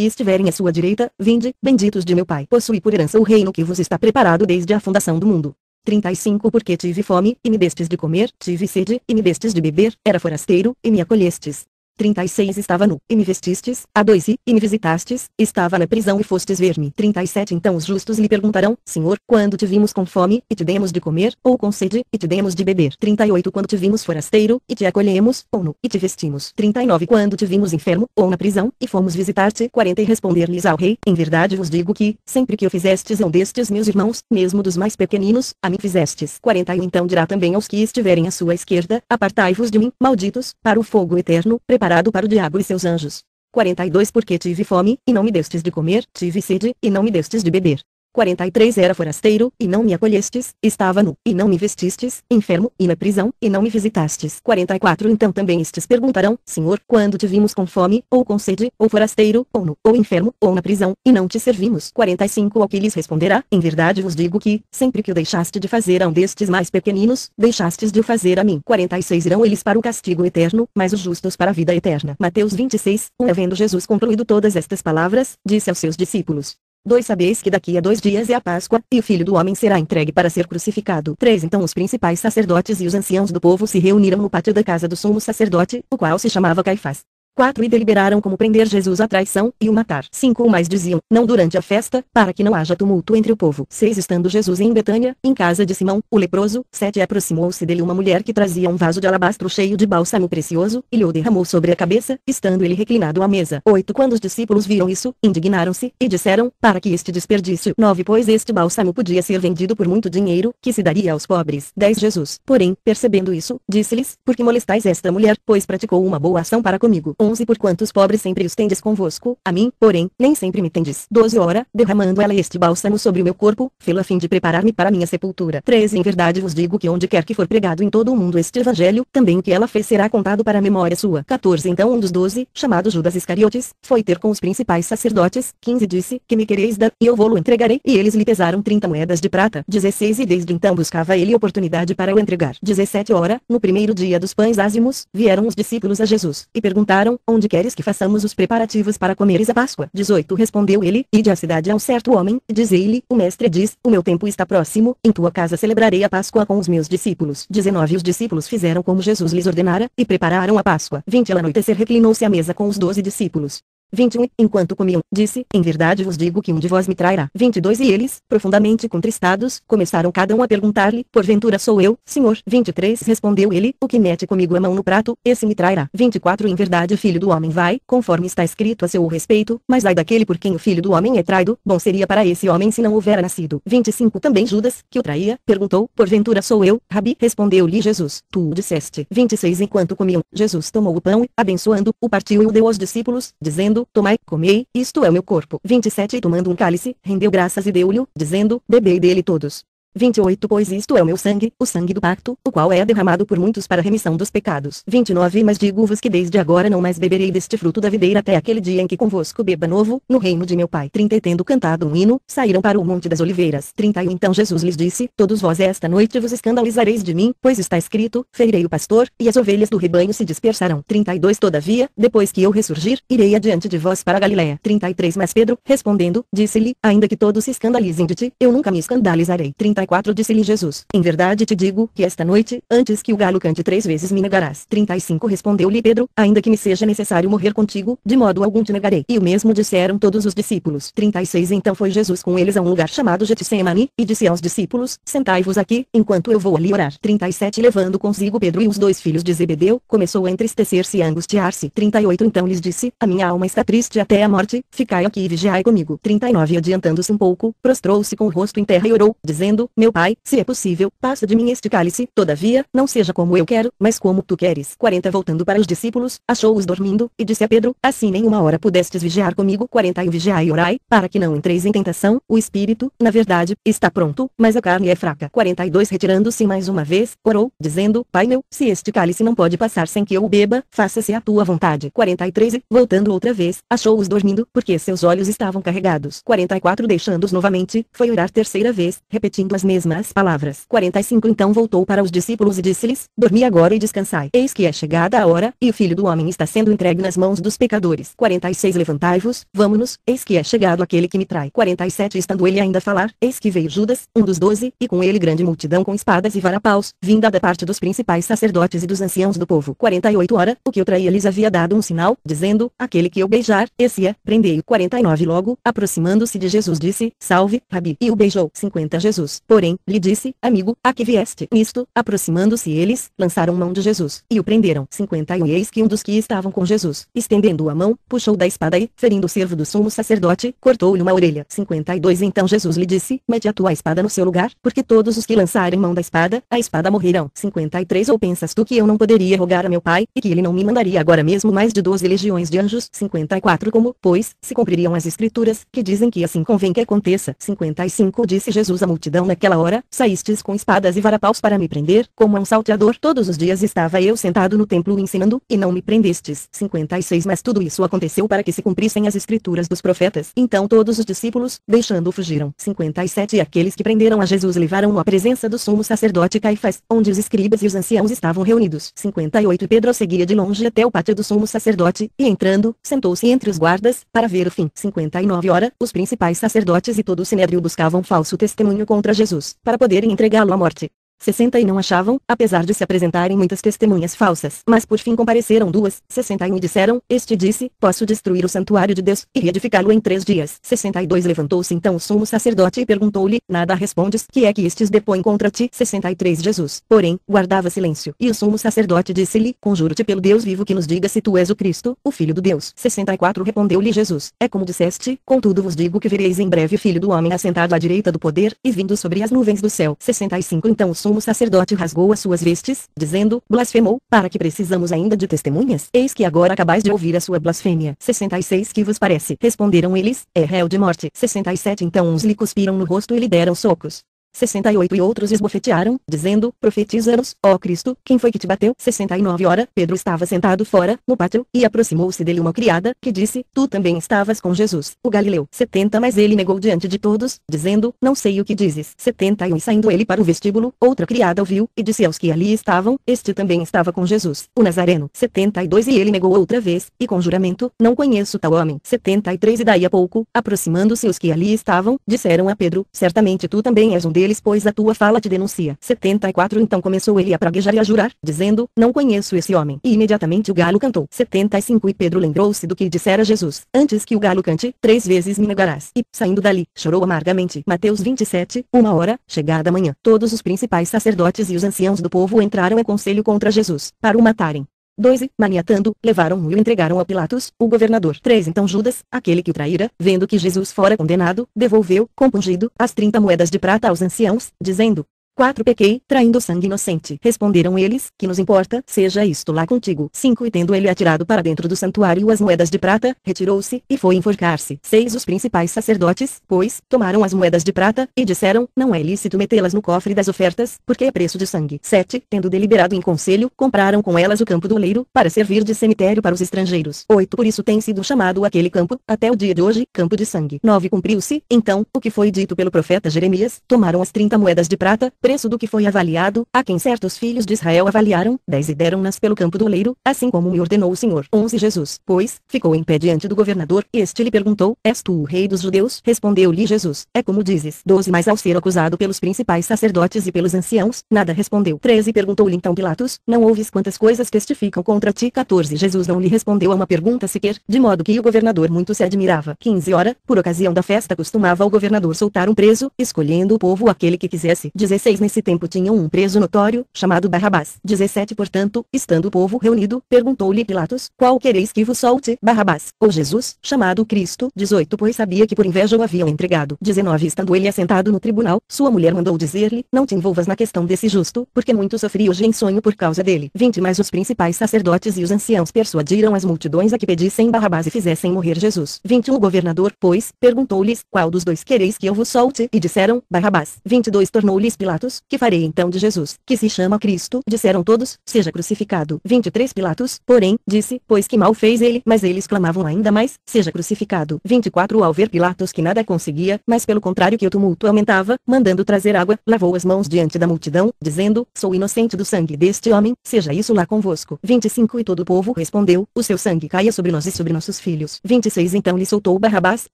estiverem à sua direita, Vinde, benditos de meu pai, possui por herança o reino que vos está preparado desde a fundação do mundo. 35 Porque tive fome, e me destes de comer, tive sede, e me destes de beber, era forasteiro, e me acolhestes. 36 Estava nu, e me vestistes, a dois e, e me visitastes, estava na prisão e fostes ver-me. 37 Então os justos lhe perguntarão, Senhor, quando te vimos com fome, e te demos de comer, ou com sede, e te demos de beber. 38 Quando te vimos forasteiro, e te acolhemos, ou nu, e te vestimos. 39 Quando te vimos enfermo, ou na prisão, e fomos visitar-te. 40 E responder-lhes ao rei, em verdade vos digo que, sempre que o fizestes a um destes meus irmãos, mesmo dos mais pequeninos, a mim fizestes. 41 Então dirá também aos que estiverem à sua esquerda, apartai-vos de mim, malditos, para o fogo eterno, preparado para o diabo e seus anjos. 42 Porque tive fome, e não me destes de comer, tive sede, e não me destes de beber. 43 Era forasteiro, e não me acolhestes, estava nu, e não me vestistes, enfermo, e na prisão, e não me visitastes. 44 Então também estes perguntarão, Senhor, quando te vimos com fome, ou com sede, ou forasteiro, ou nu, ou enfermo, ou na prisão, e não te servimos. 45 Ao que lhes responderá, em verdade vos digo que, sempre que o deixaste de fazer a um destes mais pequeninos, deixastes de o fazer a mim. 46 Irão eles para o castigo eterno, mas os justos para a vida eterna. Mateus 26, 1 Havendo Jesus concluído todas estas palavras, disse aos seus discípulos, 2 Sabeis que daqui a dois dias é a Páscoa, e o Filho do Homem será entregue para ser crucificado. 3 Então os principais sacerdotes e os anciãos do povo se reuniram no pátio da casa do sumo sacerdote, o qual se chamava Caifás. 4 E deliberaram como prender Jesus à traição, e o matar. 5 mais diziam, não durante a festa, para que não haja tumulto entre o povo. 6 Estando Jesus em Betânia, em casa de Simão, o leproso, 7 Aproximou-se dele uma mulher que trazia um vaso de alabastro cheio de bálsamo precioso, e lhe o derramou sobre a cabeça, estando ele reclinado à mesa. 8 Quando os discípulos viram isso, indignaram-se, e disseram, para que este desperdício. 9 Pois este bálsamo podia ser vendido por muito dinheiro, que se daria aos pobres. 10 Jesus, porém, percebendo isso, disse-lhes, por que molestais esta mulher, pois praticou uma boa ação para comigo. 11 Porquanto os pobres sempre os tendes convosco, a mim, porém, nem sempre me tendes. 12 Ora, derramando ela este bálsamo sobre o meu corpo, fê-lo a fim de preparar-me para minha sepultura. 13 Em verdade vos digo que onde quer que for pregado em todo o mundo este evangelho, também o que ela fez será contado para a memória sua. 14 Então um dos doze, chamado Judas Iscariotes, foi ter com os principais sacerdotes. 15 Disse, que me quereis dar, e eu vou-lo entregarei. E eles lhe pesaram 30 moedas de prata. 16 E desde então buscava ele oportunidade para o entregar. 17 Ora, no primeiro dia dos pães ázimos, vieram os discípulos a Jesus, e perguntaram, onde queres que façamos os preparativos para comeres a Páscoa? 18 Respondeu ele, ide à cidade a um certo homem, dizei-lhe, o mestre diz, o meu tempo está próximo, em tua casa celebrarei a Páscoa com os meus discípulos. 19 Os discípulos fizeram como Jesus lhes ordenara, e prepararam a Páscoa. 20 Ao anoitecer reclinou-se à mesa com os doze discípulos. 21 Enquanto comiam, disse, em verdade vos digo que um de vós me trairá. 22 E eles, profundamente contristados, começaram cada um a perguntar-lhe, porventura sou eu, Senhor? 23 Respondeu ele, o que mete comigo a mão no prato, esse me trairá. 24 Em verdade o filho do homem vai, conforme está escrito a seu respeito, mas ai daquele por quem o filho do homem é traído, bom seria para esse homem se não houvera nascido. 25 Também Judas, que o traía, perguntou, porventura sou eu, Rabi? Respondeu-lhe Jesus, tu o disseste. 26 Enquanto comiam, Jesus tomou o pão, abençoando, o partiu e o deu aos discípulos, dizendo, tomai, comei, isto é o meu corpo. 27 E tomando um cálice, rendeu graças e deu-lhe, dizendo, bebei dele todos. 28 Pois isto é o meu sangue, o sangue do pacto, o qual é derramado por muitos para a remissão dos pecados. 29 Mas digo-vos que desde agora não mais beberei deste fruto da videira até aquele dia em que convosco beba novo, no reino de meu Pai. 30 E tendo cantado um hino, saíram para o monte das oliveiras. 31 Então Jesus lhes disse, Todos vós esta noite vos escandalizareis de mim, pois está escrito, ferirei o pastor, e as ovelhas do rebanho se dispersarão. 32 Todavia, depois que eu ressurgir, irei adiante de vós para Galiléia. 33 Mas Pedro, respondendo, disse-lhe, ainda que todos se escandalizem de ti, eu nunca me escandalizarei. 34 Disse-lhe Jesus, Em verdade te digo que esta noite, antes que o galo cante três vezes me negarás. 35 Respondeu-lhe Pedro: Ainda que me seja necessário morrer contigo, de modo algum te negarei. E o mesmo disseram todos os discípulos. 36 Então foi Jesus com eles a um lugar chamado Getsemane, e disse aos discípulos: Sentai-vos aqui, enquanto eu vou ali orar. 37 Levando consigo Pedro e os dois filhos de Zebedeu, começou a entristecer-se e angustiar-se. 38 Então lhes disse: A minha alma está triste até a morte, ficai aqui e vigiai comigo. 39 Adiantando-se um pouco, prostrou-se com o rosto em terra e orou, dizendo: Meu pai, se é possível, passa de mim este cálice, todavia, não seja como eu quero, mas como tu queres. 40 Voltando para os discípulos, achou-os dormindo, e disse a Pedro, assim nem uma hora pudestes vigiar comigo. 40 E vigiai e orai, para que não entreis em tentação, o espírito, na verdade, está pronto, mas a carne é fraca. 42 Retirando-se mais uma vez, orou, dizendo, Pai meu, se este cálice não pode passar sem que eu o beba, faça-se a tua vontade. 43 E, voltando outra vez, achou-os dormindo, porque seus olhos estavam carregados. 44 Deixando-os novamente, foi orar terceira vez, repetindo as mesmas palavras palavras. 45 Então voltou para os discípulos e disse-lhes, Dormi agora e descansai. Eis que é chegada a hora, e o Filho do Homem está sendo entregue nas mãos dos pecadores. 46 Levantai-vos, vamos-nos, eis que é chegado aquele que me trai. 47 Estando ele ainda a falar, eis que veio Judas, um dos doze, e com ele grande multidão com espadas e varapaus, vinda da parte dos principais sacerdotes e dos anciãos do povo. 48 Ora, o que o traía lhes havia dado um sinal, dizendo, aquele que eu beijar, esse é, prendei-o. 49 Logo, aproximando-se de Jesus disse, salve, Rabi, e o beijou. 50 Jesus, porém, lhe disse, amigo, a que vieste? Nisto, aproximando-se eles, lançaram mão de Jesus, e o prenderam. 51 E eis que um dos que estavam com Jesus, estendendo a mão, puxou da espada e, ferindo o servo do sumo sacerdote, cortou-lhe uma orelha. 52 Então Jesus lhe disse, mete a tua espada no seu lugar, porque todos os que lançarem mão da espada, a espada morrerão. 53 Ou pensas tu que eu não poderia rogar a meu pai, e que ele não me mandaria agora mesmo mais de doze legiões de anjos? 54 Como, pois, se cumpririam as escrituras, que dizem que assim convém que aconteça. 55 Disse Jesus à multidão naquela hora, saíste vistes com espadas e varapaus para me prender, como a um salteador. Todos os dias estava eu sentado no templo ensinando, e não me prendestes. 56 Mas tudo isso aconteceu para que se cumprissem as escrituras dos profetas. Então todos os discípulos, deixando-o fugiram. 57 E aqueles que prenderam a Jesus levaram-no à presença do sumo sacerdote Caifás, onde os escribas e os anciãos estavam reunidos. 58 Pedro seguia de longe até o pátio do sumo sacerdote, e entrando, sentou-se entre os guardas, para ver o fim. 59 Ora, os principais sacerdotes e todo o sinédrio buscavam falso testemunho contra Jesus, para poderem entregá-lo à morte. 60 e não achavam, apesar de se apresentarem muitas testemunhas falsas. Mas por fim compareceram duas. 61 e disseram, este disse, posso destruir o santuário de Deus, e reedificá-lo em três dias. 62 Levantou-se então o sumo sacerdote e perguntou-lhe, nada respondes, que é que estes depõem contra ti? 63 Jesus, porém, guardava silêncio. E o sumo sacerdote disse-lhe, conjuro-te pelo Deus vivo que nos diga se tu és o Cristo, o Filho do Deus. 64 Respondeu-lhe Jesus, é como disseste, contudo vos digo que vereis em breve o Filho do Homem assentado à direita do poder, e vindo sobre as nuvens do céu. 65 Então o sumo sumo sacerdote rasgou as suas vestes, dizendo, blasfemou, para que precisamos ainda de testemunhas? Eis que agora acabais de ouvir a sua blasfêmia. 66 Que vos parece? Responderam eles, é réu de morte. 67 Então uns lhe cuspiram no rosto e lhe deram socos. 68 E outros esbofetearam, dizendo, profetiza-nos, ó Cristo, quem foi que te bateu? 69 Ora, Pedro estava sentado fora, no pátio, e aproximou-se dele uma criada, que disse, tu também estavas com Jesus, o Galileu. 70 Mas ele negou diante de todos, dizendo, não sei o que dizes. 71 E saindo ele para o vestíbulo, outra criada ouviu, e disse aos que ali estavam, este também estava com Jesus, o Nazareno. 72 E ele negou outra vez, e com juramento, não conheço tal homem. 73 E daí a pouco, aproximando-se os que ali estavam, disseram a Pedro, certamente tu também és um deles deles pois a tua fala te denuncia. 74 Então começou ele a praguejar e a jurar, dizendo, não conheço esse homem. E imediatamente o galo cantou. 75 E Pedro lembrou-se do que dissera Jesus, antes que o galo cante, três vezes me negarás. E, saindo dali, chorou amargamente. Mateus 27, uma hora, chegada a manhã, todos os principais sacerdotes e os anciãos do povo entraram em conselho contra Jesus, para o matarem. 2. Maniatando, levaram-no e o entregaram a Pilatos, o governador. 3. Então Judas, aquele que o traíra, vendo que Jesus fora condenado, devolveu, compungido, as trinta moedas de prata aos anciãos, dizendo, 4 Pequei, traindo sangue inocente. Responderam eles, que nos importa, seja isto lá contigo. 5 E tendo ele atirado para dentro do santuário as moedas de prata, retirou-se, e foi enforcar-se. 6 Os principais sacerdotes, pois, tomaram as moedas de prata, e disseram, não é lícito metê-las no cofre das ofertas, porque é preço de sangue. 7 Tendo deliberado em conselho, compraram com elas o campo do oleiro, para servir de cemitério para os estrangeiros. 8 Por isso tem sido chamado aquele campo, até o dia de hoje, campo de sangue. 9 Cumpriu-se, então, o que foi dito pelo profeta Jeremias, tomaram as 30 moedas de prata, preço do que foi avaliado, a quem certos filhos de Israel avaliaram, dez e deram-nas pelo campo do oleiro, assim como me ordenou o Senhor. 11 Jesus, pois, ficou em pé diante do governador, e este lhe perguntou, és tu o rei dos judeus? Respondeu-lhe Jesus, é como dizes. 12 Mas ao ser acusado pelos principais sacerdotes e pelos anciãos, nada respondeu. 13 Perguntou-lhe então Pilatos, não ouves quantas coisas testificam contra ti? 14 Jesus não lhe respondeu a uma pergunta sequer, de modo que o governador muito se admirava. 15 Ora, por ocasião da festa costumava o governador soltar um preso, escolhendo o povo aquele que quisesse. 16 Nesse tempo tempo tinham um preso notório, chamado Barrabás. 17 Portanto, estando o povo reunido, perguntou-lhe Pilatos, qual quereis que vos solte, Barrabás, ou Jesus, chamado Cristo? 18 Pois sabia que por inveja o haviam entregado. 19 Estando ele assentado no tribunal, sua mulher mandou dizer-lhe, não te envolvas na questão desse justo, porque muito sofri hoje em sonho por causa dele. 20 Mas os principais sacerdotes e os anciãos persuadiram as multidões a que pedissem Barrabás e fizessem morrer Jesus. 21 O governador, pois, perguntou-lhes, qual dos dois quereis que eu vos solte? E disseram, Barrabás. 22 Tornou-lhes Pilatos, que farei então de Jesus, que se chama Cristo? Disseram todos, seja crucificado. 23 Pilatos, porém, disse, pois que mal fez ele, mas eles clamavam ainda mais, seja crucificado. 24 Ao ver Pilatos que nada conseguia, mas pelo contrário que o tumulto aumentava, mandando trazer água, lavou as mãos diante da multidão, dizendo, sou inocente do sangue deste homem, seja isso lá convosco. 25 E todo o povo respondeu, o seu sangue caia sobre nós e sobre nossos filhos. 26 Então lhe soltou Barrabás,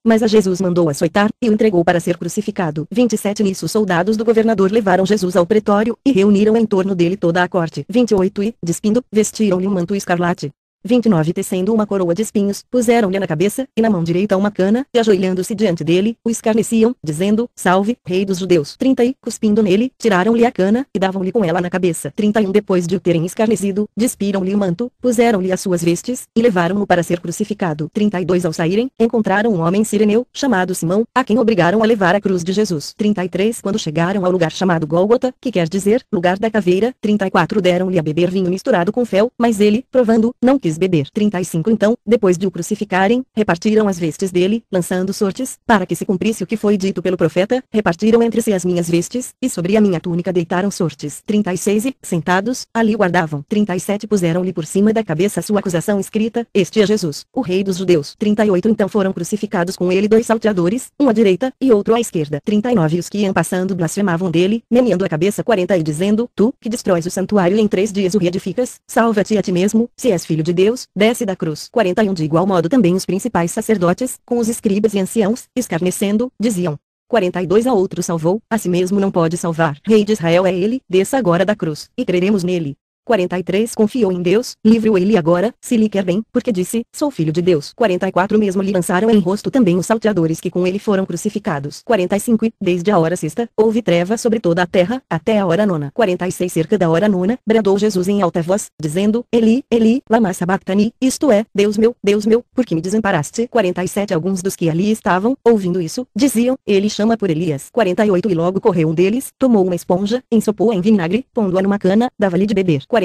mas a Jesus mandou açoitar, e o entregou para ser crucificado. 27 Nisso os soldados do governador levaram Jesus ao pretório, e reuniram em torno dele toda a corte. 28 E, despindo, vestiram-lhe um manto escarlate. 29 Tecendo uma coroa de espinhos, puseram-lhe na cabeça, e na mão direita uma cana, e ajoelhando-se diante dele, o escarneciam, dizendo, Salve, Rei dos Judeus. 30 E, cuspindo nele, tiraram-lhe a cana, e davam-lhe com ela na cabeça. 31 Depois de o terem escarnecido, despiram-lhe o manto, puseram-lhe as suas vestes, e levaram-no para ser crucificado. 32 Ao saírem, encontraram um homem sireneu, chamado Simão, a quem obrigaram a levar a cruz de Jesus. 33 Quando chegaram ao lugar chamado Gólgota, que quer dizer, lugar da caveira, 34 Deram-lhe a beber vinho misturado com fel, mas ele, provando, não quis beber. 35 Então, depois de o crucificarem, repartiram as vestes dele, lançando sortes, para que se cumprisse o que foi dito pelo profeta, repartiram entre si as minhas vestes, e sobre a minha túnica deitaram sortes. 36 E, sentados, ali guardavam. 37 Puseram-lhe por cima da cabeça sua acusação escrita, este é Jesus, o rei dos judeus. 38 Então foram crucificados com ele dois salteadores, um à direita, e outro à esquerda. 39 Os que iam passando blasfemavam dele, meneando a cabeça 40 e dizendo, tu, que destróis o santuário em três dias o reedificas, salva-te a ti mesmo, se és filho de Deus, desce da cruz. 41 De igual modo também os principais sacerdotes, com os escribas e anciãos, escarnecendo, diziam. 42 A outro salvou, a si mesmo não pode salvar. Rei de Israel é ele, desça agora da cruz, e creremos nele. 43 Confiou em Deus, livre-o ele agora, se lhe quer bem, porque disse, sou filho de Deus. 44 Mesmo lhe lançaram em rosto também os salteadores que com ele foram crucificados. 45 E, desde a hora sexta, houve treva sobre toda a terra, até a hora nona. 46 Cerca da hora nona, bradou Jesus em alta voz, dizendo, Eli, Eli, lama sabachthani, isto é, Deus meu, Deus meu, por que me desamparaste? 47 Alguns dos que ali estavam, ouvindo isso, diziam, ele chama por Elias. 48 E logo correu um deles, tomou uma esponja, ensopou-a em vinagre, pondo-a numa cana, dava-lhe de beber. 49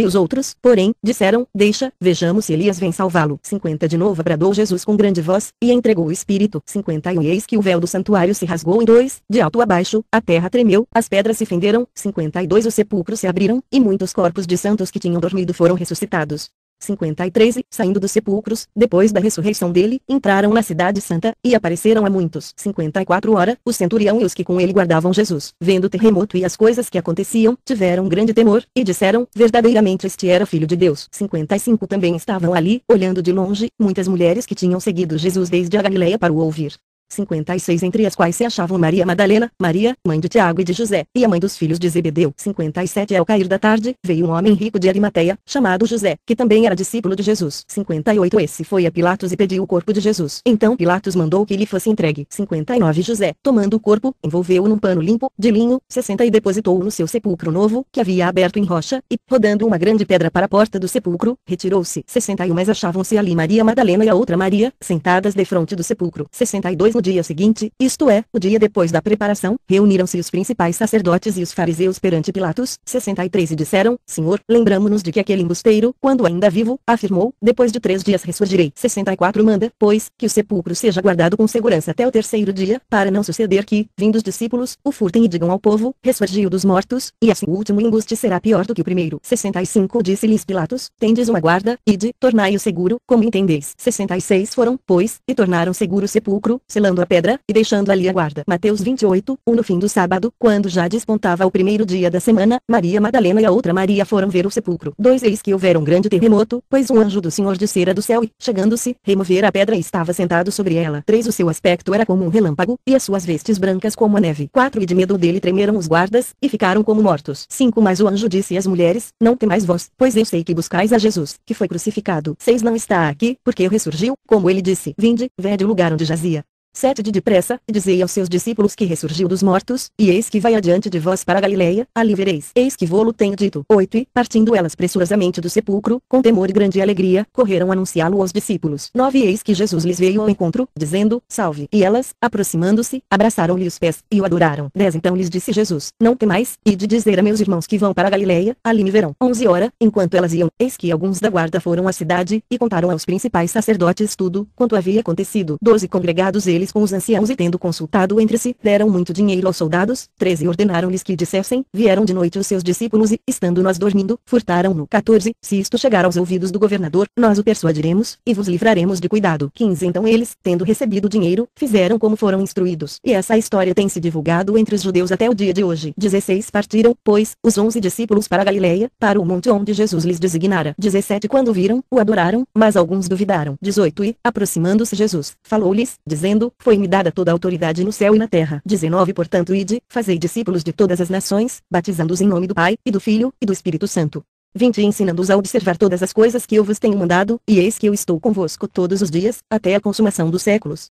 E os outros, porém, disseram, deixa, vejamos se Elias vem salvá-lo. 50 De novo bradou Jesus com grande voz, e entregou o Espírito. 51 E eis que o véu do santuário se rasgou em dois, de alto a baixo, a terra tremeu, as pedras se fenderam. 52 Os sepulcros se abriram, e muitos corpos de santos que tinham dormido foram ressuscitados. 53 E, saindo dos sepulcros, depois da ressurreição dele, entraram na cidade santa, e apareceram a muitos. 54 Ora, o centurião e os que com ele guardavam Jesus, vendo o terremoto e as coisas que aconteciam, tiveram grande temor, e disseram, verdadeiramente este era filho de Deus. 55 Também estavam ali, olhando de longe, muitas mulheres que tinham seguido Jesus desde a Galileia para o ouvir. 56 entre as quais se achavam Maria Madalena, Maria, mãe de Tiago e de José, e a mãe dos filhos de Zebedeu. 57 Ao cair da tarde, veio um homem rico de Arimateia, chamado José, que também era discípulo de Jesus. 58 Esse foi a Pilatos e pediu o corpo de Jesus. Então Pilatos mandou que lhe fosse entregue. 59 José, tomando o corpo, envolveu-o num pano limpo, de linho, 60 e depositou-o no seu sepulcro novo, que havia aberto em rocha, e, rodando uma grande pedra para a porta do sepulcro, retirou-se. 61 Mas achavam-se ali Maria Madalena e a outra Maria, sentadas defronte do sepulcro. 62 No dia seguinte, isto é, o dia depois da preparação, reuniram-se os principais sacerdotes e os fariseus perante Pilatos, 63 e disseram, Senhor, lembramo-nos de que aquele embusteiro, quando ainda vivo, afirmou, depois de três dias ressurgirei. 64 Manda, pois, que o sepulcro seja guardado com segurança até o terceiro dia, para não suceder que, vindo os discípulos, o furtem e digam ao povo, ressurgiu dos mortos, e assim o último embuste será pior do que o primeiro. 65 Disse-lhes Pilatos, tendes uma guarda, ide, tornai-o seguro, como entendeis. 66 Foram, pois, e tornaram seguro o sepulcro, selando a pedra, e deixando ali a guarda. Mateus 28, 1 No fim do sábado, quando já despontava o primeiro dia da semana, Maria Madalena e a outra Maria foram ver o sepulcro. Dois Eis que houvera um grande terremoto, pois um anjo do Senhor descera do céu e, chegando-se, removera a pedra e estava sentado sobre ela. 3 O seu aspecto era como um relâmpago, e as suas vestes brancas como a neve. 4 E de medo dele tremeram os guardas, e ficaram como mortos. 5 Mas o anjo disse às mulheres, não temais vós, pois eu sei que buscais a Jesus, que foi crucificado. 6 Não está aqui, porque ressurgiu, como ele disse. Vinde, vede o lugar onde jazia. 7 De depressa, dizei aos seus discípulos que ressurgiu dos mortos, e eis que vai adiante de vós para Galileia, ali vereis. Eis que vô-lo tenho dito. 8 E, partindo elas pressurosamente do sepulcro, com temor e grande alegria, correram anunciá-lo aos discípulos. 9 Eis que Jesus lhes veio ao encontro, dizendo, salve. E elas, aproximando-se, abraçaram-lhe os pés, e o adoraram. 10 Então lhes disse Jesus, não temais, e de dizer a meus irmãos que vão para Galileia, ali me verão. 11 Hora, enquanto elas iam, eis que alguns da guarda foram à cidade, e contaram aos principais sacerdotes tudo, quanto havia acontecido. 12 Congregados eles com os anciãos e tendo consultado entre si, deram muito dinheiro aos soldados. 13 Ordenaram-lhes que dissessem, vieram de noite os seus discípulos e, estando nós dormindo, furtaram-no. 14 Se isto chegar aos ouvidos do governador, nós o persuadiremos, e vos livraremos de cuidado. 15 Então eles, tendo recebido dinheiro, fizeram como foram instruídos. E essa história tem se divulgado entre os judeus até o dia de hoje. 16 Partiram, pois, os onze discípulos para Galileia, para o monte onde Jesus lhes designara. 17 Quando viram, o adoraram, mas alguns duvidaram. 18 E, aproximando-se Jesus, falou-lhes, dizendo, foi-me dada toda a autoridade no céu e na terra. 19 Portanto ide, fazei discípulos de todas as nações, batizando-os em nome do Pai, e do Filho, e do Espírito Santo. 20 Ensinando-os a observar todas as coisas que eu vos tenho mandado, e eis que eu estou convosco todos os dias, até a consumação dos séculos.